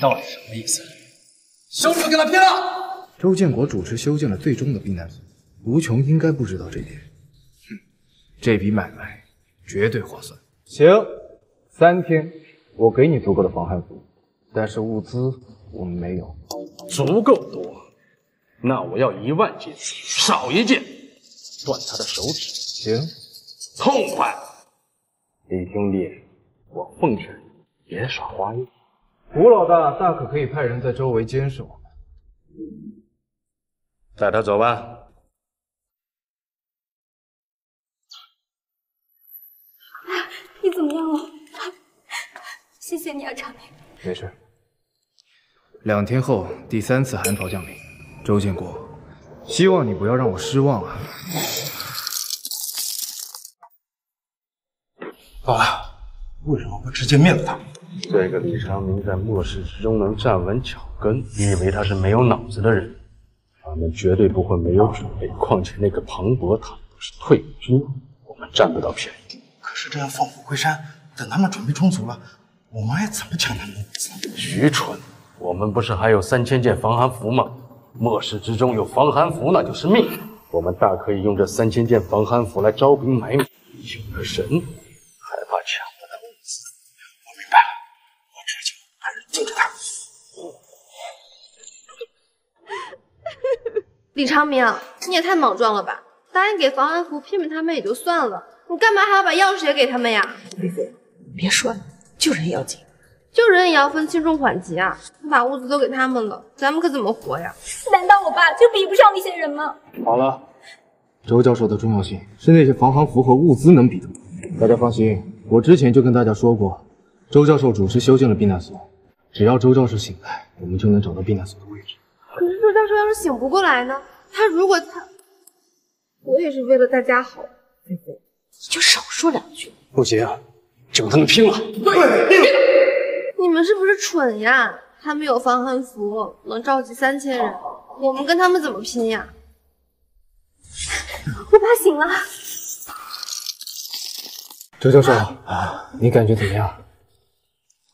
到底什么意思？兄弟们，跟他拼了！周建国主持修建了最终的避难所，吴琼应该不知道这点。哼，这笔买卖绝对划算。行，三天，我给你足够的防寒服，但是物资我们没有。足够多，那我要一万件，少一件断他的手指。行，痛快！李兄弟，我奉劝你别耍花样。吴老大大可可以派人在周围监视我们。带他走吧。你怎么样了？谢谢你啊，长明。没事。两天后，第三次寒潮降临。周建国，希望你不要让我失望啊！老大，为什么不直接灭了他？这个李长明在末世之中能站稳脚跟，你以为他是没有脑子的人？他们绝对不会没有准备。况且那个庞博他不是退伍军，我们占不到便宜。可是这样放虎归山，等他们准备充足了，我们还怎么抢他们的物资？愚蠢！我们不是还有三千件防寒服吗？末世之中有防寒服那就是命，我们大可以用这三千件防寒服来招兵买马。有了神，还怕抢不到物资？我明白了，我这就派人盯着他。李长明，你也太莽撞了吧！答应给防寒服骗骗他们也就算了，你干嘛还要把钥匙也给他们呀？菲菲，别说了，救人要紧。救人也要分轻重缓急啊！把物资都给他们了，咱们可怎么活呀？难道我爸就比不上那些人吗？好了，周教授的重要性是那些防寒服和物资能比的吗？大家放心，我之前就跟大家说过，周教授主持修建了避难所，只要周教授醒来，我们就能找到避难所的位置。可是周教授要是醒不过来呢？他如果他……我也是为了大家好。菲菲，你就少说两句。不行，就跟他们拼了！对。你们是不是蠢呀？他们有防寒服，能召集三千人，我们跟他们怎么拼呀？我爸醒了。周教授，你感觉怎么样？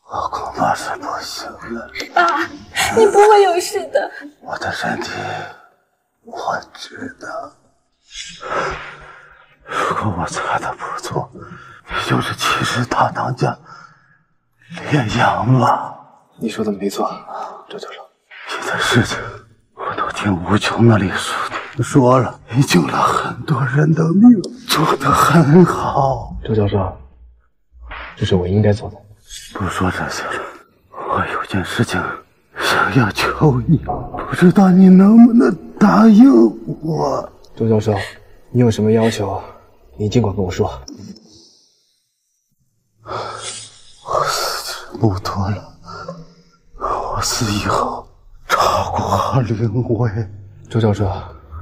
我恐怕是不行了。爸，你不会有事的。我的身体，我知道。如果我猜的不错，你就是七十大当家。烈阳了，你说的没错，周教授。你的事情我都听吴琼那里说说了，你救了很多人的命，做得很好。周教授，这是我应该做的。不说这些了，我有件事情想要求你，不知道你能不能答应我？周教授，你有什么要求，你尽管跟我说。不多了，我死以后照顾好灵魂。周教授，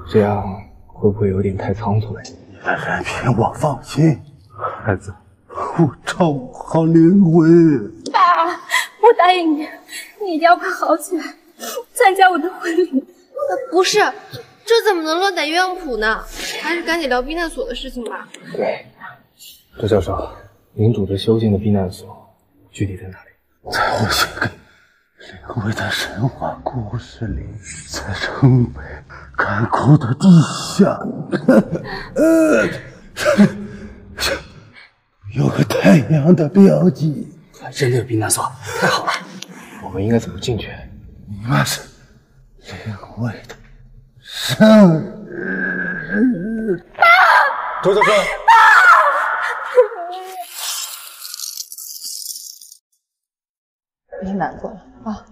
这样会不会有点太仓促了？你的人品我放心，孩子，我照顾好灵魂。爸，我答应你，你一定要快好起来，参加我的婚礼。不是，这怎么能乱打鸳鸯谱呢？还是赶紧聊避难所的事情吧。对，周教授，您主持修建的避难所。具体在哪里？在我写给灵位的神话故事里，在城北干枯的地下，有个太阳的标记。还真的有避难所，太好了！我们应该怎么进去？你妈是灵位的生日。周教授。别难过了啊！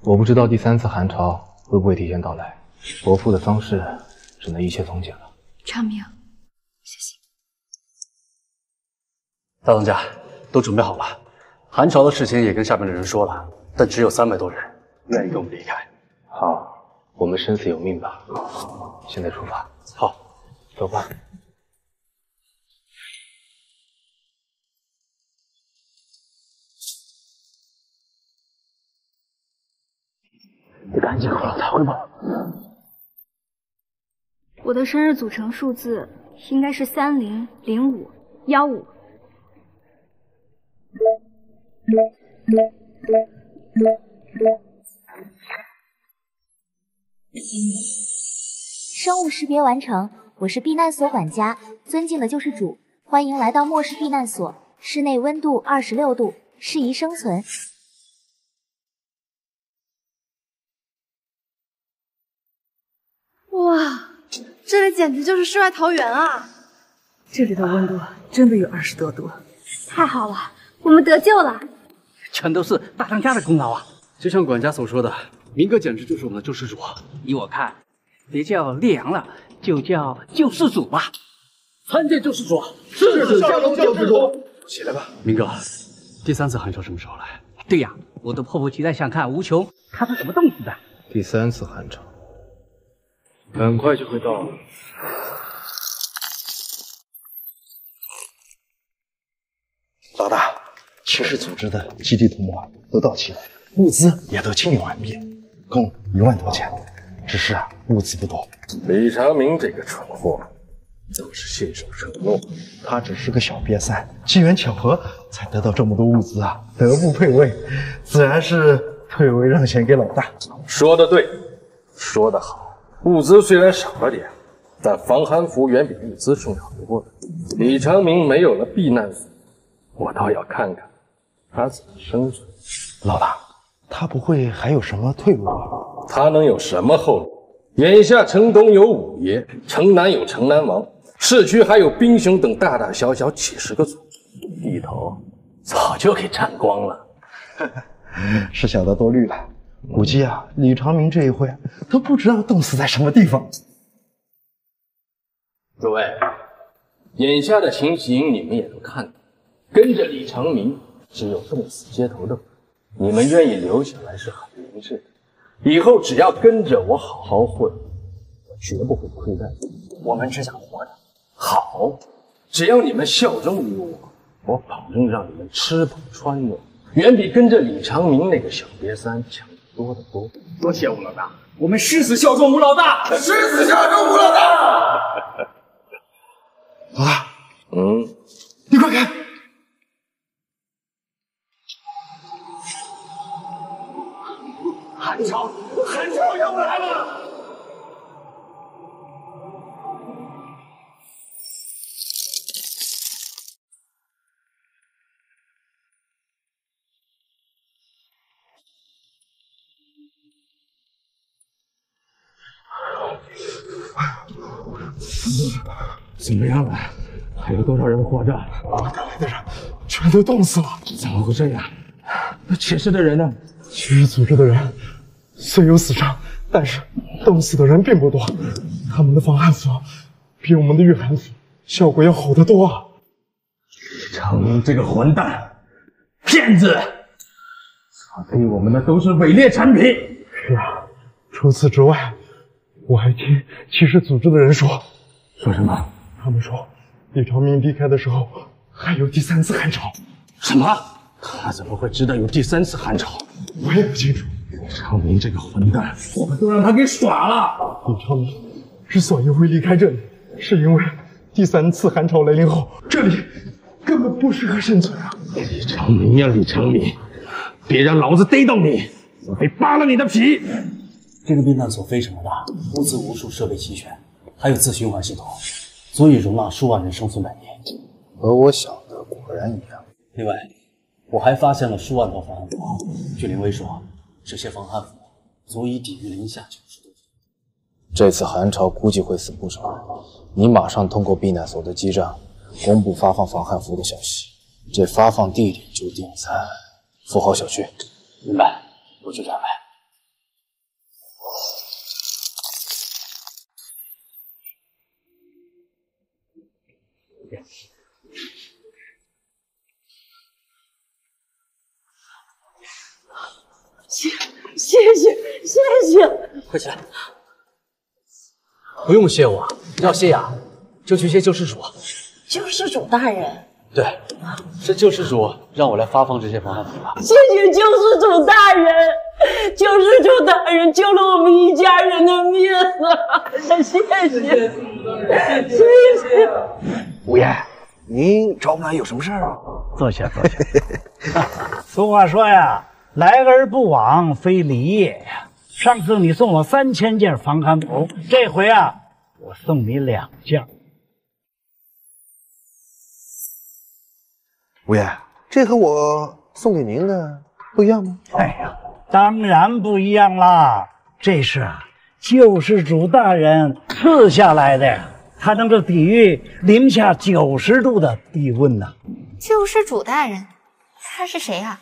我不知道第三次寒潮会不会提前到来，伯父的丧事只能一切从简了。昌明，谢谢。大当家，都准备好了。寒潮的事情也跟下面的人说了，但只有三百多人愿意跟我们离开。好，我们生死有命吧。现在出发。好，走吧。你赶紧和老大汇报。我的生日组成数字应该是三零零五幺五。生物识别完成，我是避难所管家，尊敬的救世主，欢迎来到末世避难所。室内温度二十六度，适宜生存。哇，这简直就是世外桃源啊！这里的温度真的有二十多度，太好了，我们得救了！全都是大当家的功劳啊！就像管家所说的，明哥简直就是我们的救世主啊！依我看，别叫烈阳了，就叫救世主吧。参见救世主，是是效忠救世主。起来吧，明哥，第三次寒潮什么时候来？对呀，我都迫不及待想看无穷他是怎么冻死的。第三次寒潮，很快就会到了。老大，骑士组织的基地图膜都到齐了，物资也都清理完毕，共一万多件，只是啊，物资不多。李长明这个蠢货，总是信守承诺。他只是个小瘪三，机缘巧合才得到这么多物资啊，德不配位，自然是退位让贤给老大。说的对，说的好。物资虽然少了点，但防寒服远比物资重要多了。李长明没有了避难所。我倒要看看他怎么生存。老大，他不会还有什么退路吧？他能有什么后路？眼下城东有五爷，城南有城南王，市区还有兵雄等大大小小几十个组织，地头早就给占光了。是小的多虑了，估计啊，李长明这一回都不知道冻死在什么地方。诸位，眼下的情形你们也都看到。跟着李长明，只有冻死街头的份。你们愿意留下来是很明智的。以后只要跟着我好好混，我绝不会亏待你。我们只想活着。好，只要你们效忠于我，我保证让你们吃饱穿暖，远比跟着李长明那个小瘪三强多得多。多谢吴老大，我们誓死效忠吴老大，誓死效忠吴老大。老大，嗯，你快看。韩超，韩超要来了！怎么样了？还有多少人活着？我带来的人全都冻死了。怎么会这样？那骑士的人呢？骑士组织的人虽有死伤，但是冻死的人并不多。他们的防寒服比我们的御寒服效果要好得多啊！李长明这个混蛋，骗子！他给我们的都是伪劣产品。是啊，除此之外，我还听骑士组织的人说，说什么？他们说李长明离开的时候还有第三次寒潮。什么？他怎么会知道有第三次寒潮？我也不清楚。李长明这个混蛋，我们都让他给耍了。李长明之所以会离开这里，是因为第三次寒潮来临后，这里根本不适合生存啊！李长明呀，李长明，别让老子逮到你，我得扒了你的皮！这个避难所非常的大，物资无数，设备齐全，还有自循环系统，足以容纳数万人生存百年。和我想的果然一样。另外，我还发现了数万套防寒服。据林威说，这些防寒服足以抵御零下九十度。这次寒潮估计会死不少人，你马上通过避难所的基站公布发放防寒服的消息。这发放地点就定在富豪小区。明白，我去安排。谢谢谢谢谢！快起来！不用谢我，要谢呀，就去谢救世主。救世主大人，对，是救世主让我来发放这些防寒服的。谢谢救世主大人，救世主大人救了我们一家人的命啊！谢谢谢谢。五爷，您找我们有什么事儿啊？坐下坐下。俗话说呀，来而不往非礼也呀。上次你送我三千件防寒服，这回啊，我送你两件。五爷，这和我送给您的不一样吗？哎呀，当然不一样啦！这是啊，救世主大人赐下来的，它能够抵御零下九十度的低温呐。救世主大人，他是谁啊？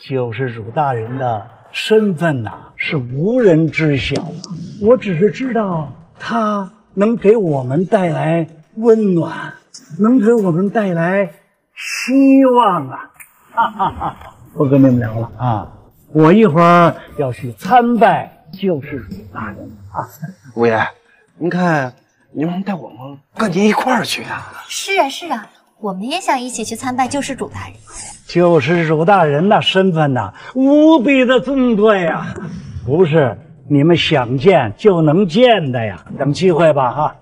救世主大人的身份呐、是无人知晓的，我只是知道他能给我们带来温暖，能给我们带来希望啊！哈哈哈！不跟你们聊了啊，我一会儿要去参拜救世主大人啊。五爷，您看，您能带我们跟您一块儿去啊？是啊是啊，我们也想一起去参拜救世主大人。救世主大人那身份呐、无比的尊贵啊，不是你们想见就能见的呀。等机会吧，哈。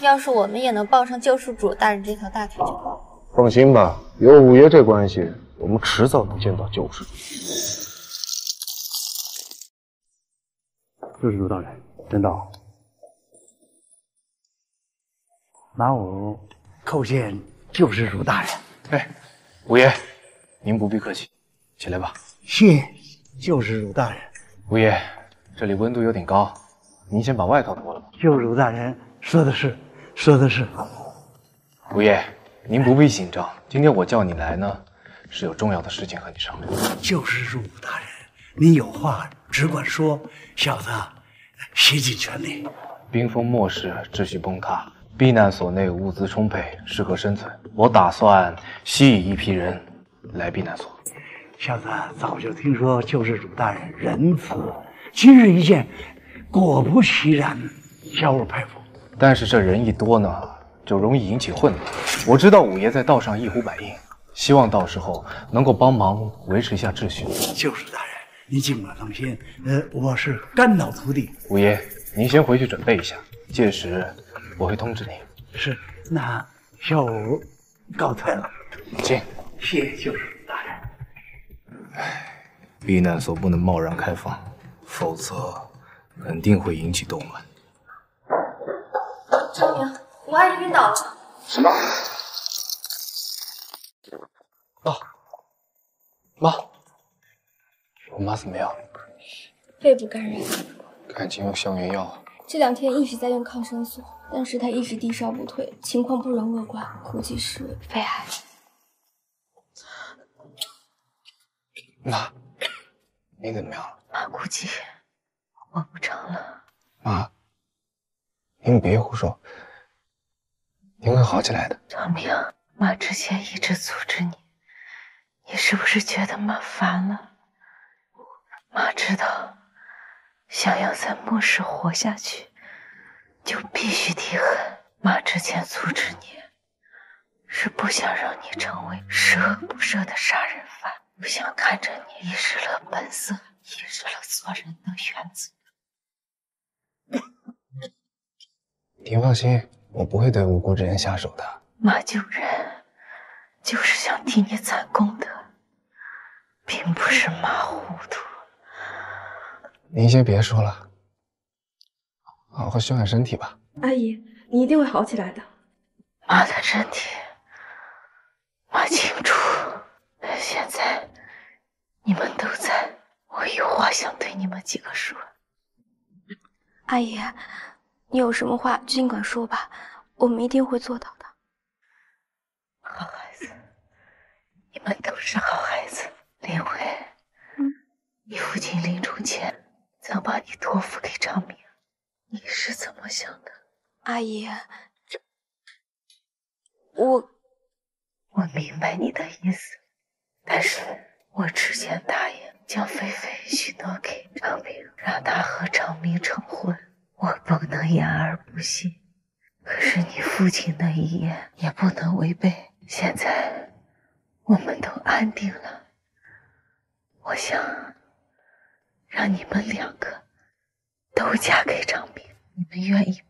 要是我们也能抱上救世主大人这条大腿就好。放心吧，有五爷这关系，我们迟早能见到救世主。救世主大人，真到。马武叩见救世主大人。哎，五爷，您不必客气，起来吧。谢救世主大人。五爷，这里温度有点高，您先把外套脱了吧。救世主大人说的是，说的是。五爷，您不必紧张，今天我叫你来呢，是有重要的事情和你商量。救世主大人，您有话只管说，小子竭尽全力。冰封末世，秩序崩塌，避难所内物资充沛，适合生存。我打算吸引一批人来避难所。小子早就听说救世主大人仁慈，今日一见，果不其然，小五佩服。但是这人一多呢，就容易引起混乱。我知道五爷在道上一呼百应，希望到时候能够帮忙维持一下秩序。救世大人，您尽管放心，呃，我是肝脑涂地。五爷，您先回去准备一下，届时我会通知您。是，那小五告退了。请。谢救世主大人。避难所不能贸然开放，否则肯定会引起动乱。张明，我阿姨晕倒了。什么？啊，妈，我妈怎么样？肺部感染，赶紧用消炎药。这两天一直在用抗生素，但是她一直低烧不退，情况不容乐观，估计是肺癌。妈，你怎么样了？妈估计活不成了。妈，您别胡说，您会好起来的。长明，妈之前一直阻止你，你是不是觉得妈烦了？妈知道，想要在末世活下去，就必须提狠。妈之前阻止你，是不想让你成为十恶不赦的杀人犯，不想看着你遗失了本色，遗失了做人的原则。您放心，我不会对无辜之人下手的。妈救人，就是想替你攒功德，并不是妈糊涂。您先别说了，好好休养身体吧。阿姨，你一定会好起来的。妈的身体，妈清楚。现在你们都在，我有话想对你们几个说。阿姨，你有什么话尽管说吧，我们一定会做到的。好孩子，你们都是好孩子。林慧，嗯，你父亲临终前曾把你托付给张明，你是怎么想的？阿姨，这我我明白你的意思，但是我之前答应将菲菲许诺给张明，让他和张明成婚，我不能言而不信。可是你父亲的遗言也不能违背。现在我们都安定了，我想让你们两个都嫁给张斌，你们愿意吗？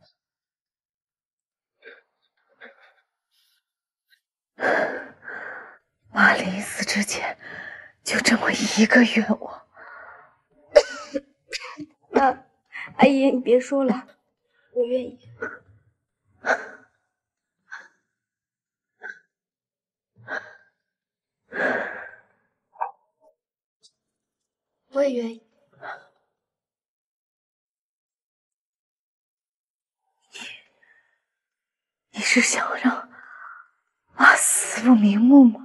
妈临死之前就这么一个愿望。那阿姨，你别说了，我愿意。我也愿意。你是想让妈死不瞑目吗？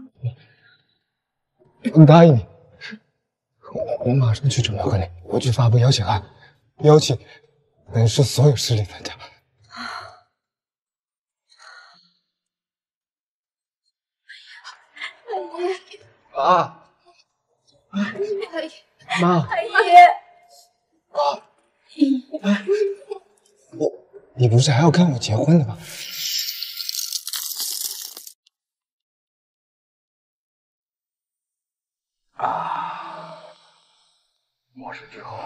我答应你，我马上去准备婚礼，我去发布邀请函，邀请本市所有势力参加。爸，阿姨，妈，阿姨，我你不是还要看我结婚的吗？啊！末世之后，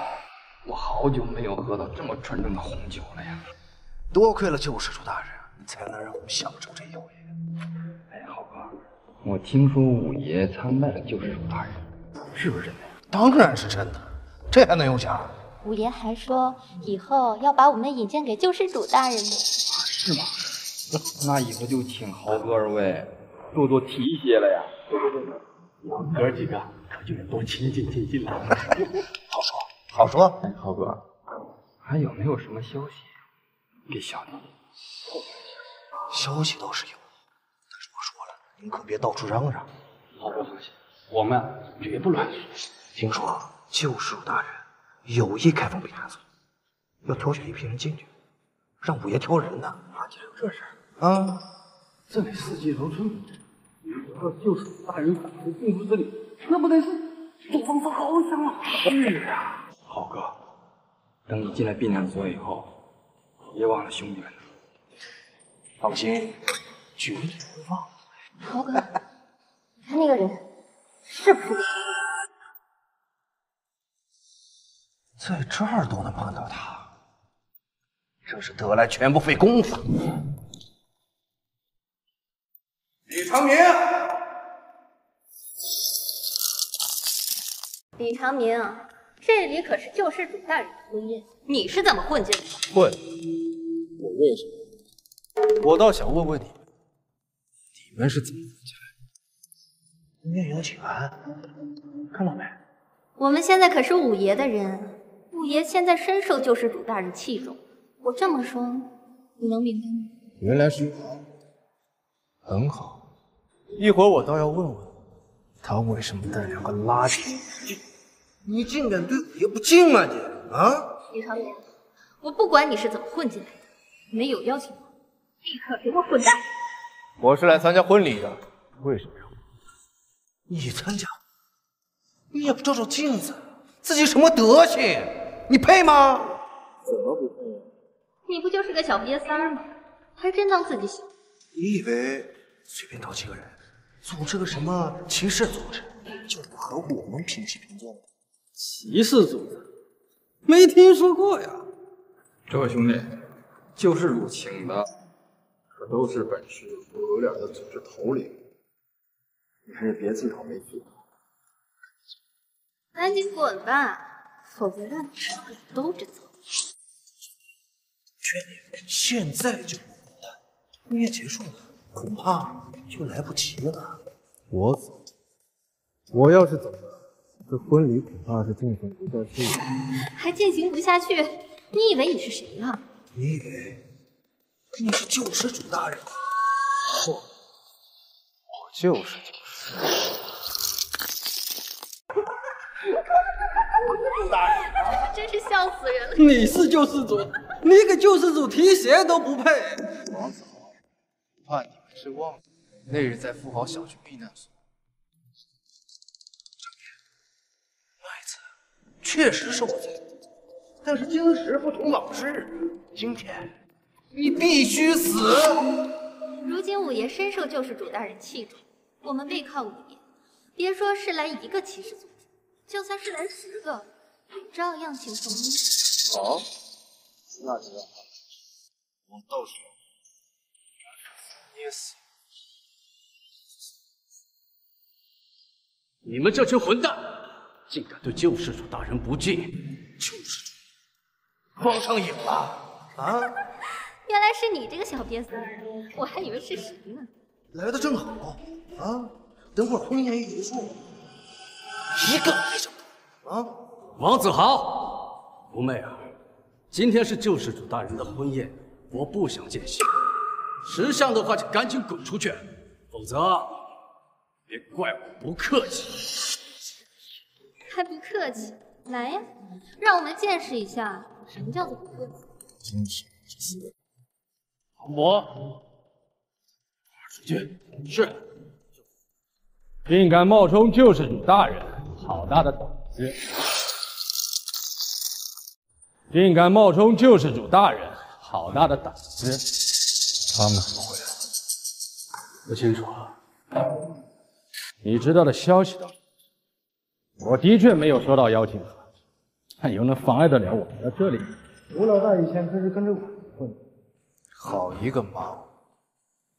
我好久没有喝到这么纯正的红酒了呀！多亏了救世主大人，才能让我们享受这一回。哎，浩哥，我听说五爷参拜了救世主大人，是不是真的呀？当然是真的，这还能有假？五爷还说以后要把我们引荐给救世主大人呢。是吗？那以后就请豪哥二位多多提携了呀！对对对，哥几个可就得多亲近亲近了。好说，好说。哎，豪哥，还有没有什么消息给小弟？消息倒是有，但是我说了，您可别到处嚷嚷。豪哥放心，我们绝不乱说。听说救世主大人有意开放避难所，要挑选一批人进去，让五爷挑人呢。啊，竟然有这事儿！啊，这里四季如春，如果救世主大人反复进入这里，那不得是走风发高香了？是啊，豪哥，等你进了避难所以后，别忘了兄弟们。放心，绝对不放。豪哥，你看那个人是不是？在这儿都能碰到他，真是得来全不费工夫。李长明，李长明，这里可是救世主大人的婚宴，你是怎么混进来的？混？我为什么？我倒想问问你们，你们是怎么混进来的？婚宴邀请函，看到没？我们现在可是五爷的人，五爷现在深受救世主大人器重。我这么说，你能明白吗？原来是很好。一会儿我倒要问问他为什么带两个垃圾。你竟敢对五爷不敬啊你！啊！李长明，我不管你是怎么混进来的，没有邀请函，立刻给我滚蛋！我是来参加婚礼的，为什么要？你参加？你也不照照镜子，自己什么德行？你配吗？怎么不配？你不就是个小瘪三吗？还真当自己小？你以为随便找几个人，组织个什么骑士组织，就能和我们平起平坐吗？骑士组织？没听说过呀。这位兄弟，救世主请的可都是本市有头有脸的组织头领，你还是别自讨没趣了。赶紧滚吧，否则让你吃个兜着走。劝你现在就滚蛋，婚宴结束了，恐怕就来不及了。我走，我要是走了，这婚礼恐怕是进行不下去了。还进行不下去？你以为你是谁呀？你以为你是救世主大人？错，我就是救世主。大人，真是笑死人了！你是救世主，你给救世主提鞋都不配。忘了那日在富豪小区避难所，那一次确实是我在，但是今时不同往日，今天你必须死。如今五爷深受救世主大人器重，我们背靠五爷，别说是来一个骑士组织，就算是来十个，也照样轻松。好，那就让他我到时候。捏死你们这群混蛋，竟敢对救世主大人不敬！救世主撞上瘾了啊！原来是你这个小瘪三，我还以为是谁呢。来的正好啊！等会儿婚宴一结束，一个没剩啊！王子豪，五妹啊，今天是救世主大人的婚宴，我不想见血。识相的话就赶紧滚出去，否则别怪我不客气。还不客气，来呀，让我们见识一下什么叫做不客气。真是这些。黄渤，出去。是。竟敢冒充救世主大人，好大的胆子！竟敢冒充救世主大人，好大的胆子！他们怎么回来？不清楚。你知道的消息倒是，我的确没有收到邀请函，但又能妨碍得了我来到这里？吴老大以前可是跟着我混的，好一个忙！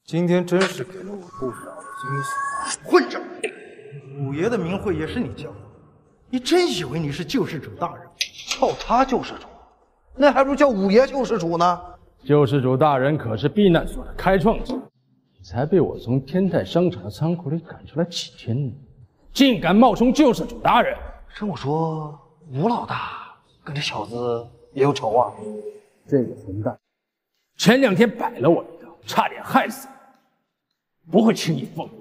今天真是给了我不少的惊喜。混账！五爷的名讳也是你叫的，你真以为你是救世主大人？叫他救世主，那还不如叫五爷救世主呢。救世主大人可是避难所的开创者，你才被我从天泰商场的仓库里赶出来几天呢，竟敢冒充救世主大人！这么说，吴老大跟这小子也有仇啊？这个混蛋，前两天摆了我一道，差点害死我，不会轻易放过。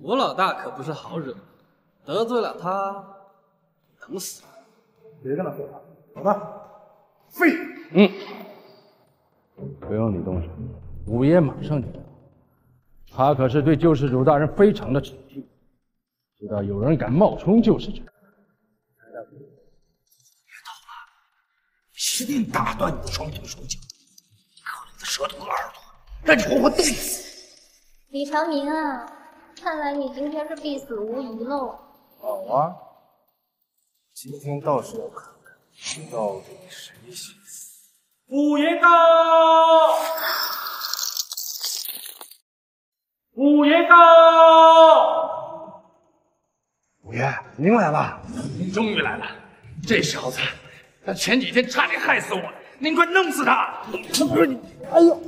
吴老大可不是好惹，得罪了他，等死。别跟他废话，老大，废。嗯，不用你动手，五爷马上就到。他可是对救世主大人非常的警惕，知道有人敢冒充救世主。别动了，一定打断你的双腿双脚，可怜的舌头和耳朵，让你活活冻死。李长明啊，看来你今天是必死无疑喽。好啊，今天倒是要看看到底谁先死。五爷到！五爷到！五爷，您来了，您终于来了。这小子，他前几天差点害死我，您快弄死他！不是你，哎呦！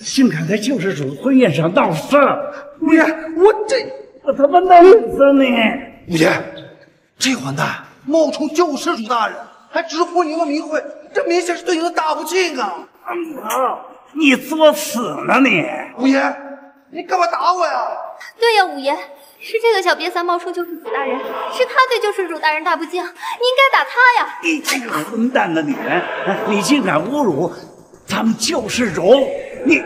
竟敢在救世主婚宴上闹事！五爷，我这我他妈弄死你！五爷，这混蛋冒充救世主大人，还直呼您的名讳，这明显是对您的大不敬啊！好，你作死呢你！五爷，你干嘛打我呀？对呀，五爷，是这个小瘪三冒充救世主大人，是他对救世主大人大不敬，你应该打他呀！你这个混蛋的女人，你竟敢侮辱咱们救世主！你，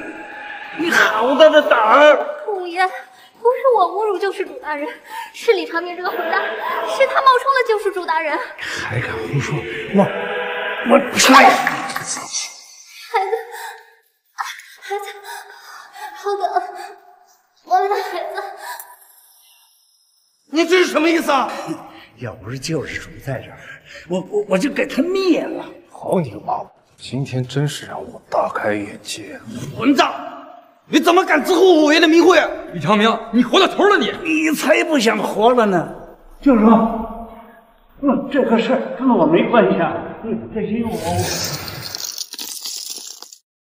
你好大的胆儿！五爷，不是我侮辱救世主大人，是李长明这个混蛋，是他冒充了救世主大人。还敢胡说！我，我杀！孩子，孩子，好的，我的孩子。你这是什么意思啊？要不是救世主在这儿，我我我就给他灭了。好你个妈！今天真是让我大开眼界！混账！你怎么敢直呼五爷的名讳？李长明，你活到头了你！你才不想活了呢！就说，嗯，这个事跟我没关系啊，这些我。